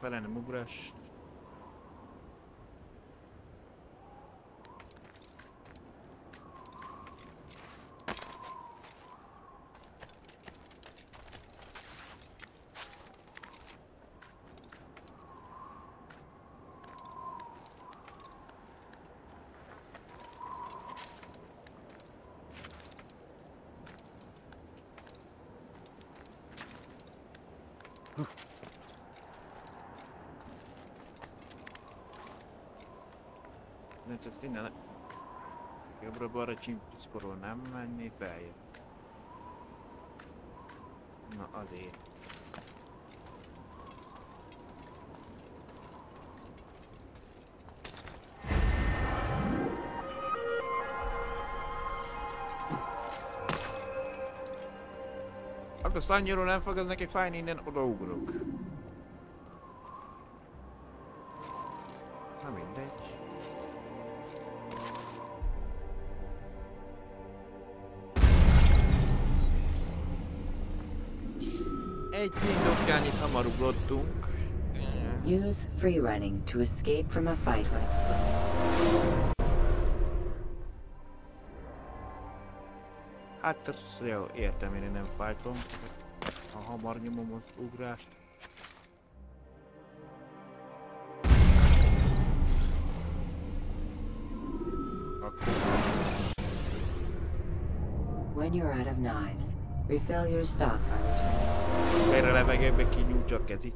felene, mu uğraş? Felfele, nem ugrás. Mert ezt innen jobbra-balra csimpiszkorol nem menni feljebb. Na azért. Akkor azt annyira nem fog ez neki fájni, innen odaugrok. Itt. Eh. Use free running to escape from a fight when. Hát jó, értem én nem fájtom. Ha hamar nyomom az ugrást. When you're out of knives, refill your stock levegőbe kinyújtsa a kezit.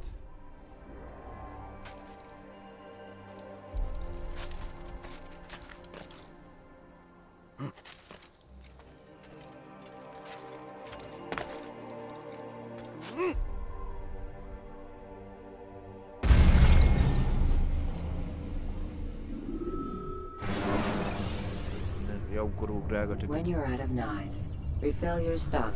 When you're out of knives, refill your stock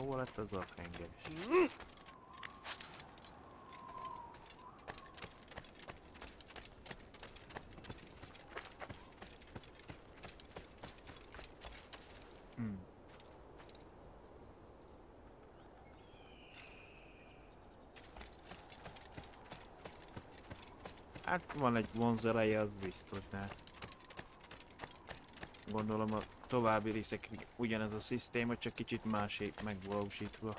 Hova lett az akhenger is? Hmm. Hát van egy vonzeleje, az biztos, de... Gondolom a további részek ugyanez a szisztéma, csak kicsit másik megvalósítva.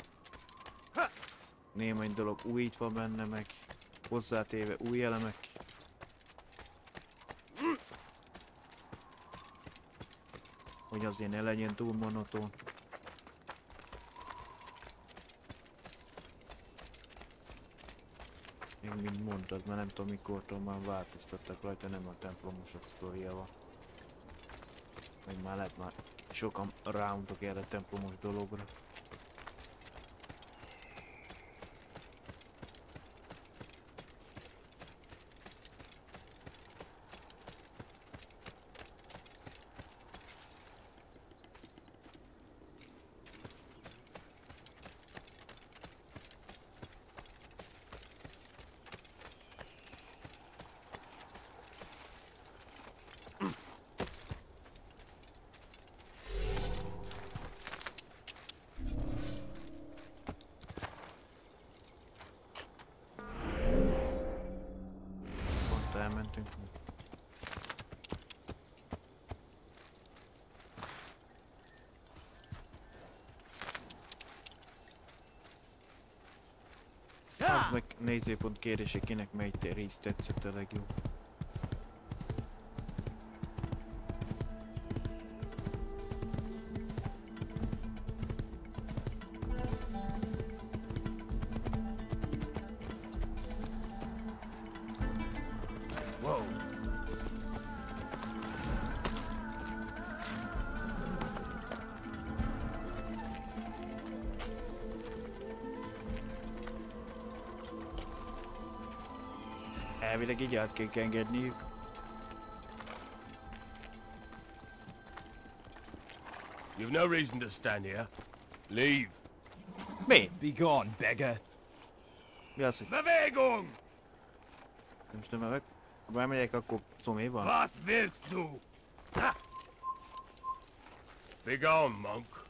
Némely dolog újítva benne, meg hozzátéve új elemek. Hogy azért ne legyen túl monoton. Még mint mondtad, mert nem tudom mikortól már változtattak rajta, nem a templomosok sztoriával. Már lehet már sokan ráuntok erre a templomos dologra. Pont elmentünk. Az meg nézőpont kérdése, kinek melyik rész tetszett a legjobb. Elvileg így át. You've no reason to stand here. Leave. Mi? Be gone, beggar. Mi az, hogy Bewegung! most nem meg... Ha bemegyek, akkor szomé van? Was willst du? Ha! Be gone, monk.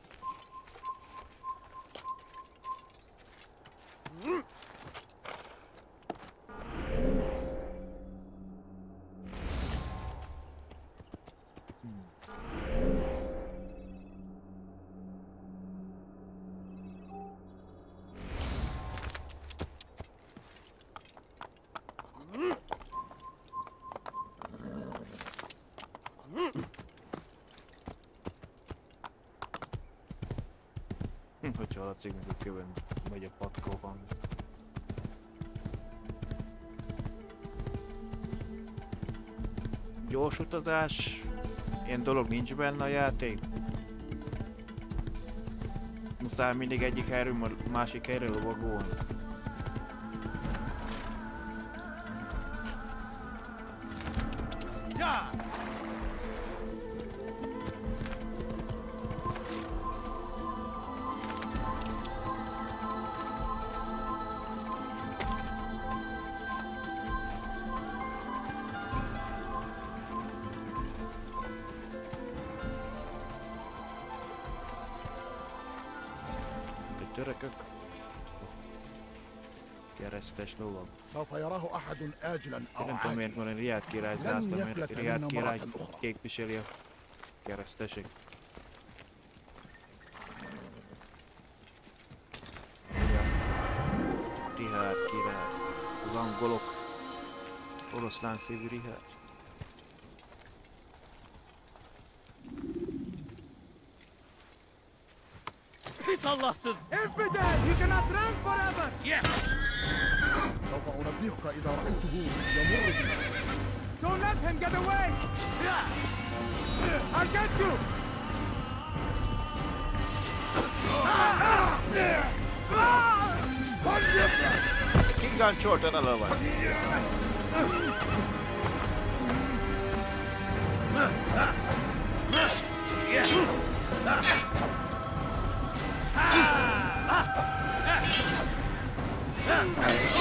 utazás, ilyen dolog nincs benne a játék. Muszáj mindig egyik erről, másik erről lovagolni. Nem tudom miért van egy Riád király Nem zászló, mert nyeklet Riád minna király maratan ukhra. képviseli a keresztesek. Rihád király. Az angolok. Oroszlán szívű Rihád. Pis Allahsız! Infidel! You cannot run forever! Yes! سوف أنبهك إذا رأيته يمر بنا Don't let him get away! I'll get you! Kigancsoltan a lovag. A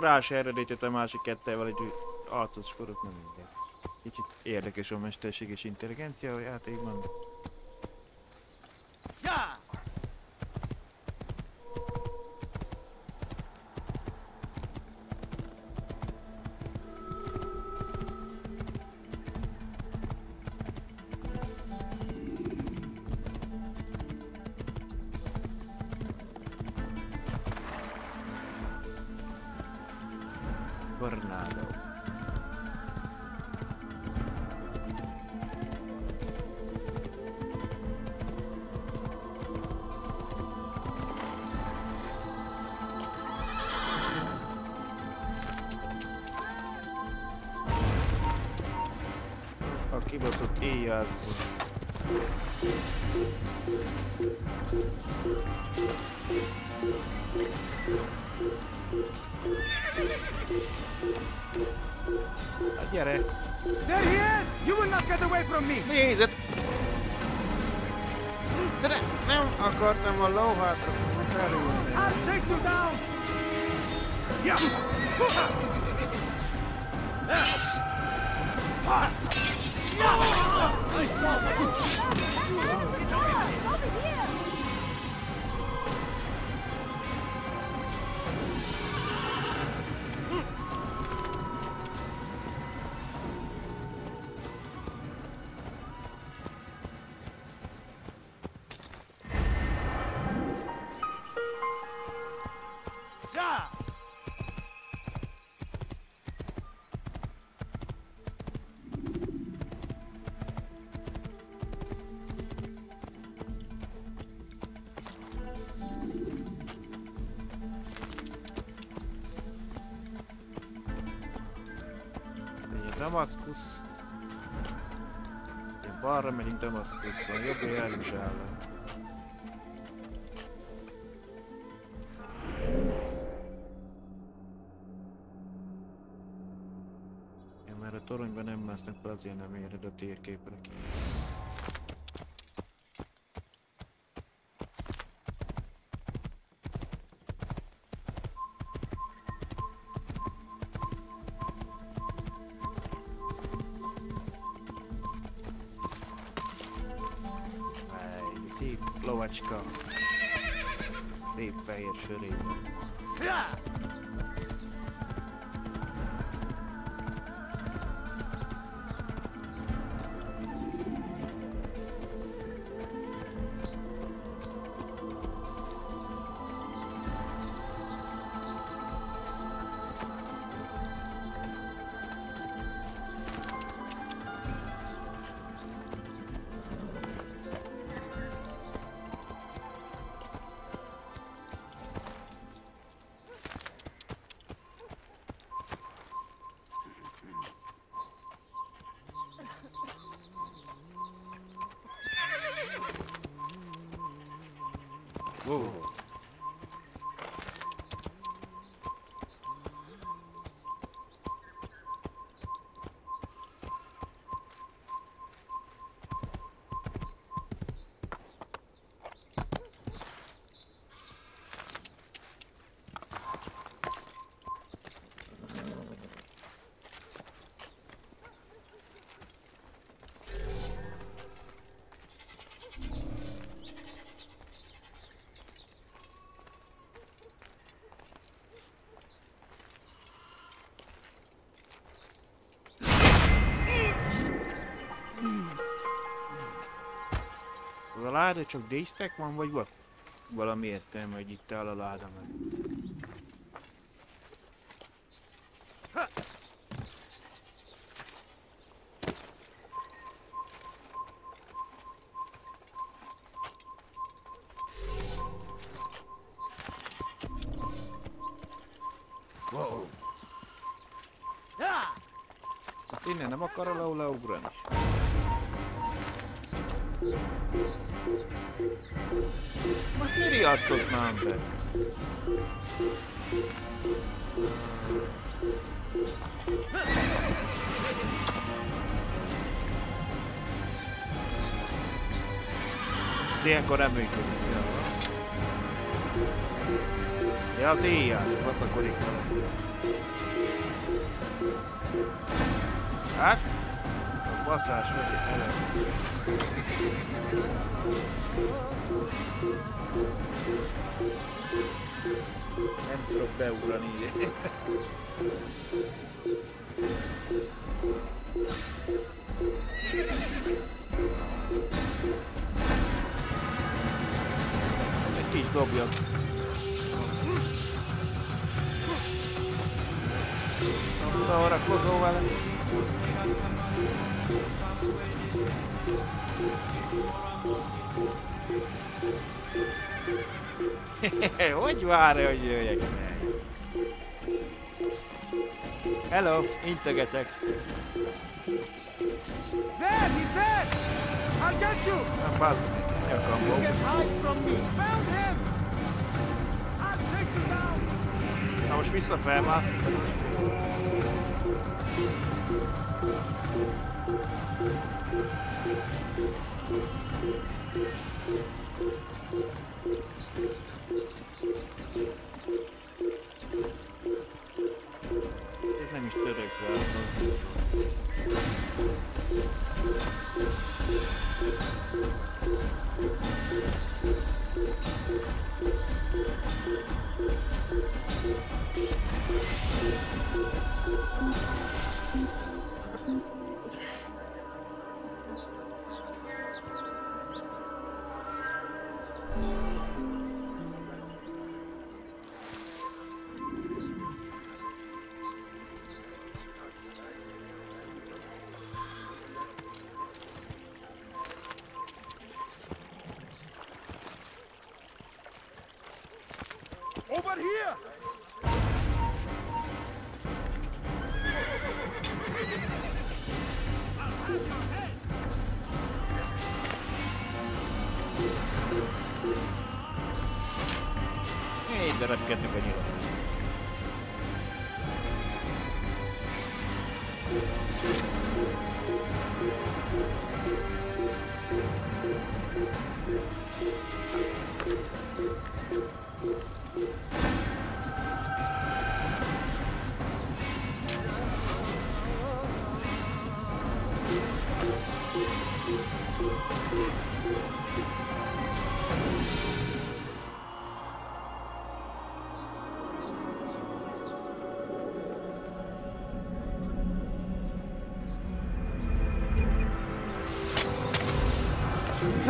Az rá se eredetét a másik kettővel egy arcos skorot nem mindegy. Kicsit érdekes a mesterség és intelligencia a játékban. Damaszkusz. Ugye balra megyünk Damaszkuszon, jobbra Jeruzsálem. Erre toronyban nem másznak fel, azért nem éred a térképre ki. Lovacska. Szép fehér sörében. A láda csak dísztek van, vagy van valami értelme, hogy itt áll a láda meg? Wow. Hát innen nem akar alul leugrani. Mi riasztotnám be? De ilyenkor nem működik. Ja, ja az éjjel, baszakodik vele. Hát? A baszás vagy elő. Nem tudok beugrani. Egy kis dobja. Szórakozó vele. [laughs] hogy várja, hogy jöjjek meg? Hello, integetek. There, he's there! I'll get you! Nem báz, nyakam You can hide from me! Found him! I'll take you down! Na most vissza felmász. Ez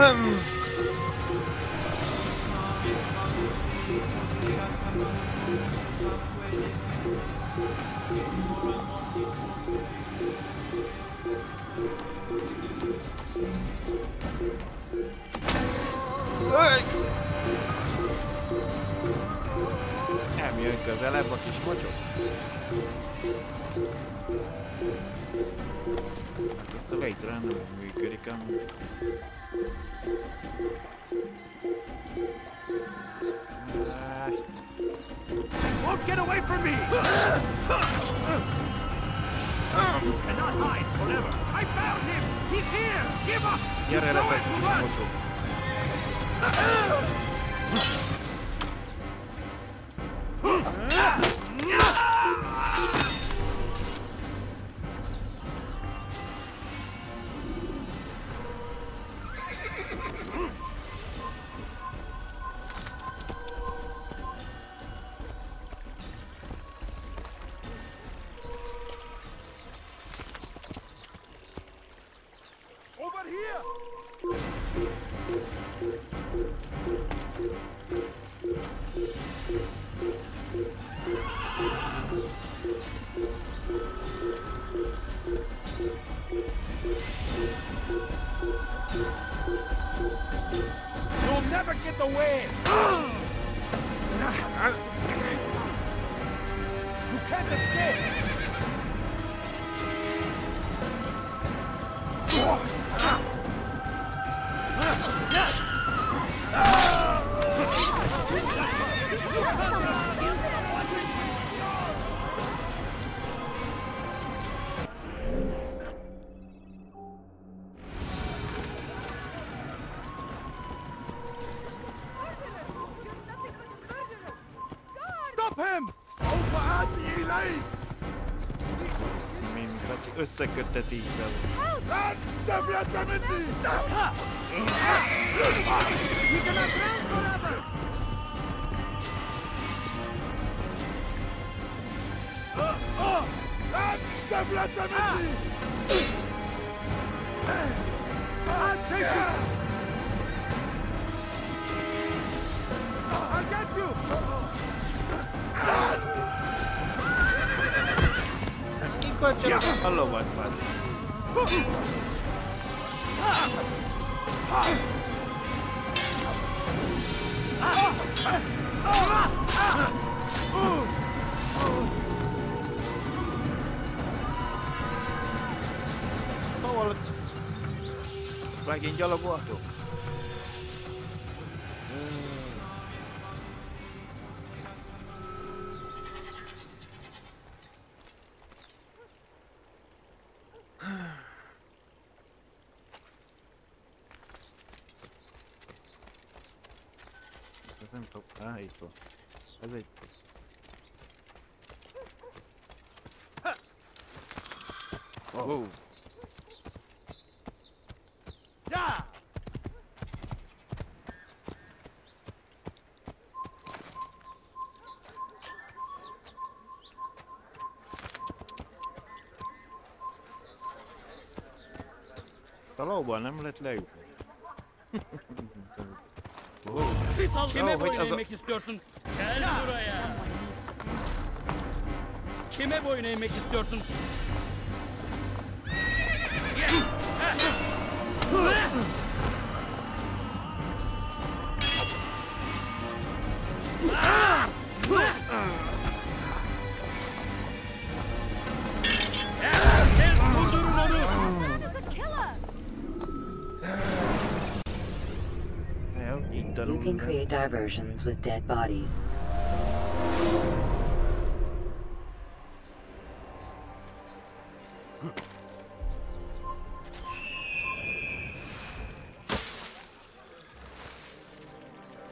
Hmm. Öj! Nem jön közelebb a kis a működik. Won't get away from me! You cannot hide forever. I found him! He's here! Give up! Gyere le, egy kis Minket Megint gyalogoltok? A lóból nem lehet lejutni. oh. Kime Oh, hogy boyun az a... eğmek istiyorsun? Gel buraya. Kime boyun eğmek istiyorsun? Vurdurun diversions with dead bodies.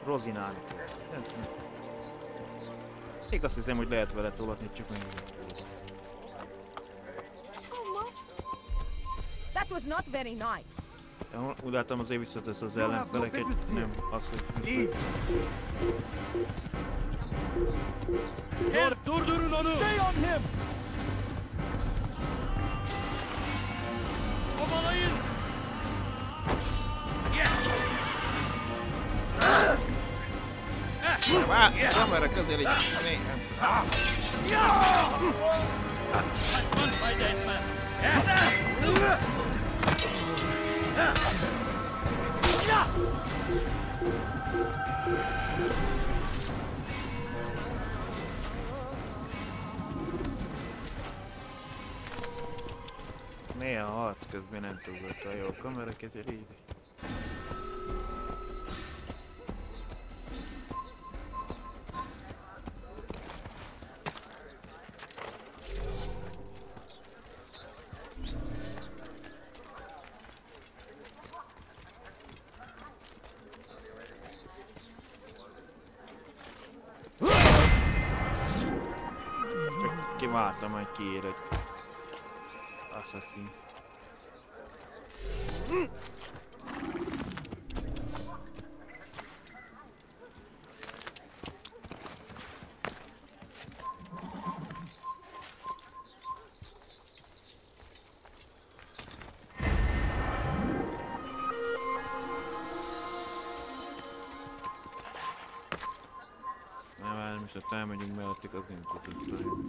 Rozinánk. Még azt hiszem, hogy lehet vele tolatni, csak. That was not very nice. Ja, Úgy látom azért visszatesz az ellenfeleket, nem az, hogy... Her, durdurun onu! Stay on him! Kovalayın! Vá, kamera közeli! Még nem Kaçman fayda etmez. Néha harc közben nem tudott a jó kamera kezeli. Elmegyünk mellettük, az nem tudod.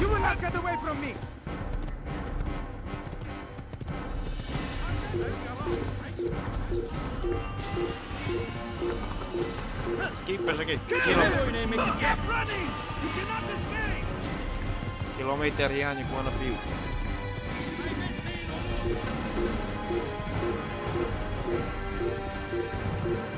You will not get away from me! Skippasikin Keep kilo, running! You cannot escape! kilometriä niin kuin aina piu. İşte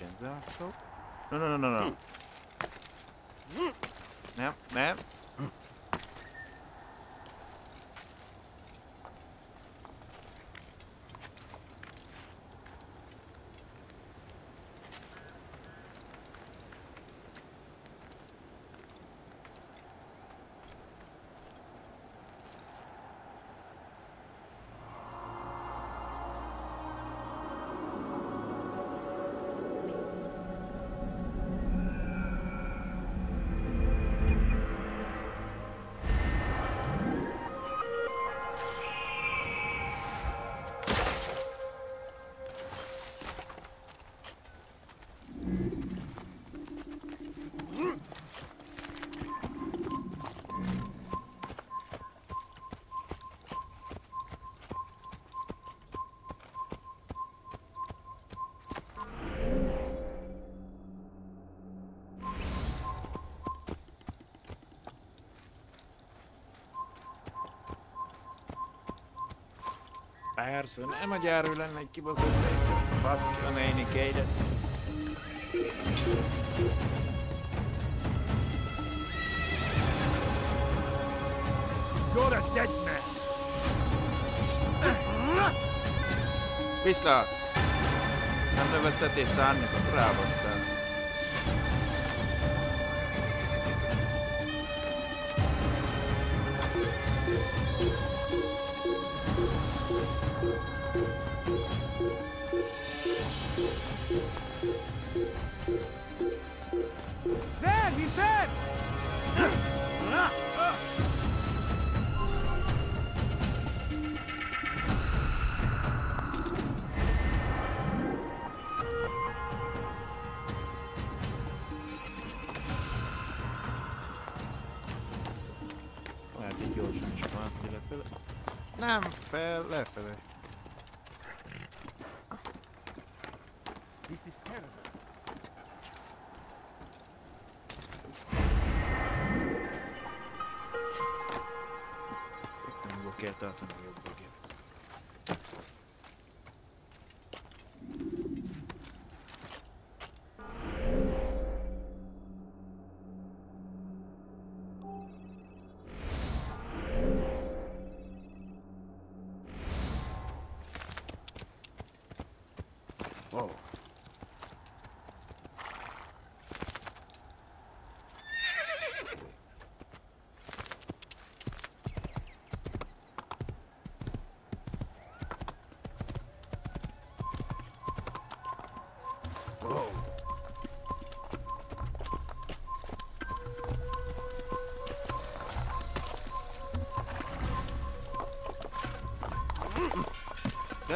Nincsen. No, no, no, no, no. Hmm. Nem, nem. Persze, nem a gyárő lenne egy kibaszott Baszki a néni kégyet. You're a dead man. Viszlát! Nem növesztettél szárnyakat, rábasztál. Nem, fel, uh,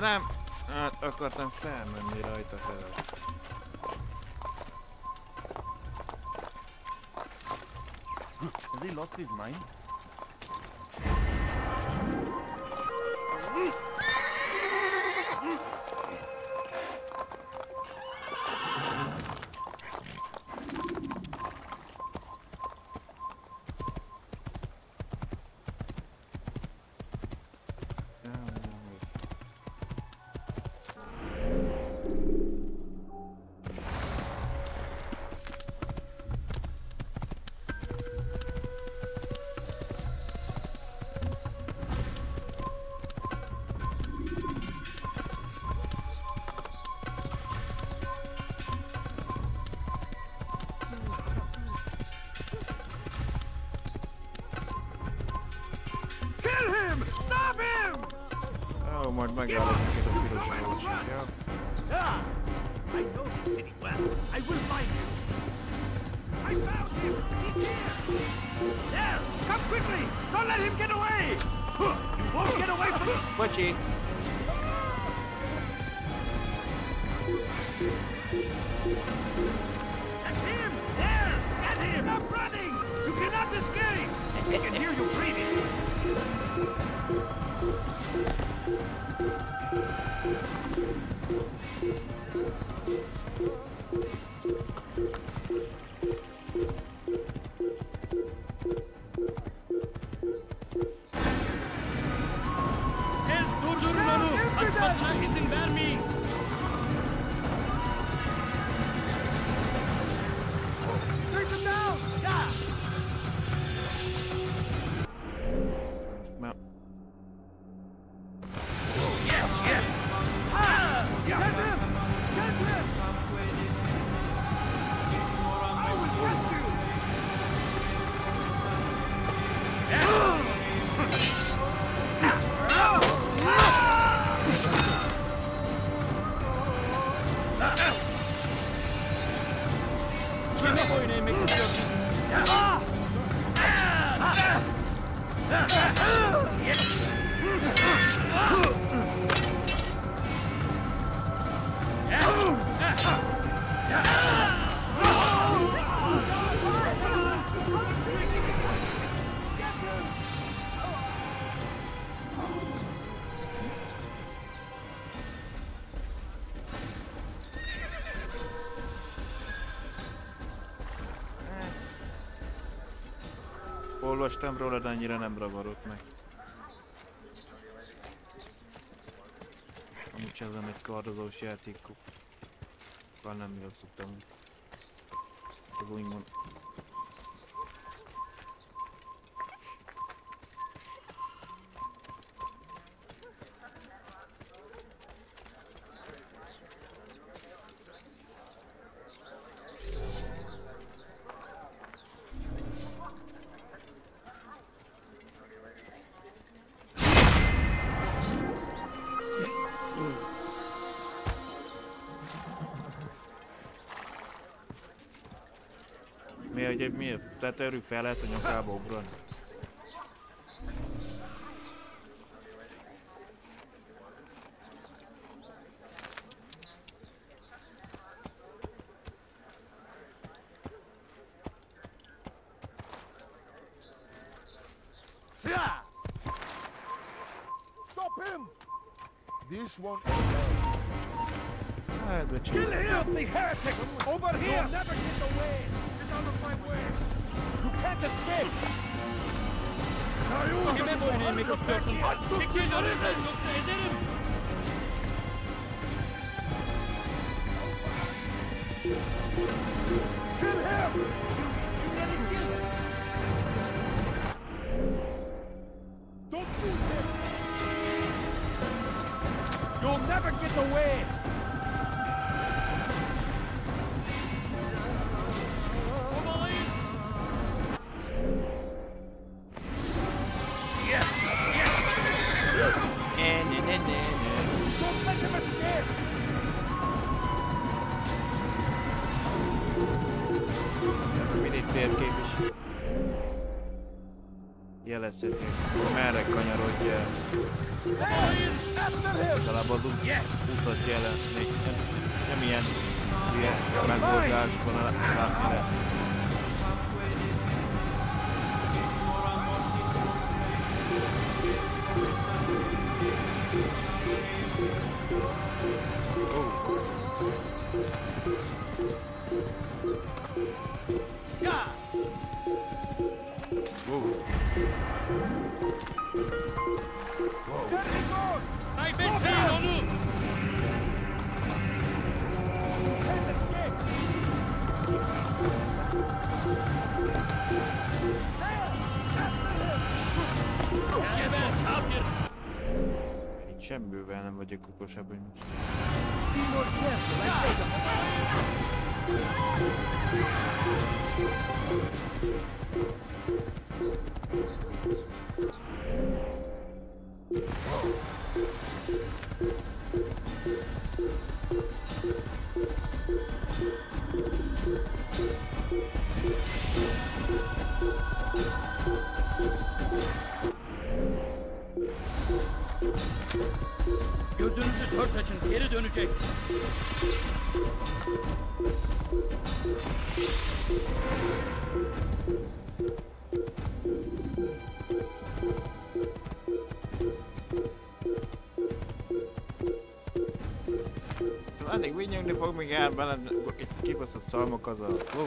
nem! Hát akartam felmenni rajta fel. Has he lost his mind? Kill him! Stop him! Ó, majd megállok neked a piros gyorsasággal. Ah! I know this city well. I will find him. I found him! He's here! There! Come quickly! Don't let him get away! You won't get away from him! Olvastam róla, de annyira nem ragadott meg. ezen egy kardozós játékok. Már nem játszottam. Az úgymond Mi, hogy miért? Tehát erő fel lehet a nyakába ugrani. Yeah! Stop him! This one. Hát, de Kill him, the heretic! Over here! yapıyorsun? Çekil önümden! Hogy merre kanyarodj el. Általában az utat jelentni. Nem ilyen, ilyen megoldásban látni lehet. Vagyok el bele egy kibaszott szalmak az a... Wow.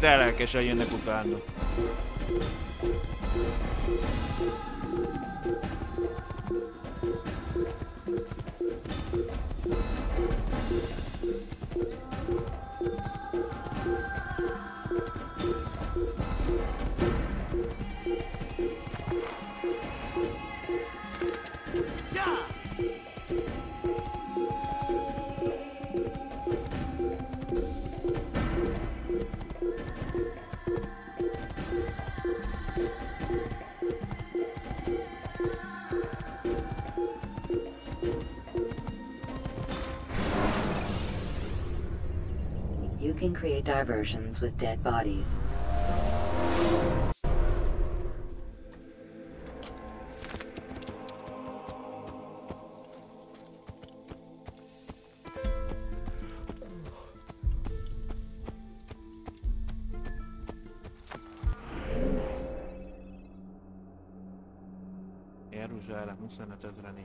De lelkesen jönnek utána. Can create diversions with dead bodies. Jeruzsálem 25 ezeren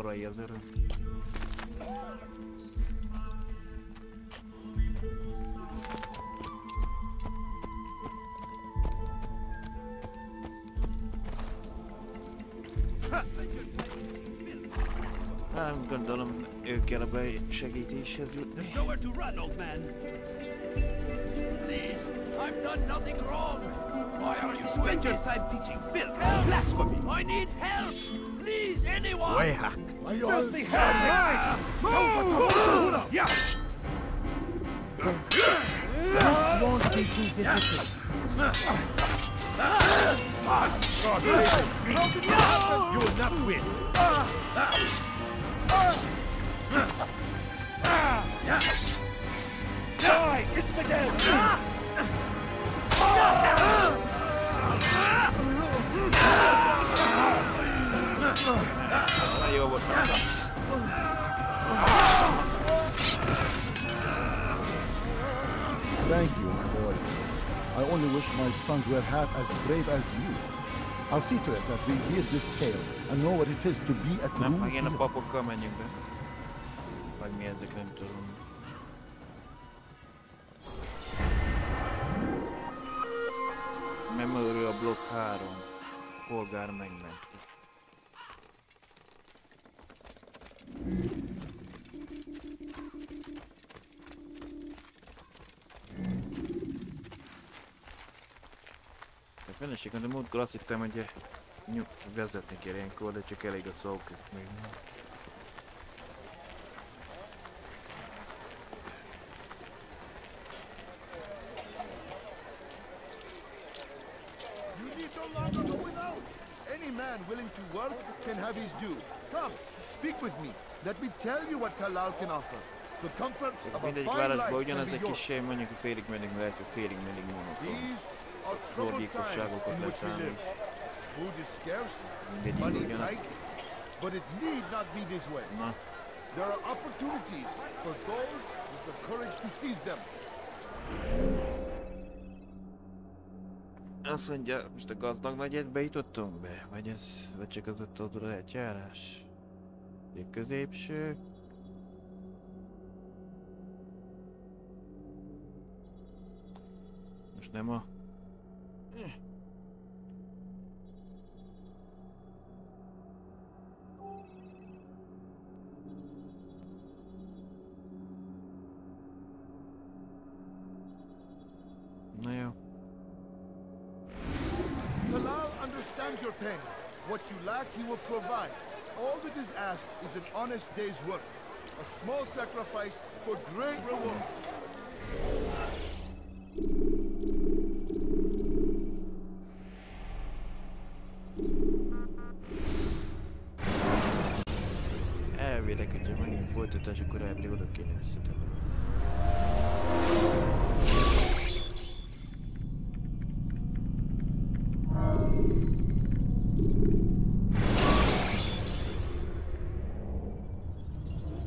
Hát, korai az öröm. Nem gondolom, ő kell a besegítéshez jutni. There's nowhere to run, old man. Please, I've done nothing wrong. Why are you spend your time teaching filth and blasphemy? I need help. Please, anyone. Wayhack. Filthy hell! Move! Yeah. Won't be too difficult. You will not win. My sons were half as brave as you. I'll see to it that we hear this tale and know what it is to be at Nem, meg én a hero. papokkal menjünk be. Vagy mi ezek nem tudom. Memory a blokk 3. Polgár megmentve. Múltkor azt hittem, hogy vezetni kell ilyenkor, de csak elég a szók még. Willing to work can have his due. Come, speak with me. Let me tell you what Talal can offer. The comforts of a fine life can be yours. These we leszámít. Mindegyik ugyanaz. but it need not be this way. Na, There are opportunities for those with the courage to seize them. azt mondja, most a gazdag negyedbe jutottunk be? Vagy ez, vagy csak az ott ott lehet járás? A középső. Most nem a... Jó. Talal understands your pain. What you lack, he will provide. All that is asked is an honest day's work. A small sacrifice for great reward.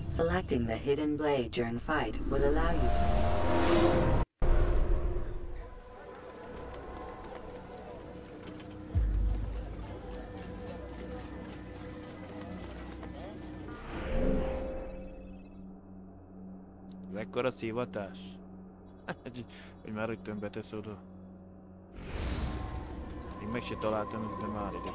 Selecting the hidden blade during fight will allow you Mekkora szívatás? hogy, [laughs] hogy már rögtön betesz oda. Még meg se találtam, de már ide